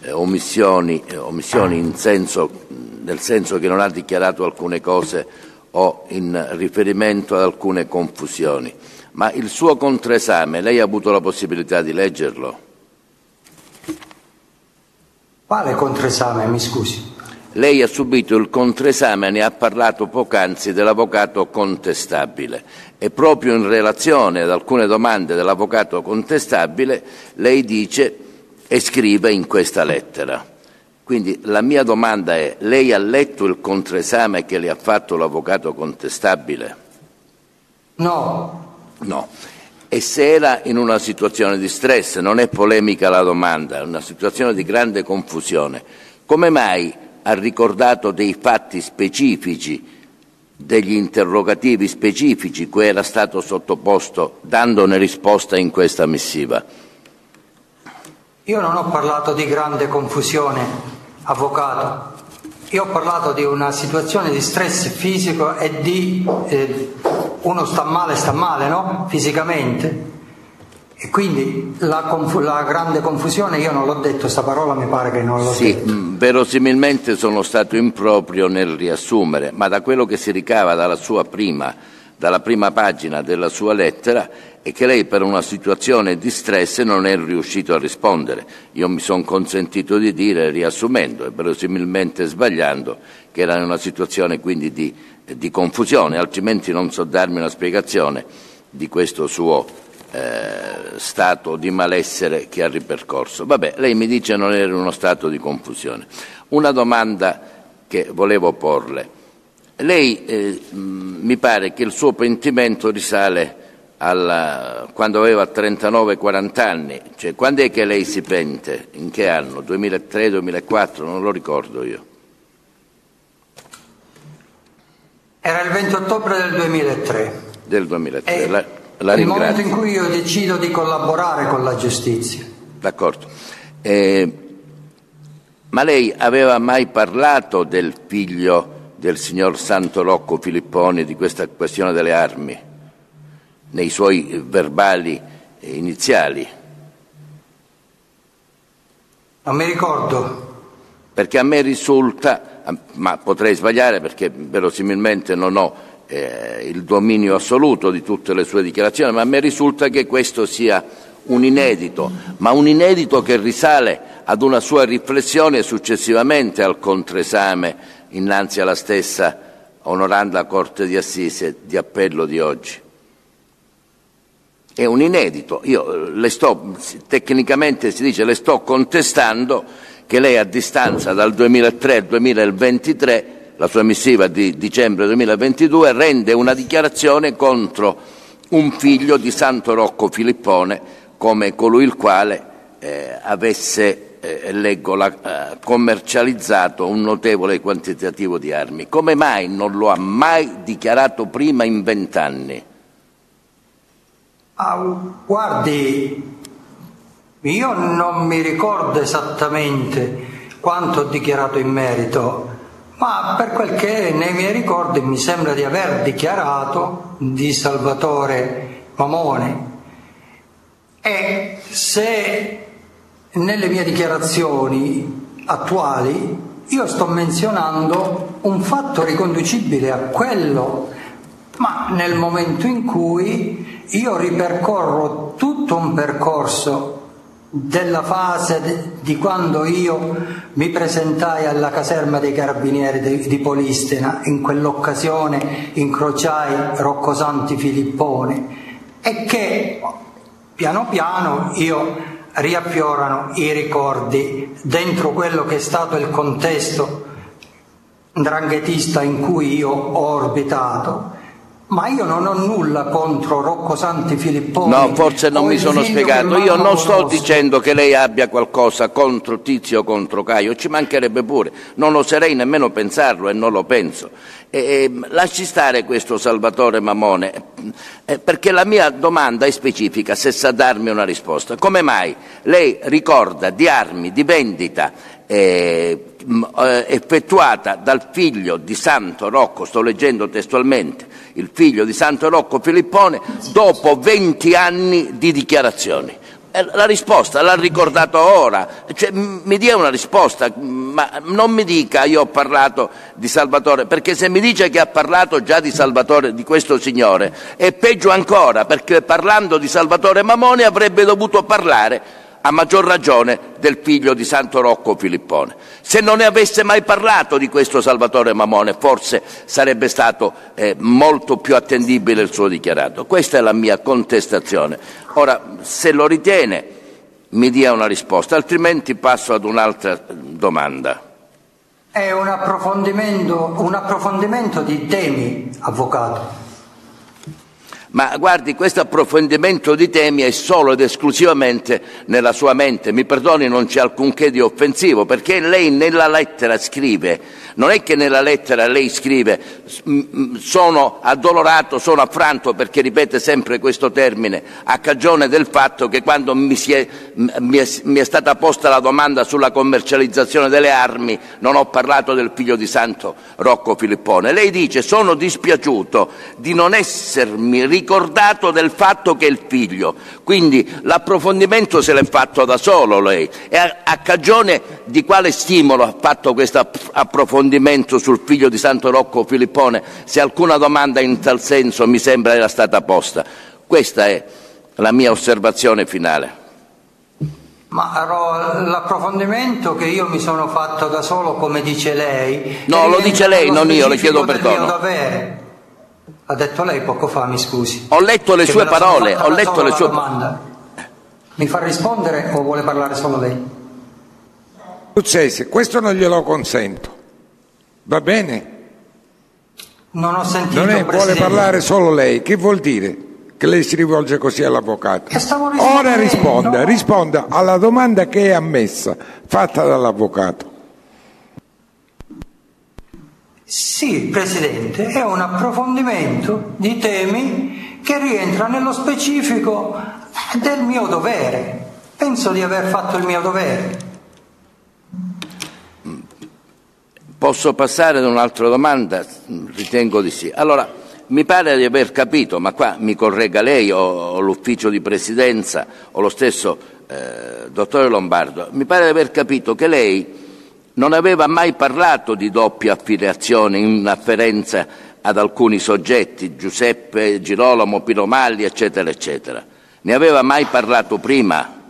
eh, omissioni, eh, omissioni senso, nel senso che non ha dichiarato alcune cose o in riferimento ad alcune confusioni. Ma il suo contraesame, lei ha avuto la possibilità di leggerlo? Quale contraesame, mi scusi? Lei ha subito il contraesame, ne ha parlato poc'anzi dell'avvocato contestabile e proprio in relazione ad alcune domande dell'avvocato contestabile lei dice e scrive in questa lettera. Quindi la mia domanda è, lei ha letto il contraesame che le ha fatto l'avvocato contestabile? No. No. E se era in una situazione di stress, non è polemica la domanda, è una situazione di grande confusione, come mai ha ricordato dei fatti specifici, degli interrogativi specifici cui era stato sottoposto dandone risposta in questa missiva? Io non ho parlato di grande confusione, avvocato. Io ho parlato di una situazione di stress fisico e di eh, uno sta male, sta male, no? Fisicamente. E quindi la, confu- la, grande confusione, io non l'ho detto, questa parola mi pare che non l'ho sì, detto. Sì, verosimilmente sono stato improprio nel riassumere, ma da quello che si ricava dalla sua prima, dalla prima pagina della sua lettera è che lei per una situazione di stress non è riuscito a rispondere. Io mi sono consentito di dire, riassumendo e verosimilmente sbagliando, che era in una situazione quindi di, di confusione, altrimenti non so darmi una spiegazione di questo suo eh, stato di malessere che ha ripercorso. Vabbè, lei mi dice non era uno stato di confusione. Una domanda che volevo porle. Lei eh, mi pare che il suo pentimento risale alla, quando aveva 39-40 anni, cioè quando è che lei si pente? In che anno? 2003-2004? Non lo ricordo io. Era il 20 ottobre del 2003. Del 2003. E la, la il momento in cui io decido di collaborare con la giustizia. D'accordo. Eh, ma lei aveva mai parlato del figlio del signor Santo Rocco Filipponi di questa questione delle armi nei suoi verbali iniziali? Non mi ricordo. Perché a me risulta, ma potrei sbagliare perché verosimilmente non ho eh, il dominio assoluto di tutte le sue dichiarazioni, ma a me risulta che questo sia un inedito, ma un inedito che risale ad una sua riflessione successivamente al contraesame innanzi alla stessa onoranda Corte di Assise di appello di oggi. È un inedito, io le sto, tecnicamente si dice, le sto contestando che lei a distanza dal 2003 al 2023 la sua missiva di dicembre 2022, rende una dichiarazione contro un figlio di Santo Rocco Filippone come colui il quale eh, avesse, eh, leggo, la, eh, commercializzato un notevole quantitativo di armi. Come mai non lo ha mai dichiarato prima in vent'anni? Ah, guardi, io non mi ricordo esattamente quanto ho dichiarato in merito, ma per quel che nei miei ricordi mi sembra di aver dichiarato di Salvatore Mamone. E se nelle mie dichiarazioni attuali io sto menzionando un fatto riconducibile a quello, ma nel momento in cui io ripercorro tutto un percorso della fase di quando io mi presentai alla caserma dei carabinieri di, Polistena, in quell'occasione incrociai Rocco Santi Filippone. E che piano piano io riaffiorano i ricordi dentro quello che è stato il contesto dranghetista in cui io ho orbitato ma io non ho nulla contro Rocco Santi Filipponi. No, forse non mi sono spiegato. Io non sto dicendo che lei abbia qualcosa contro Tizio o contro Caio, ci mancherebbe pure. Non oserei nemmeno pensarlo e non lo penso. E, e, lasci stare questo Salvatore Mamone, eh, perché la mia domanda è specifica, se sa darmi una risposta. Come mai lei ricorda di armi di vendita eh, effettuata dal figlio di Santo Rocco, sto leggendo testualmente, il figlio di Santo Rocco Filippone, dopo 20 anni di dichiarazioni. Eh, la risposta l'ha ricordato ora, cioè, mi dia una risposta, ma non mi dica io ho parlato di Salvatore, perché se mi dice che ha parlato già di Salvatore, di questo signore, è peggio ancora, perché parlando di Salvatore Mamoni avrebbe dovuto parlare a maggior ragione del figlio di Santo Rocco Filippone. Se non ne avesse mai parlato di questo Salvatore Mamone, forse sarebbe stato eh, molto più attendibile il suo dichiarato. Questa è la mia contestazione. Ora, se lo ritiene, mi dia una risposta, altrimenti passo ad un'altra domanda. È un approfondimento, un approfondimento di temi, avvocato. Ma guardi, questo approfondimento di temi è solo ed esclusivamente nella sua mente. Mi perdoni, non c'è alcunché di offensivo, perché lei nella lettera scrive non è che nella lettera lei scrive sono addolorato, sono affranto perché ripete sempre questo termine a cagione del fatto che quando mi, è, mi, è, mi è stata posta la domanda sulla commercializzazione delle armi non ho parlato del figlio di Santo Rocco Filippone. Lei dice sono dispiaciuto di non essermi ricordato del fatto che è il figlio. Quindi l'approfondimento se l'è fatto da solo lei. E a, a cagione di quale stimolo ha fatto questo approfondimento? approfondimento sul figlio di Santo Rocco Filippone, se alcuna domanda in tal senso mi sembra era stata posta. Questa è la mia osservazione finale. Ma l'approfondimento che io mi sono fatto da solo, come dice lei. No, lo dice lei, non io, le chiedo perdono. Ha detto lei poco fa, mi scusi. Ho letto le sue parole, ho letto le sue parole. Mi fa rispondere o vuole parlare solo lei? Luzzese, questo non glielo consento. Va bene? Non ho sentito. Non è, vuole parlare solo lei. Che vuol dire? Che lei si rivolge così all'avvocato? Ora risponda, no? risponda alla domanda che è ammessa, fatta dall'avvocato. Sì, Presidente, è un approfondimento di temi che rientra nello specifico del mio dovere. Penso di aver fatto il mio dovere. Posso passare ad un'altra domanda? Ritengo di sì. Allora, mi pare di aver capito, ma qua mi corregga lei o, o l'ufficio di presidenza o lo stesso eh, dottore Lombardo, mi pare di aver capito che lei non aveva mai parlato di doppia affiliazione in afferenza ad alcuni soggetti, Giuseppe Girolamo, Piromalli, eccetera, eccetera. Ne aveva mai parlato prima?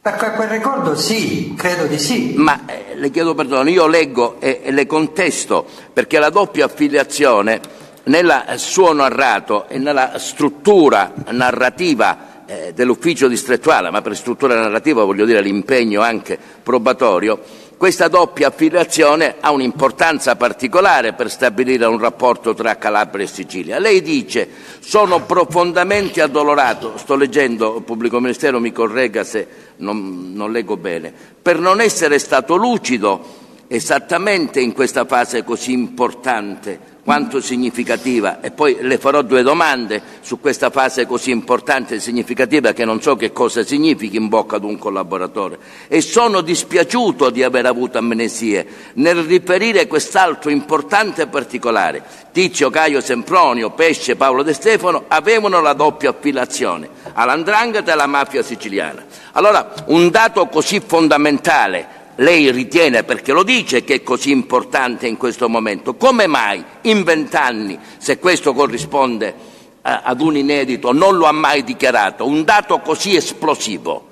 Perché quel ricordo sì, credo di sì. Ma eh, le chiedo perdono, io leggo e, e, le contesto perché la doppia affiliazione nel suo narrato e nella struttura narrativa eh, dell'ufficio distrettuale, ma per struttura narrativa voglio dire l'impegno anche probatorio, questa doppia affiliazione ha un'importanza particolare per stabilire un rapporto tra Calabria e Sicilia. Lei dice sono profondamente addolorato, sto leggendo, il pubblico ministero mi corregga se non, non leggo bene, per non essere stato lucido esattamente in questa fase così importante quanto significativa e poi le farò due domande su questa fase così importante e significativa che non so che cosa significhi in bocca ad un collaboratore e sono dispiaciuto di aver avuto amnesie nel riferire quest'altro importante particolare. Tizio, Caio, Sempronio, Pesce, Paolo De Stefano avevano la doppia affiliazione all'andrangheta e alla mafia siciliana. Allora, un dato così fondamentale lei ritiene, perché lo dice, che è così importante in questo momento. Come mai in vent'anni, se questo corrisponde a, ad un inedito, non lo ha mai dichiarato? Un dato così esplosivo.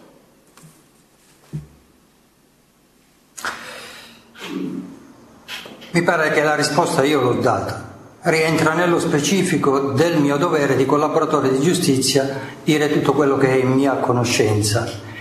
Mi pare che la risposta io l'ho data. Rientra nello specifico del mio dovere di collaboratore di giustizia dire tutto quello che è in mia conoscenza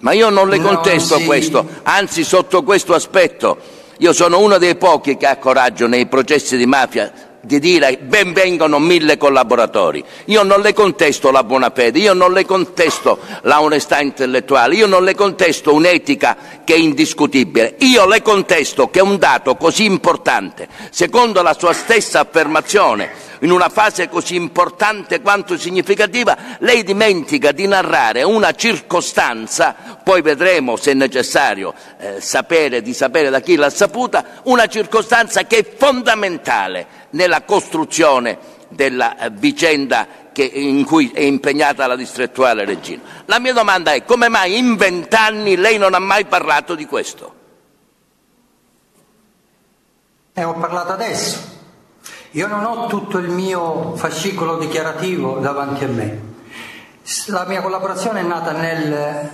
ma io non le contesto no, sì. questo, anzi sotto questo aspetto io sono uno dei pochi che ha coraggio nei processi di mafia di dire ben vengano mille collaboratori. Io non le contesto la buona fede, io non le contesto la onestà intellettuale, io non le contesto un'etica che è indiscutibile, io le contesto che un dato così importante, secondo la sua stessa affermazione, in una fase così importante quanto significativa, lei dimentica di narrare una circostanza, poi vedremo se è necessario eh, sapere, di sapere da chi l'ha saputa, una circostanza che è fondamentale nella costruzione della eh, vicenda che, in cui è impegnata la distrettuale Regina. La mia domanda è come mai in vent'anni lei non ha mai parlato di questo? E ho parlato adesso. Io non ho tutto il mio fascicolo dichiarativo davanti a me. La mia collaborazione è nata nel,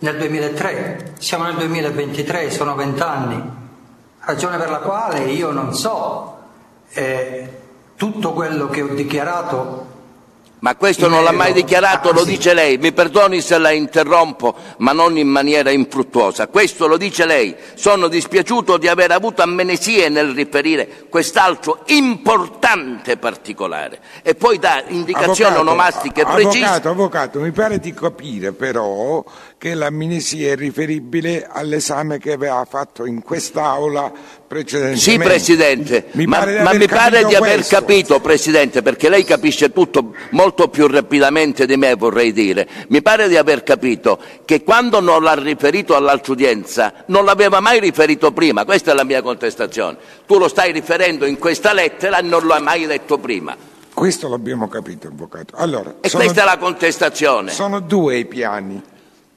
nel 2003, siamo nel 2023, sono vent'anni, ragione per la quale io non so eh, tutto quello che ho dichiarato ma questo non l'ha mai dichiarato, lo dice lei. Mi perdoni se la interrompo, ma non in maniera infruttuosa. Questo lo dice lei. Sono dispiaciuto di aver avuto amnesie nel riferire quest'altro importante particolare. E poi dà indicazioni onomastiche precise. Avvocato, avvocato, mi pare di capire però che l'amnesia è riferibile all'esame che aveva fatto in quest'Aula precedentemente. Sì, Presidente, Mi ma, pare ma mi pare di aver questo. capito, Presidente, perché lei capisce tutto molto più rapidamente di me, vorrei dire. Mi pare di aver capito che quando non l'ha riferito all'altra udienza non l'aveva mai riferito prima. Questa è la mia contestazione. Tu lo stai riferendo in questa lettera e non lo hai mai detto prima. Questo l'abbiamo capito, avvocato. Allora, E sono, questa è la contestazione. sono due i piani.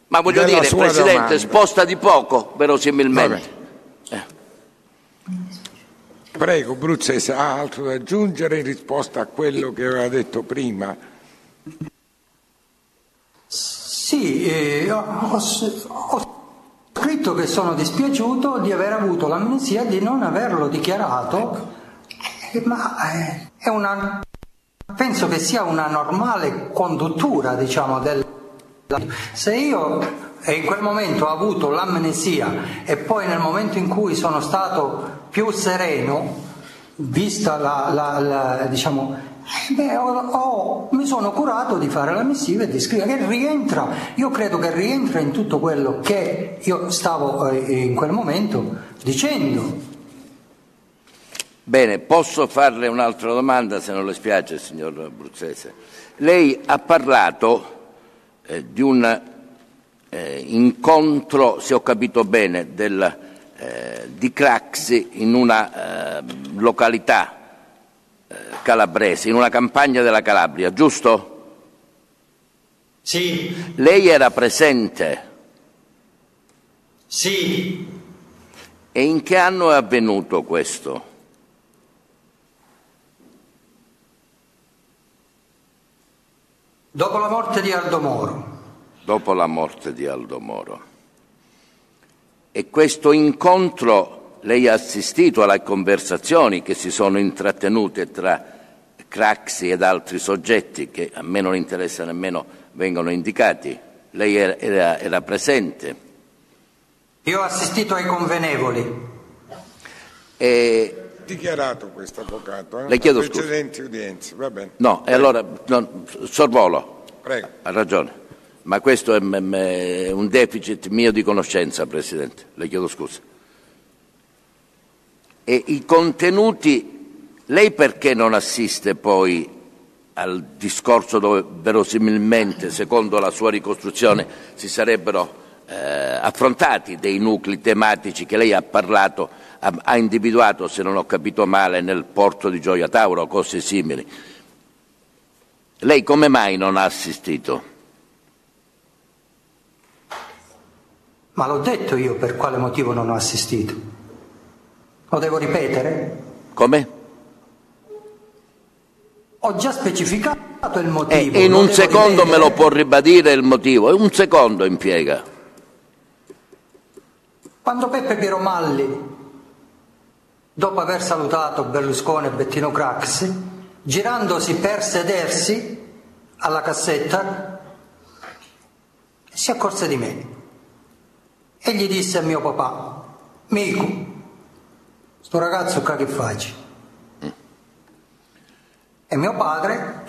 Ma voglio dire, Presidente, domanda. sposta di poco, verosimilmente. Prego, Bruzzese, ha altro da aggiungere in risposta a quello che aveva detto prima? Sì, eh, ho, ho- ho scritto che sono dispiaciuto di aver avuto l'amnesia di non averlo dichiarato, eh, ma eh, è una, penso che sia una normale conduttura, diciamo, del... Se io in quel momento ho avuto l'amnesia e poi nel momento in cui sono stato più sereno, vista la, la- la- diciamo, eh, beh, ho- ho- mi sono curato di fare la missiva e di scrivere, che rientra, io credo che rientra in tutto quello che io stavo eh, in quel momento dicendo. Bene, posso farle un'altra domanda se non le spiace, signor Bruzzese. Lei ha parlato eh, di un eh, incontro, se ho capito bene, del, eh, di Craxi in una eh, località eh, calabrese, in una campagna della Calabria, giusto? Sì, Lei era presente sì, e in che anno è avvenuto questo? Dopo la morte di Aldo Moro. dopo la morte di Aldo Moro. E questo incontro lei ha assistito alle conversazioni che si sono intrattenute tra Craxi ed altri soggetti che a me non interessa nemmeno vengono indicati. Lei era, era- era presente. Io ho assistito ai convenevoli. E, Dichiarato questo avvocato. Eh? Le chiedo scusa. Precedenti udienze, va bene. no, e allora no, sorvolo. Prego. Ha ragione. Ma questo è un deficit mio di conoscenza, Presidente. Le chiedo scusa. E i contenuti, lei perché non assiste poi al discorso dove verosimilmente, secondo la sua ricostruzione, si sarebbero eh, affrontati dei nuclei tematici che lei ha parlato, ha, individuato, se non ho capito male, nel porto di Gioia Tauro o cose simili. Lei come mai non ha assistito? Ma l'ho detto io per quale motivo non ho assistito. Lo devo ripetere? Come? Ho già specificato il Eh, motivo. in lo un devo secondo me ripetere? lo può ribadire il motivo, un secondo impiega. Quando Peppe Pieromalli, dopo aver salutato Berlusconi e Bettino Craxi, girandosi per sedersi alla cassetta, si accorse di me e gli disse a mio papà, Mico, sto ragazzo qua che faccio? E mio padre,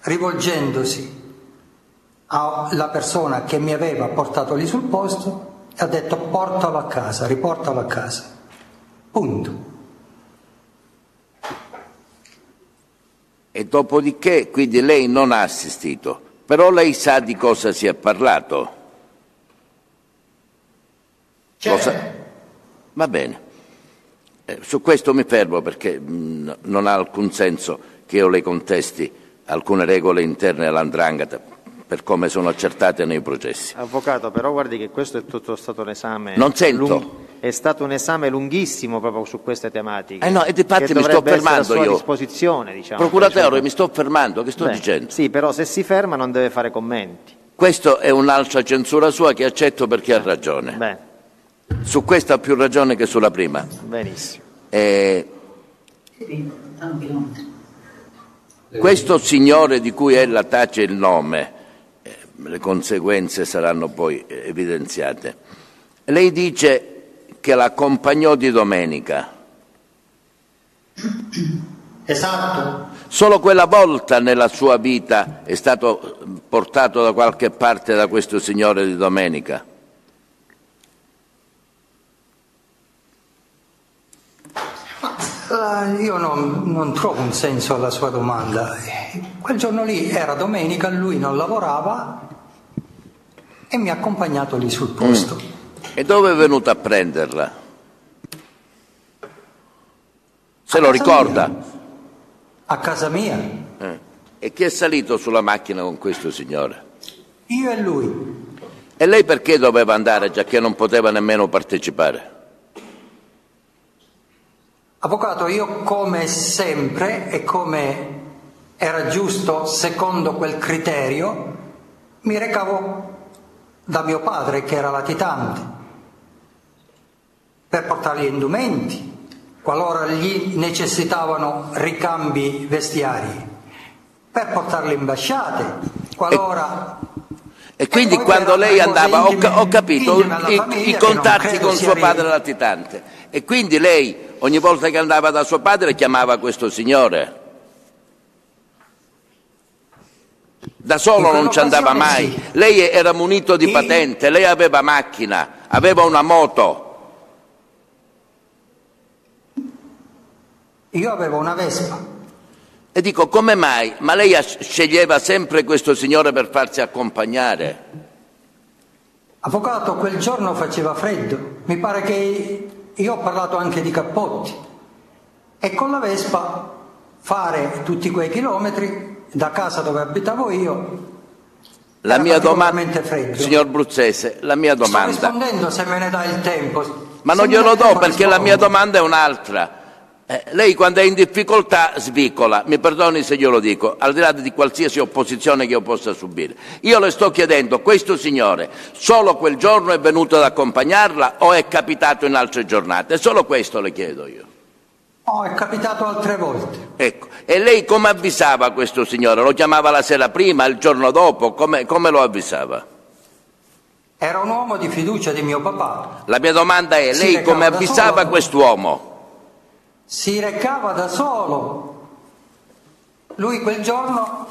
rivolgendosi alla persona che mi aveva portato lì sul posto, ha detto portalo a casa, riportalo a casa. Punto. E dopodiché, quindi lei non ha assistito, però lei sa di cosa si è parlato. Lo sa- Va bene. Eh, su questo mi fermo perché mh, non ha alcun senso che io le contesti alcune regole interne all'andrangheta per come sono accertate nei processi. Avvocato, però guardi che questo è tutto stato un esame. Non sento. lung- è stato un esame lunghissimo proprio su queste tematiche. Eh no, e difatti che mi sto fermando io. disposizione, diciamo. Procuratore, mi sto fermando, che sto Beh, dicendo? Sì, però se si ferma non deve fare commenti. Questo è un'altra censura sua che accetto perché ha ragione. Beh, Su questa ha più ragione che sulla prima. benissimo. Eh, questo signore di cui ella tace il nome, eh, le conseguenze saranno poi eh, evidenziate. Lei dice che l'accompagnò di domenica. Esatto. Solo quella volta nella sua vita è stato portato da qualche parte da questo signore di domenica. Eh, io non, non trovo un senso alla sua domanda. Eh, Quel giorno lì era domenica, lui non lavorava e mi ha accompagnato lì sul posto. E dove è venuto a prenderla? Se lo casa ricorda? A casa mia, Eh. E chi è salito sulla macchina con questo signore? io e lui. E lei perché doveva andare, già che non poteva nemmeno partecipare? Avvocato, io come sempre e come era giusto secondo quel criterio, mi recavo da mio padre che era latitante per portargli indumenti qualora gli necessitavano ricambi vestiari, per portarli in ambasciate, qualora E quindi poi quando lei andava, ho, ho capito, i, i contatti con suo padre latitante. E quindi lei, ogni volta che andava da suo padre, chiamava questo signore. Da solo non ci andava mai. sì. Lei era munito di patente, lei aveva macchina, aveva una moto. Io avevo una Vespa. E dico, come mai? Ma lei sceglieva sempre questo signore per farsi accompagnare? Avvocato, quel giorno faceva freddo, mi pare che io ho parlato anche di cappotti e con la Vespa fare tutti quei chilometri da casa dove abitavo io. La mia domanda, freddo. signor Bruzzese, la mia Sto domanda. rispondendo se me ne dà il tempo. Ma Se non glielo do tempo perché la rispondo. mia domanda è un'altra. Eh, lei quando è in difficoltà svicola, mi perdoni se glielo dico, al di là di qualsiasi opposizione che io possa subire. Io le sto chiedendo, questo signore solo quel giorno è venuto ad accompagnarla o è capitato in altre giornate? Solo questo le chiedo io. Oh, è capitato altre volte. Ecco, e lei come avvisava questo signore? Lo chiamava la sera prima, il giorno dopo? Come, come lo avvisava? Era un uomo di fiducia di mio papà. La mia domanda è, lei come avvisava quest'uomo? Si recava da solo. Lui quel giorno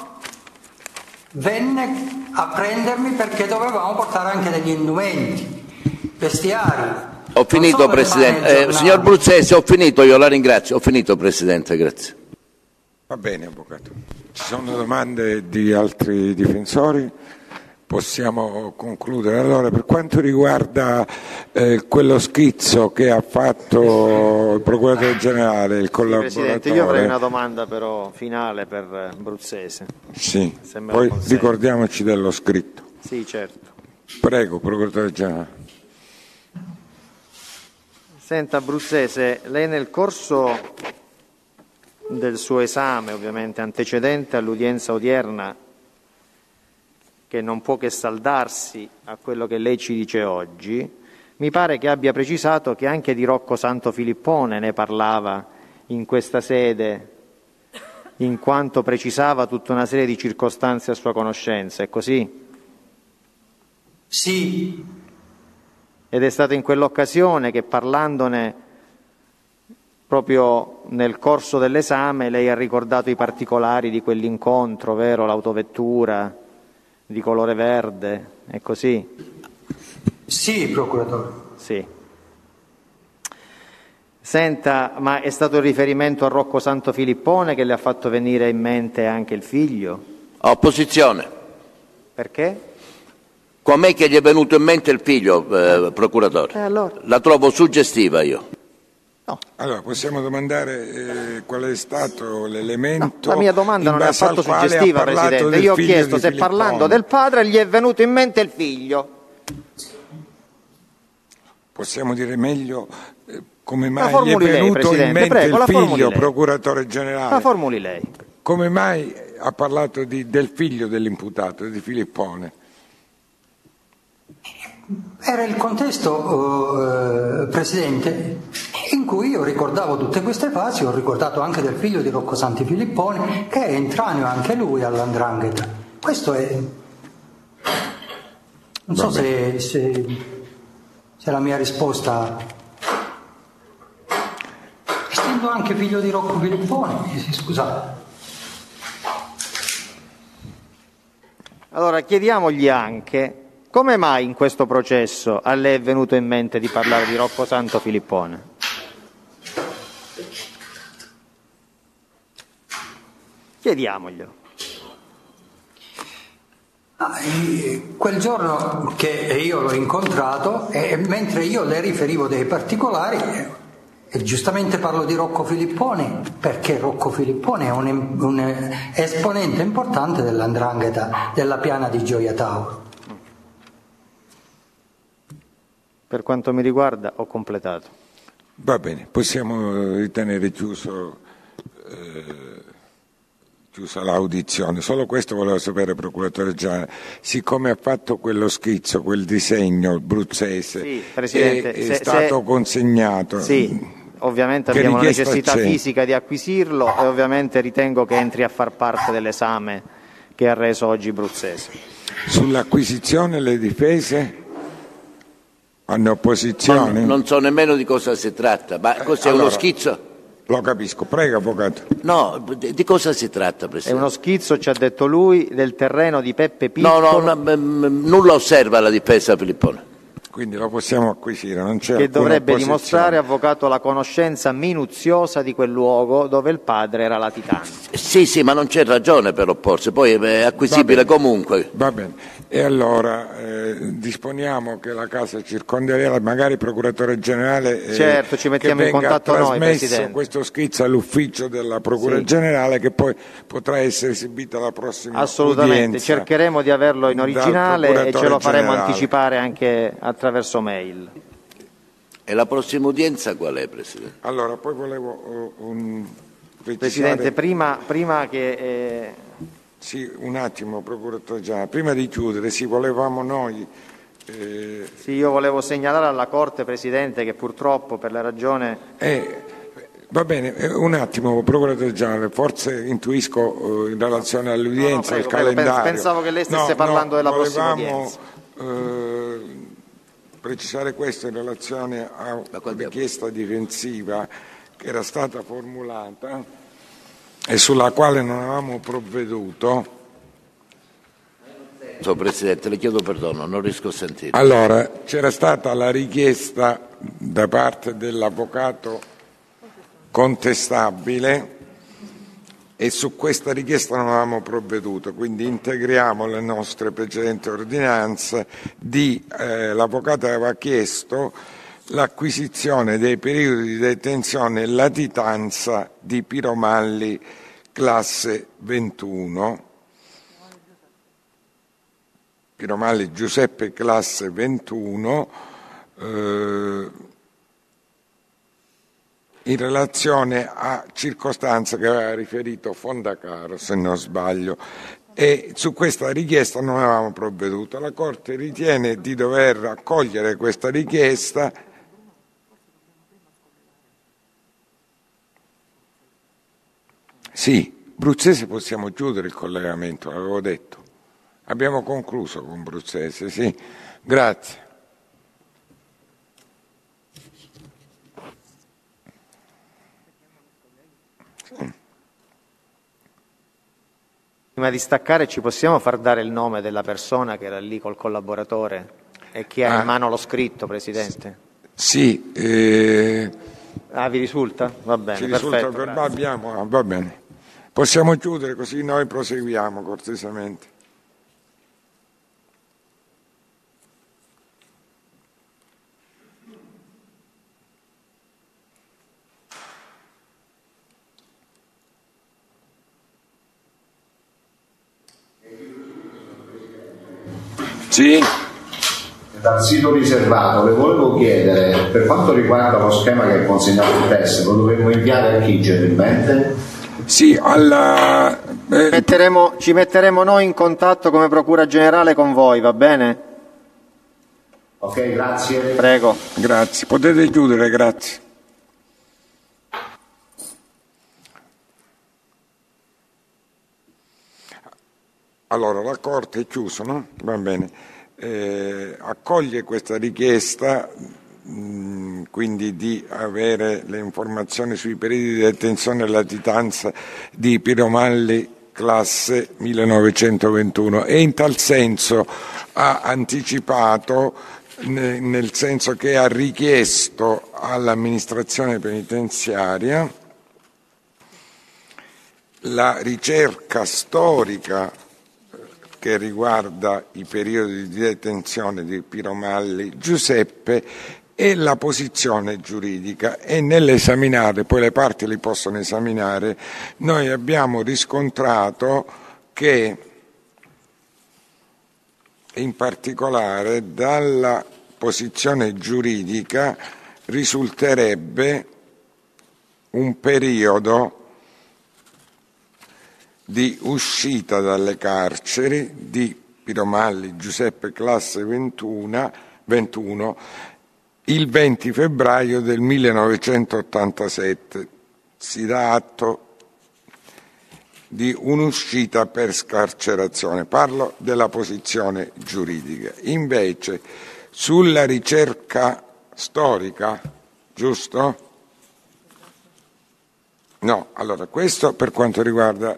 venne a prendermi perché dovevamo portare anche degli indumenti, vestiari. Ho finito, Presidente. Eh, signor Bruzzese, ho finito, io la ringrazio. Ho finito, Presidente, grazie. Va bene, Avvocato. Ci sono domande di altri difensori? Possiamo concludere. Allora, per quanto riguarda eh, quello schizzo che ha fatto il Procuratore Generale, il collaboratore... Presidente, io avrei una domanda però finale per Bruzzese. Sì, poi ricordiamoci dello scritto. Sì, certo. Prego, Procuratore Generale. Senta Bruzzese, lei nel corso del suo esame, ovviamente antecedente all'udienza odierna, che non può che saldarsi a quello che lei ci dice oggi, mi pare che abbia precisato che anche di Rocco Santo Filippone ne parlava in questa sede, in quanto precisava tutta una serie di circostanze a sua conoscenza, è così? Sì, Ed è stato in quell'occasione che parlandone proprio nel corso dell'esame lei ha ricordato i particolari di quell'incontro, vero? L'autovettura di colore verde, è così? sì, procuratore. Sì. Senta, ma è stato il riferimento a Rocco Santo Filippone che le ha fatto venire in mente anche il figlio? Opposizione. Perché? Com'è che gli è venuto in mente il figlio, eh, Procuratore? E allora? La trovo suggestiva io. No. Allora, possiamo domandare eh, qual è stato l'elemento. La mia domanda non è affatto suggestiva, Presidente. Io ho chiesto se Filippone. parlando del padre gli è venuto in mente il figlio. Possiamo dire meglio eh, come La mai gli è formuli lei, venuto in mente prego, la il figlio, lei. procuratore La generale. formuli lei. Come mai ha parlato di- del figlio dell'imputato, di Filippone? Era il contesto, eh, Presidente, in cui io ricordavo tutte queste fasi, ho ricordato anche del figlio di Rocco Santi Filippone, che è entraneo anche lui all'andrangheta. Questo è... Non so se, se, se la mia risposta... Essendo anche figlio di Rocco Filippone, eh, scusate. Allora chiediamogli anche come mai in questo processo a lei è venuto in mente di parlare di Rocco Santo Filippone? Chiediamoglielo. Ah, quel giorno che io l'ho incontrato e mentre io le riferivo dei particolari, e giustamente parlo di Rocco Filippone perché Rocco Filippone è un, un, esponente importante dell'andrangheta della piana di Gioia Tauro. Per quanto mi riguarda ho completato. Va bene, possiamo ritenere chiuso, eh, chiusa l'audizione. Solo questo volevo sapere, procuratore Giana. Siccome ha fatto quello schizzo, quel disegno bruzzese, Sì, è, è se- stato se- consegnato. Sì, ovviamente Che abbiamo la necessità c'è? fisica di acquisirlo e ovviamente ritengo che entri a far parte dell'esame che ha reso oggi Bruzzese. Sull'acquisizione le difese hanno opposizione? Non, non so nemmeno di cosa si tratta, ma cos'è uno allora- schizzo? Lo capisco, prego Avvocato. No, di, cosa si tratta, È Presidente? uno schizzo, ci ha detto lui, del terreno di Peppe No, Piccolo no, no, m- nulla osserva la difesa Filippone. Quindi lo possiamo acquisire, non c'è che dovrebbe opposizione. dimostrare, avvocato, la conoscenza minuziosa di quel luogo dove il padre era latitante. Sì, sì, ma non c'è ragione per opporsi, poi è acquisibile comunque. Va bene, e allora eh, disponiamo che la casa circondariale, magari il procuratore generale, eh, Certo, ci mettiamo che in contatto noi, trasmesso Presidente. questo schizzo all'ufficio della procura Sì. generale che poi potrà essere esibito alla prossima Assolutamente, udienza cercheremo di averlo in originale e ce lo faremo generale. anticipare anche attraverso mail. E la prossima udienza qual è, Presidente? Allora, poi volevo eh, un, precisare- Presidente, prima, prima che... eh, Sì, un attimo, procuratore generale. Prima di chiudere, sì, volevamo noi... eh, sì, io volevo segnalare alla Corte, Presidente, che purtroppo per la ragione... Eh, va bene, eh, un attimo, procuratore generale, forse intuisco eh, in relazione all'udienza, No, no, al prego, prego, calendario. pens- pensavo che lei stesse No, parlando no, della prossima volevamo, eh, precisare questo in relazione a una richiesta difensiva che era stata formulata e sulla quale non avevamo provveduto. Presidente, le chiedo perdono, non riesco a sentire. Allora, c'era stata la richiesta da parte dell'avvocato contestabile e su questa richiesta non avevamo provveduto, quindi integriamo le nostre precedenti ordinanze di eh, l'avvocato aveva chiesto l'acquisizione dei periodi di detenzione e latitanza di Piromalli classe 21 Piromalli Giuseppe classe 21 eh, in relazione a circostanze che aveva riferito Fondacaro, se non sbaglio, e su questa richiesta non avevamo provveduto. La Corte ritiene di dover accogliere questa richiesta Sì, Bruzzese possiamo chiudere il collegamento, l'avevo detto. Abbiamo concluso con Bruzzese, sì. Grazie. Prima di staccare ci possiamo far dare il nome della persona che era lì col collaboratore e che ha Ah. in mano lo scritto, Presidente? Sì, eh, Ah, vi risulta? Va bene, ci risulta perfetto. grazie. abbiamo, va bene. Possiamo chiudere così noi proseguiamo cortesemente. Sì. Dal sito riservato le volevo chiedere per quanto riguarda lo schema che ha consegnato il test, lo dovremmo inviare a chi gentilmente? Sì, alla... eh... metteremo, ci metteremo noi in contatto come Procura Generale con voi, va bene? Ok, grazie. Prego. Grazie. Potete chiudere, grazie. Allora, la Corte è chiusa, no? Va bene. Eh, accoglie questa richiesta mh, quindi di avere le informazioni sui periodi di detenzione e latitanza di Piromalli classe 1921 e in tal senso ha anticipato nel senso che ha richiesto all'amministrazione penitenziaria la ricerca storica che riguarda i periodi di detenzione di Piromalli Giuseppe e la posizione giuridica. E nell'esaminare, poi le parti li possono esaminare, noi abbiamo riscontrato che in particolare dalla posizione giuridica risulterebbe un periodo di uscita dalle carceri di Piromalli Giuseppe classe 21, 21 il 20 febbraio del 1987. Si dà atto di un'uscita per scarcerazione. Parlo della posizione giuridica. Invece, sulla ricerca storica, giusto? No, allora questo per quanto riguarda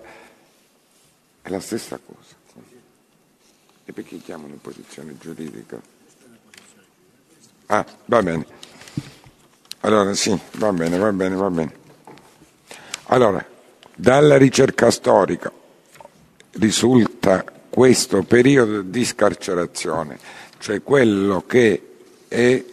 è la stessa cosa. E perché chiamano posizione giuridica? Ah, va bene. Allora sì, va bene, va bene, va bene. Allora, dalla ricerca storica risulta questo periodo di scarcerazione, cioè quello che è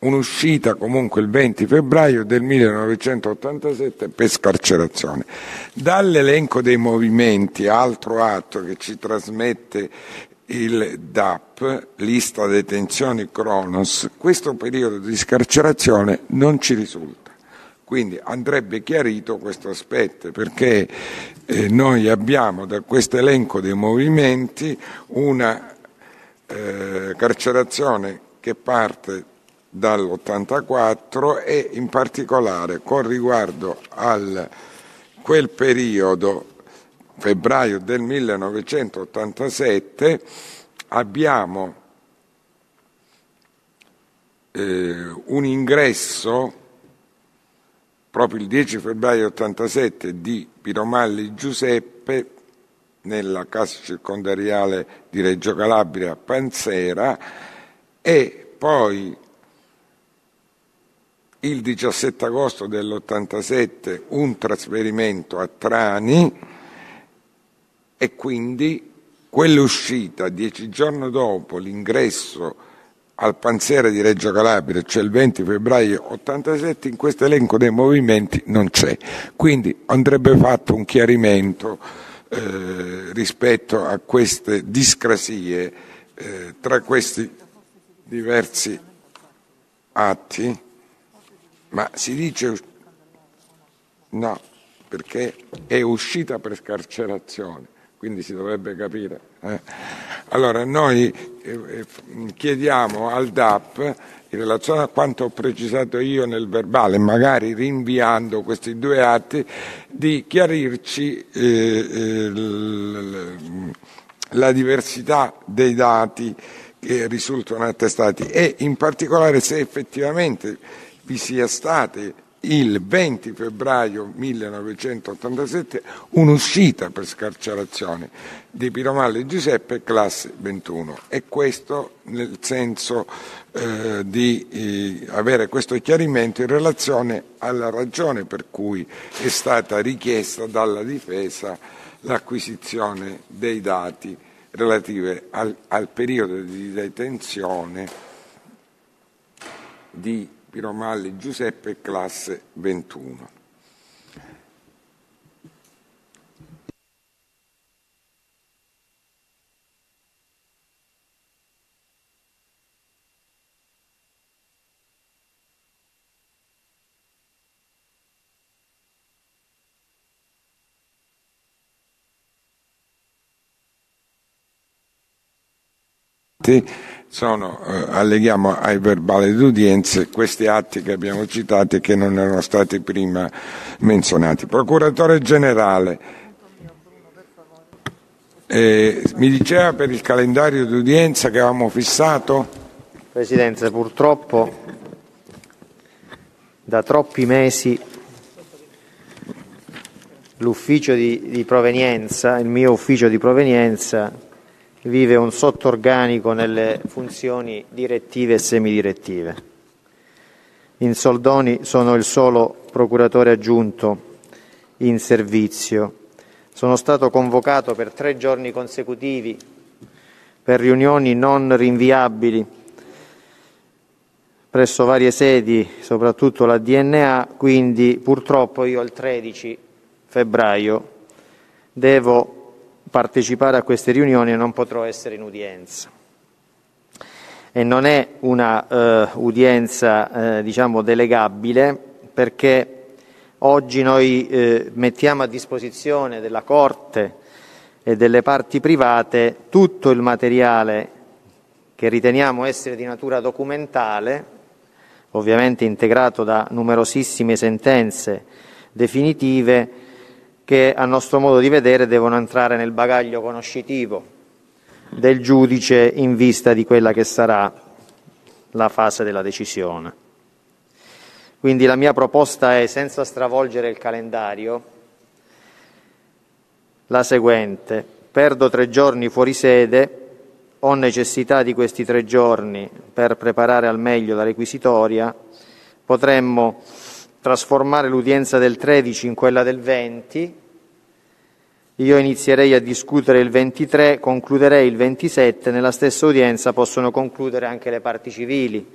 un'uscita comunque il 20 febbraio del 1987 per scarcerazione. Dall'elenco dei movimenti, altro atto che ci trasmette il DAP, lista detenzioni Cronos, questo periodo di scarcerazione non ci risulta. Quindi andrebbe chiarito questo aspetto perché eh, noi abbiamo da questo elenco dei movimenti una eh, carcerazione che parte dall'84 e in particolare con riguardo a quel periodo febbraio del 1987 abbiamo eh, un ingresso proprio il 10 febbraio 87 di Piromalli Giuseppe nella casa circondariale di Reggio Calabria Panzera e poi il 17 agosto dell'87 un trasferimento a Trani e quindi quell'uscita dieci giorni dopo l'ingresso al Panzera di Reggio Calabria, cioè il 20 febbraio 87, in questo elenco dei movimenti non c'è. Quindi andrebbe fatto un chiarimento eh, rispetto a queste discrasie eh, tra questi diversi atti ma si dice no, perché è uscita per scarcerazione, quindi si dovrebbe capire. Eh? Allora noi eh, eh chiediamo al DAP, in relazione a quanto ho precisato io nel verbale, magari rinviando questi due atti, di chiarirci la diversità dei dati che risultano attestati e in particolare se effettivamente vi sia stata il 20 febbraio 1987 un'uscita per scarcerazione di Piromalli Giuseppe classe 21 e questo nel senso eh, di eh, avere questo chiarimento in relazione alla ragione per cui è stata richiesta dalla difesa l'acquisizione dei dati relative al, al periodo di detenzione di Piromalli Giuseppe, classe 21. Grazie sono, eh, alleghiamo ai verbali d'udienza questi atti che abbiamo citato e che non erano stati prima menzionati. Procuratore generale, eh, mi diceva per il calendario d'udienza che avevamo fissato? Presidente, purtroppo da troppi mesi l'ufficio di, di provenienza, il mio ufficio di provenienza, vive un sottorganico nelle funzioni direttive e semidirettive. In soldoni sono il solo procuratore aggiunto in servizio. Sono stato convocato per tre giorni consecutivi per riunioni non rinviabili presso varie sedi, soprattutto la DNA, quindi purtroppo io il 13 febbraio devo partecipare a queste riunioni e non potrò essere in udienza. E non è una eh, udienza eh, diciamo delegabile perché oggi noi eh, mettiamo a disposizione della Corte e delle parti private tutto il materiale che riteniamo essere di natura documentale, ovviamente integrato da numerosissime sentenze definitive che a nostro modo di vedere devono entrare nel bagaglio conoscitivo del giudice in vista di quella che sarà la fase della decisione. Quindi la mia proposta è, senza stravolgere il calendario, la seguente. Perdo tre giorni fuori sede, ho necessità di questi tre giorni per preparare al meglio la requisitoria, potremmo trasformare l'udienza del 13 in quella del 20, io inizierei a discutere il 23, concluderei il 27, nella stessa udienza possono concludere anche le parti civili,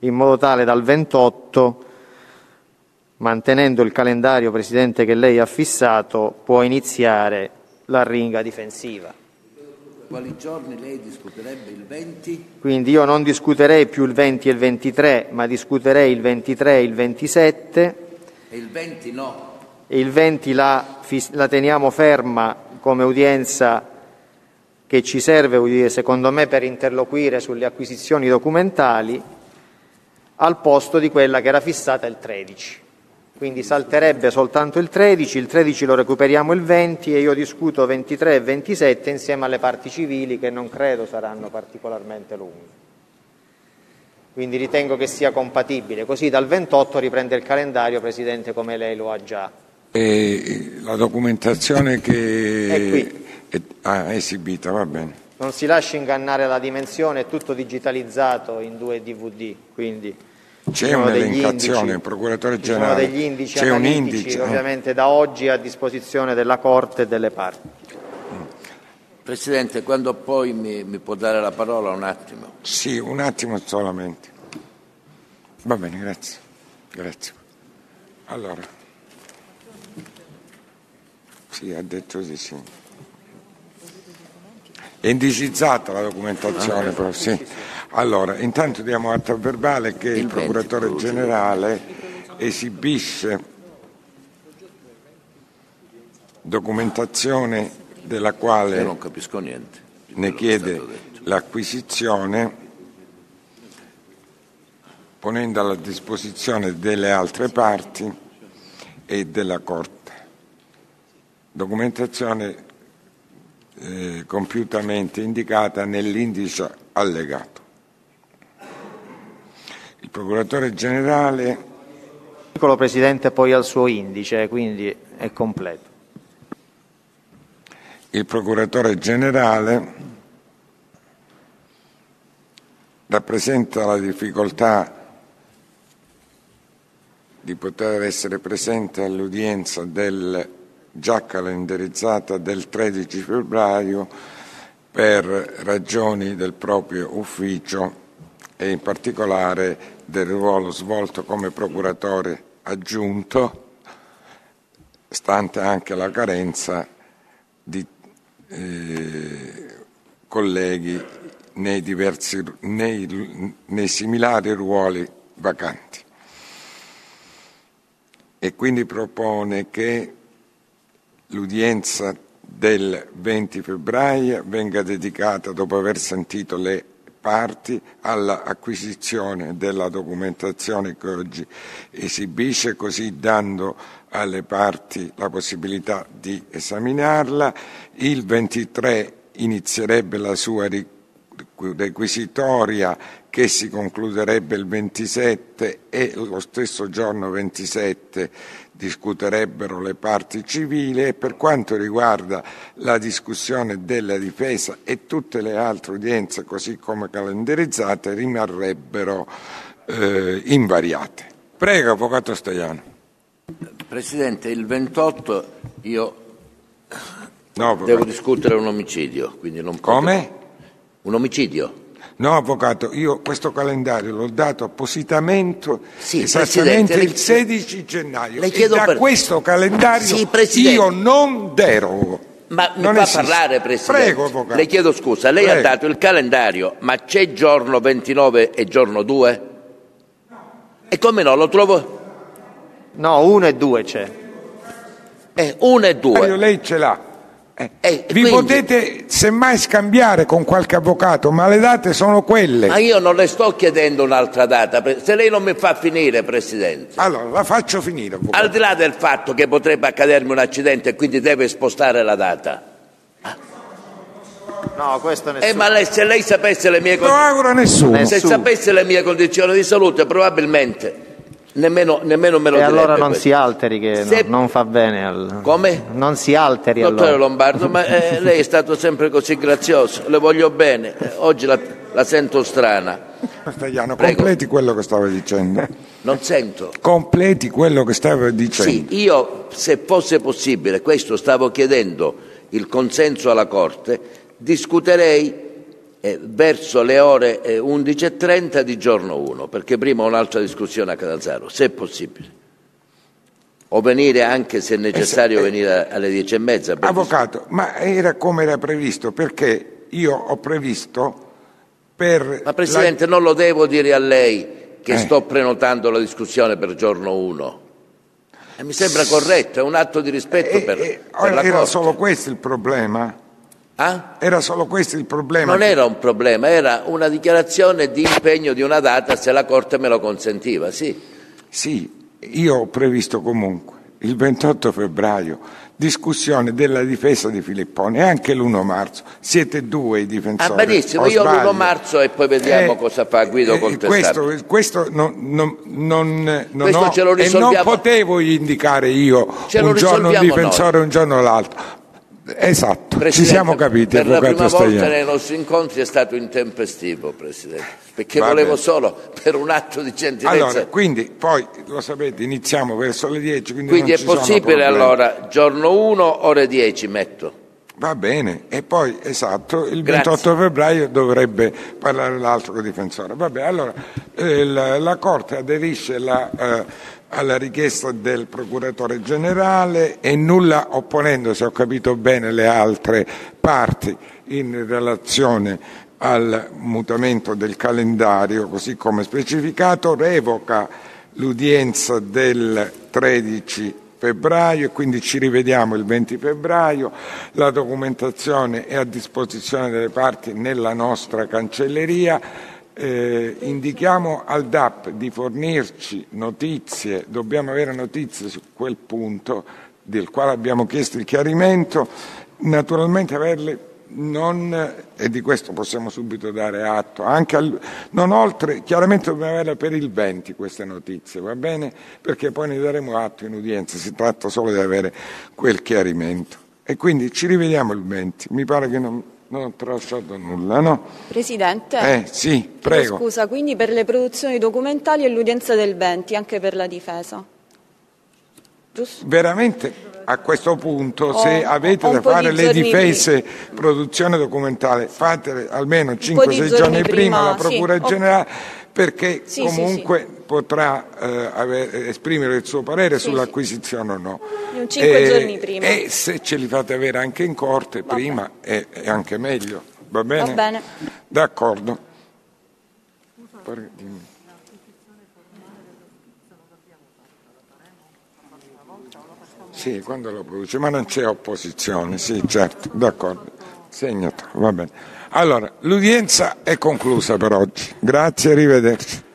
in modo tale dal 28, mantenendo il calendario, Presidente, che lei ha fissato, può iniziare la ringa difensiva. Quali giorni lei discuterebbe il 20? Quindi io non discuterei più il 20 e il 23, ma discuterei il 23 e il 27. E il 20 no? E il 20 la, la teniamo ferma come udienza che ci serve, secondo me, per interloquire sulle acquisizioni documentali, al posto di quella che era fissata il 13. Quindi salterebbe soltanto il 13, il 13 lo recuperiamo il 20 e io discuto 23 e 27 insieme alle parti civili che non credo saranno particolarmente lunghe. Quindi ritengo che sia compatibile, così dal 28 riprende il calendario, Presidente, come lei lo ha già. E la documentazione che è qui. È, ah, esibita, va bene. Non si lasci ingannare la dimensione, è tutto digitalizzato in due DVD, quindi c'è un'elencazione, procuratore generale. Ci sono degli indici c'è un indice, eh. ovviamente da oggi a disposizione della Corte e delle parti. Presidente, quando poi mi, mi, può dare la parola un attimo? Sì, un attimo solamente. Va bene, grazie. Grazie. Allora. Sì, ha detto di sì. È indicizzata la documentazione, ah, però, sì. Allora, intanto diamo atto verbale che il, procuratore generale esibisce documentazione della quale ne chiede l'acquisizione ponendo alla disposizione delle altre parti e della Corte. Documentazione eh, compiutamente indicata nell'indice allegato. Procuratore generale. L'articolo Presidente poi al suo indice, quindi è completo. Il procuratore generale rappresenta la difficoltà di poter essere presente all'udienza del, già calendarizzata del 13 febbraio per ragioni del proprio ufficio e in particolare del ruolo svolto come procuratore aggiunto, stante anche la carenza di eh, colleghi nei, diversi, nei, nei similari ruoli vacanti. E quindi propone che l'udienza del 20 febbraio venga dedicata, dopo aver sentito le parti all'acquisizione della documentazione che oggi esibisce, così dando alle parti la possibilità di esaminarla. Il 23 inizierebbe la sua requisitoria che si concluderebbe il 27 e lo stesso giorno 27 discuterebbero le parti civili e per quanto riguarda la discussione della difesa e tutte le altre udienze così come calendarizzate rimarrebbero eh, invariate. Prego, Avvocato Staiano. Presidente, il 28 io no, devo discutere un omicidio, quindi non Come? Un omicidio. No, Avvocato, io questo calendario l'ho dato appositamente Sì, esattamente il 16 gennaio le e chiedo da per- questo calendario Sì, io non derogo. Ma mi Non fa esiste. parlare, Presidente? Prego, Avvocato. Le chiedo scusa, lei ha Prego. dato il calendario, ma c'è giorno 29 e giorno 2? E come no, lo trovo? No, uno e due c'è. Eh, uno e due. Mario, lei ce l'ha. Eh, Vi quindi- potete semmai scambiare con qualche avvocato, ma le date sono quelle. Ma io non le sto chiedendo un'altra data, se lei non mi fa finire, Presidente. Allora, la faccio finire, avvocato. Al di là del fatto che potrebbe accadermi un accidente e quindi deve spostare la data. No, questo Eh, nessuno. ma lei- se lei sapesse le mie Non lo auguro a nessuno. Se Nessuno. sapesse le mie condizioni di salute, probabilmente nemmeno, nemmeno me lo E allora non questo. si alteri che Se- no- non fa bene. al- Come? Non si alteri Dottore allora. Lombardo, ma eh, lei è stato sempre così grazioso, le voglio bene, Eh, oggi la, la sento strana. Stagliano, Prego. completi quello che stava dicendo. Non sento. Completi quello che stava dicendo. Sì, io se fosse possibile, questo stavo chiedendo il consenso alla Corte, discuterei verso le ore eh, 11.30 di giorno 1, perché prima ho un'altra discussione a Catanzaro, se possibile. O venire anche se è necessario eh, venire alle 10.30. per Avvocato, ma era come era previsto, perché io ho previsto per... Ma Presidente, non lo devo dire a lei che Eh. sto prenotando la discussione per giorno 1. E mi sembra corretto, è un atto di rispetto Eh, per, eh, per la era Corte. solo questo il problema? Ah? Era solo questo il problema? Non era un problema, era una dichiarazione di impegno di una data se la Corte me lo consentiva, sì. Sì, io ho previsto comunque il 28 febbraio discussione della difesa di Filippone e anche l'1 marzo. Siete due i Ah, difensori. benissimo, o io sbaglio? l'1 marzo e poi vediamo Eh, cosa fa Guido eh, questo, questo non, non- non- Questo ho- ce lo e non risolviamo- potevo indicare io Ce un giorno un risolviamo difensore e un giorno l'altro. Esatto, ci Presidente, siamo capiti, Per la prima volta Stagliano. nei nostri incontri è stato intempestivo, Presidente, perché Va volevo bene. solo per un atto di gentilezza. Allora, quindi poi lo sapete, iniziamo verso le 10, quindi, Quindi non è ci possibile allora giorno 1, ore 10 metto. Va bene, e poi esatto, il Grazie. 28 febbraio dovrebbe parlare l'altro difensore. Va bene, allora eh, la, la Corte aderisce la, eh, alla richiesta del procuratore generale e nulla opponendosi, ho capito bene, le altre parti in relazione al mutamento del calendario, così come specificato, revoca l'udienza del 13 febbraio e quindi ci rivediamo il 20 febbraio. La documentazione è a disposizione delle parti nella nostra cancelleria. Eh, indichiamo al DAP di fornirci notizie, dobbiamo avere notizie su quel punto del quale abbiamo chiesto il chiarimento, naturalmente averle non, e di questo possiamo subito dare atto, al- non oltre, chiaramente dobbiamo averle per il 20 queste notizie, va bene? Perché poi ne daremo atto in udienza, si tratta solo di avere quel chiarimento. E quindi ci rivediamo il 20, mi pare che non, non ho tralasciato nulla, no? Presidente, Eh sì, prego. scusa, quindi per le produzioni documentali e l'udienza del 20, anche per la difesa. Giusto? Veramente a questo punto, Ho- se avete da fare di le difese, produzione documentale, fatele almeno 5-6 di giorni, giorni prima prima, alla sì, Procura ok. Generale perché Sì, sì, comunque potrà eh, ave- esprimere il suo parere Sì, sull'acquisizione o no. Un cinque Eh, giorni prima. E se ce li fate avere anche in corte prima è, è anche meglio, va bene? Va bene. D'accordo. Sì, quando lo produce, ma non c'è opposizione, sì, certo, d'accordo. Segnato, va bene. Allora, l'udienza è conclusa per oggi. Grazie, arrivederci.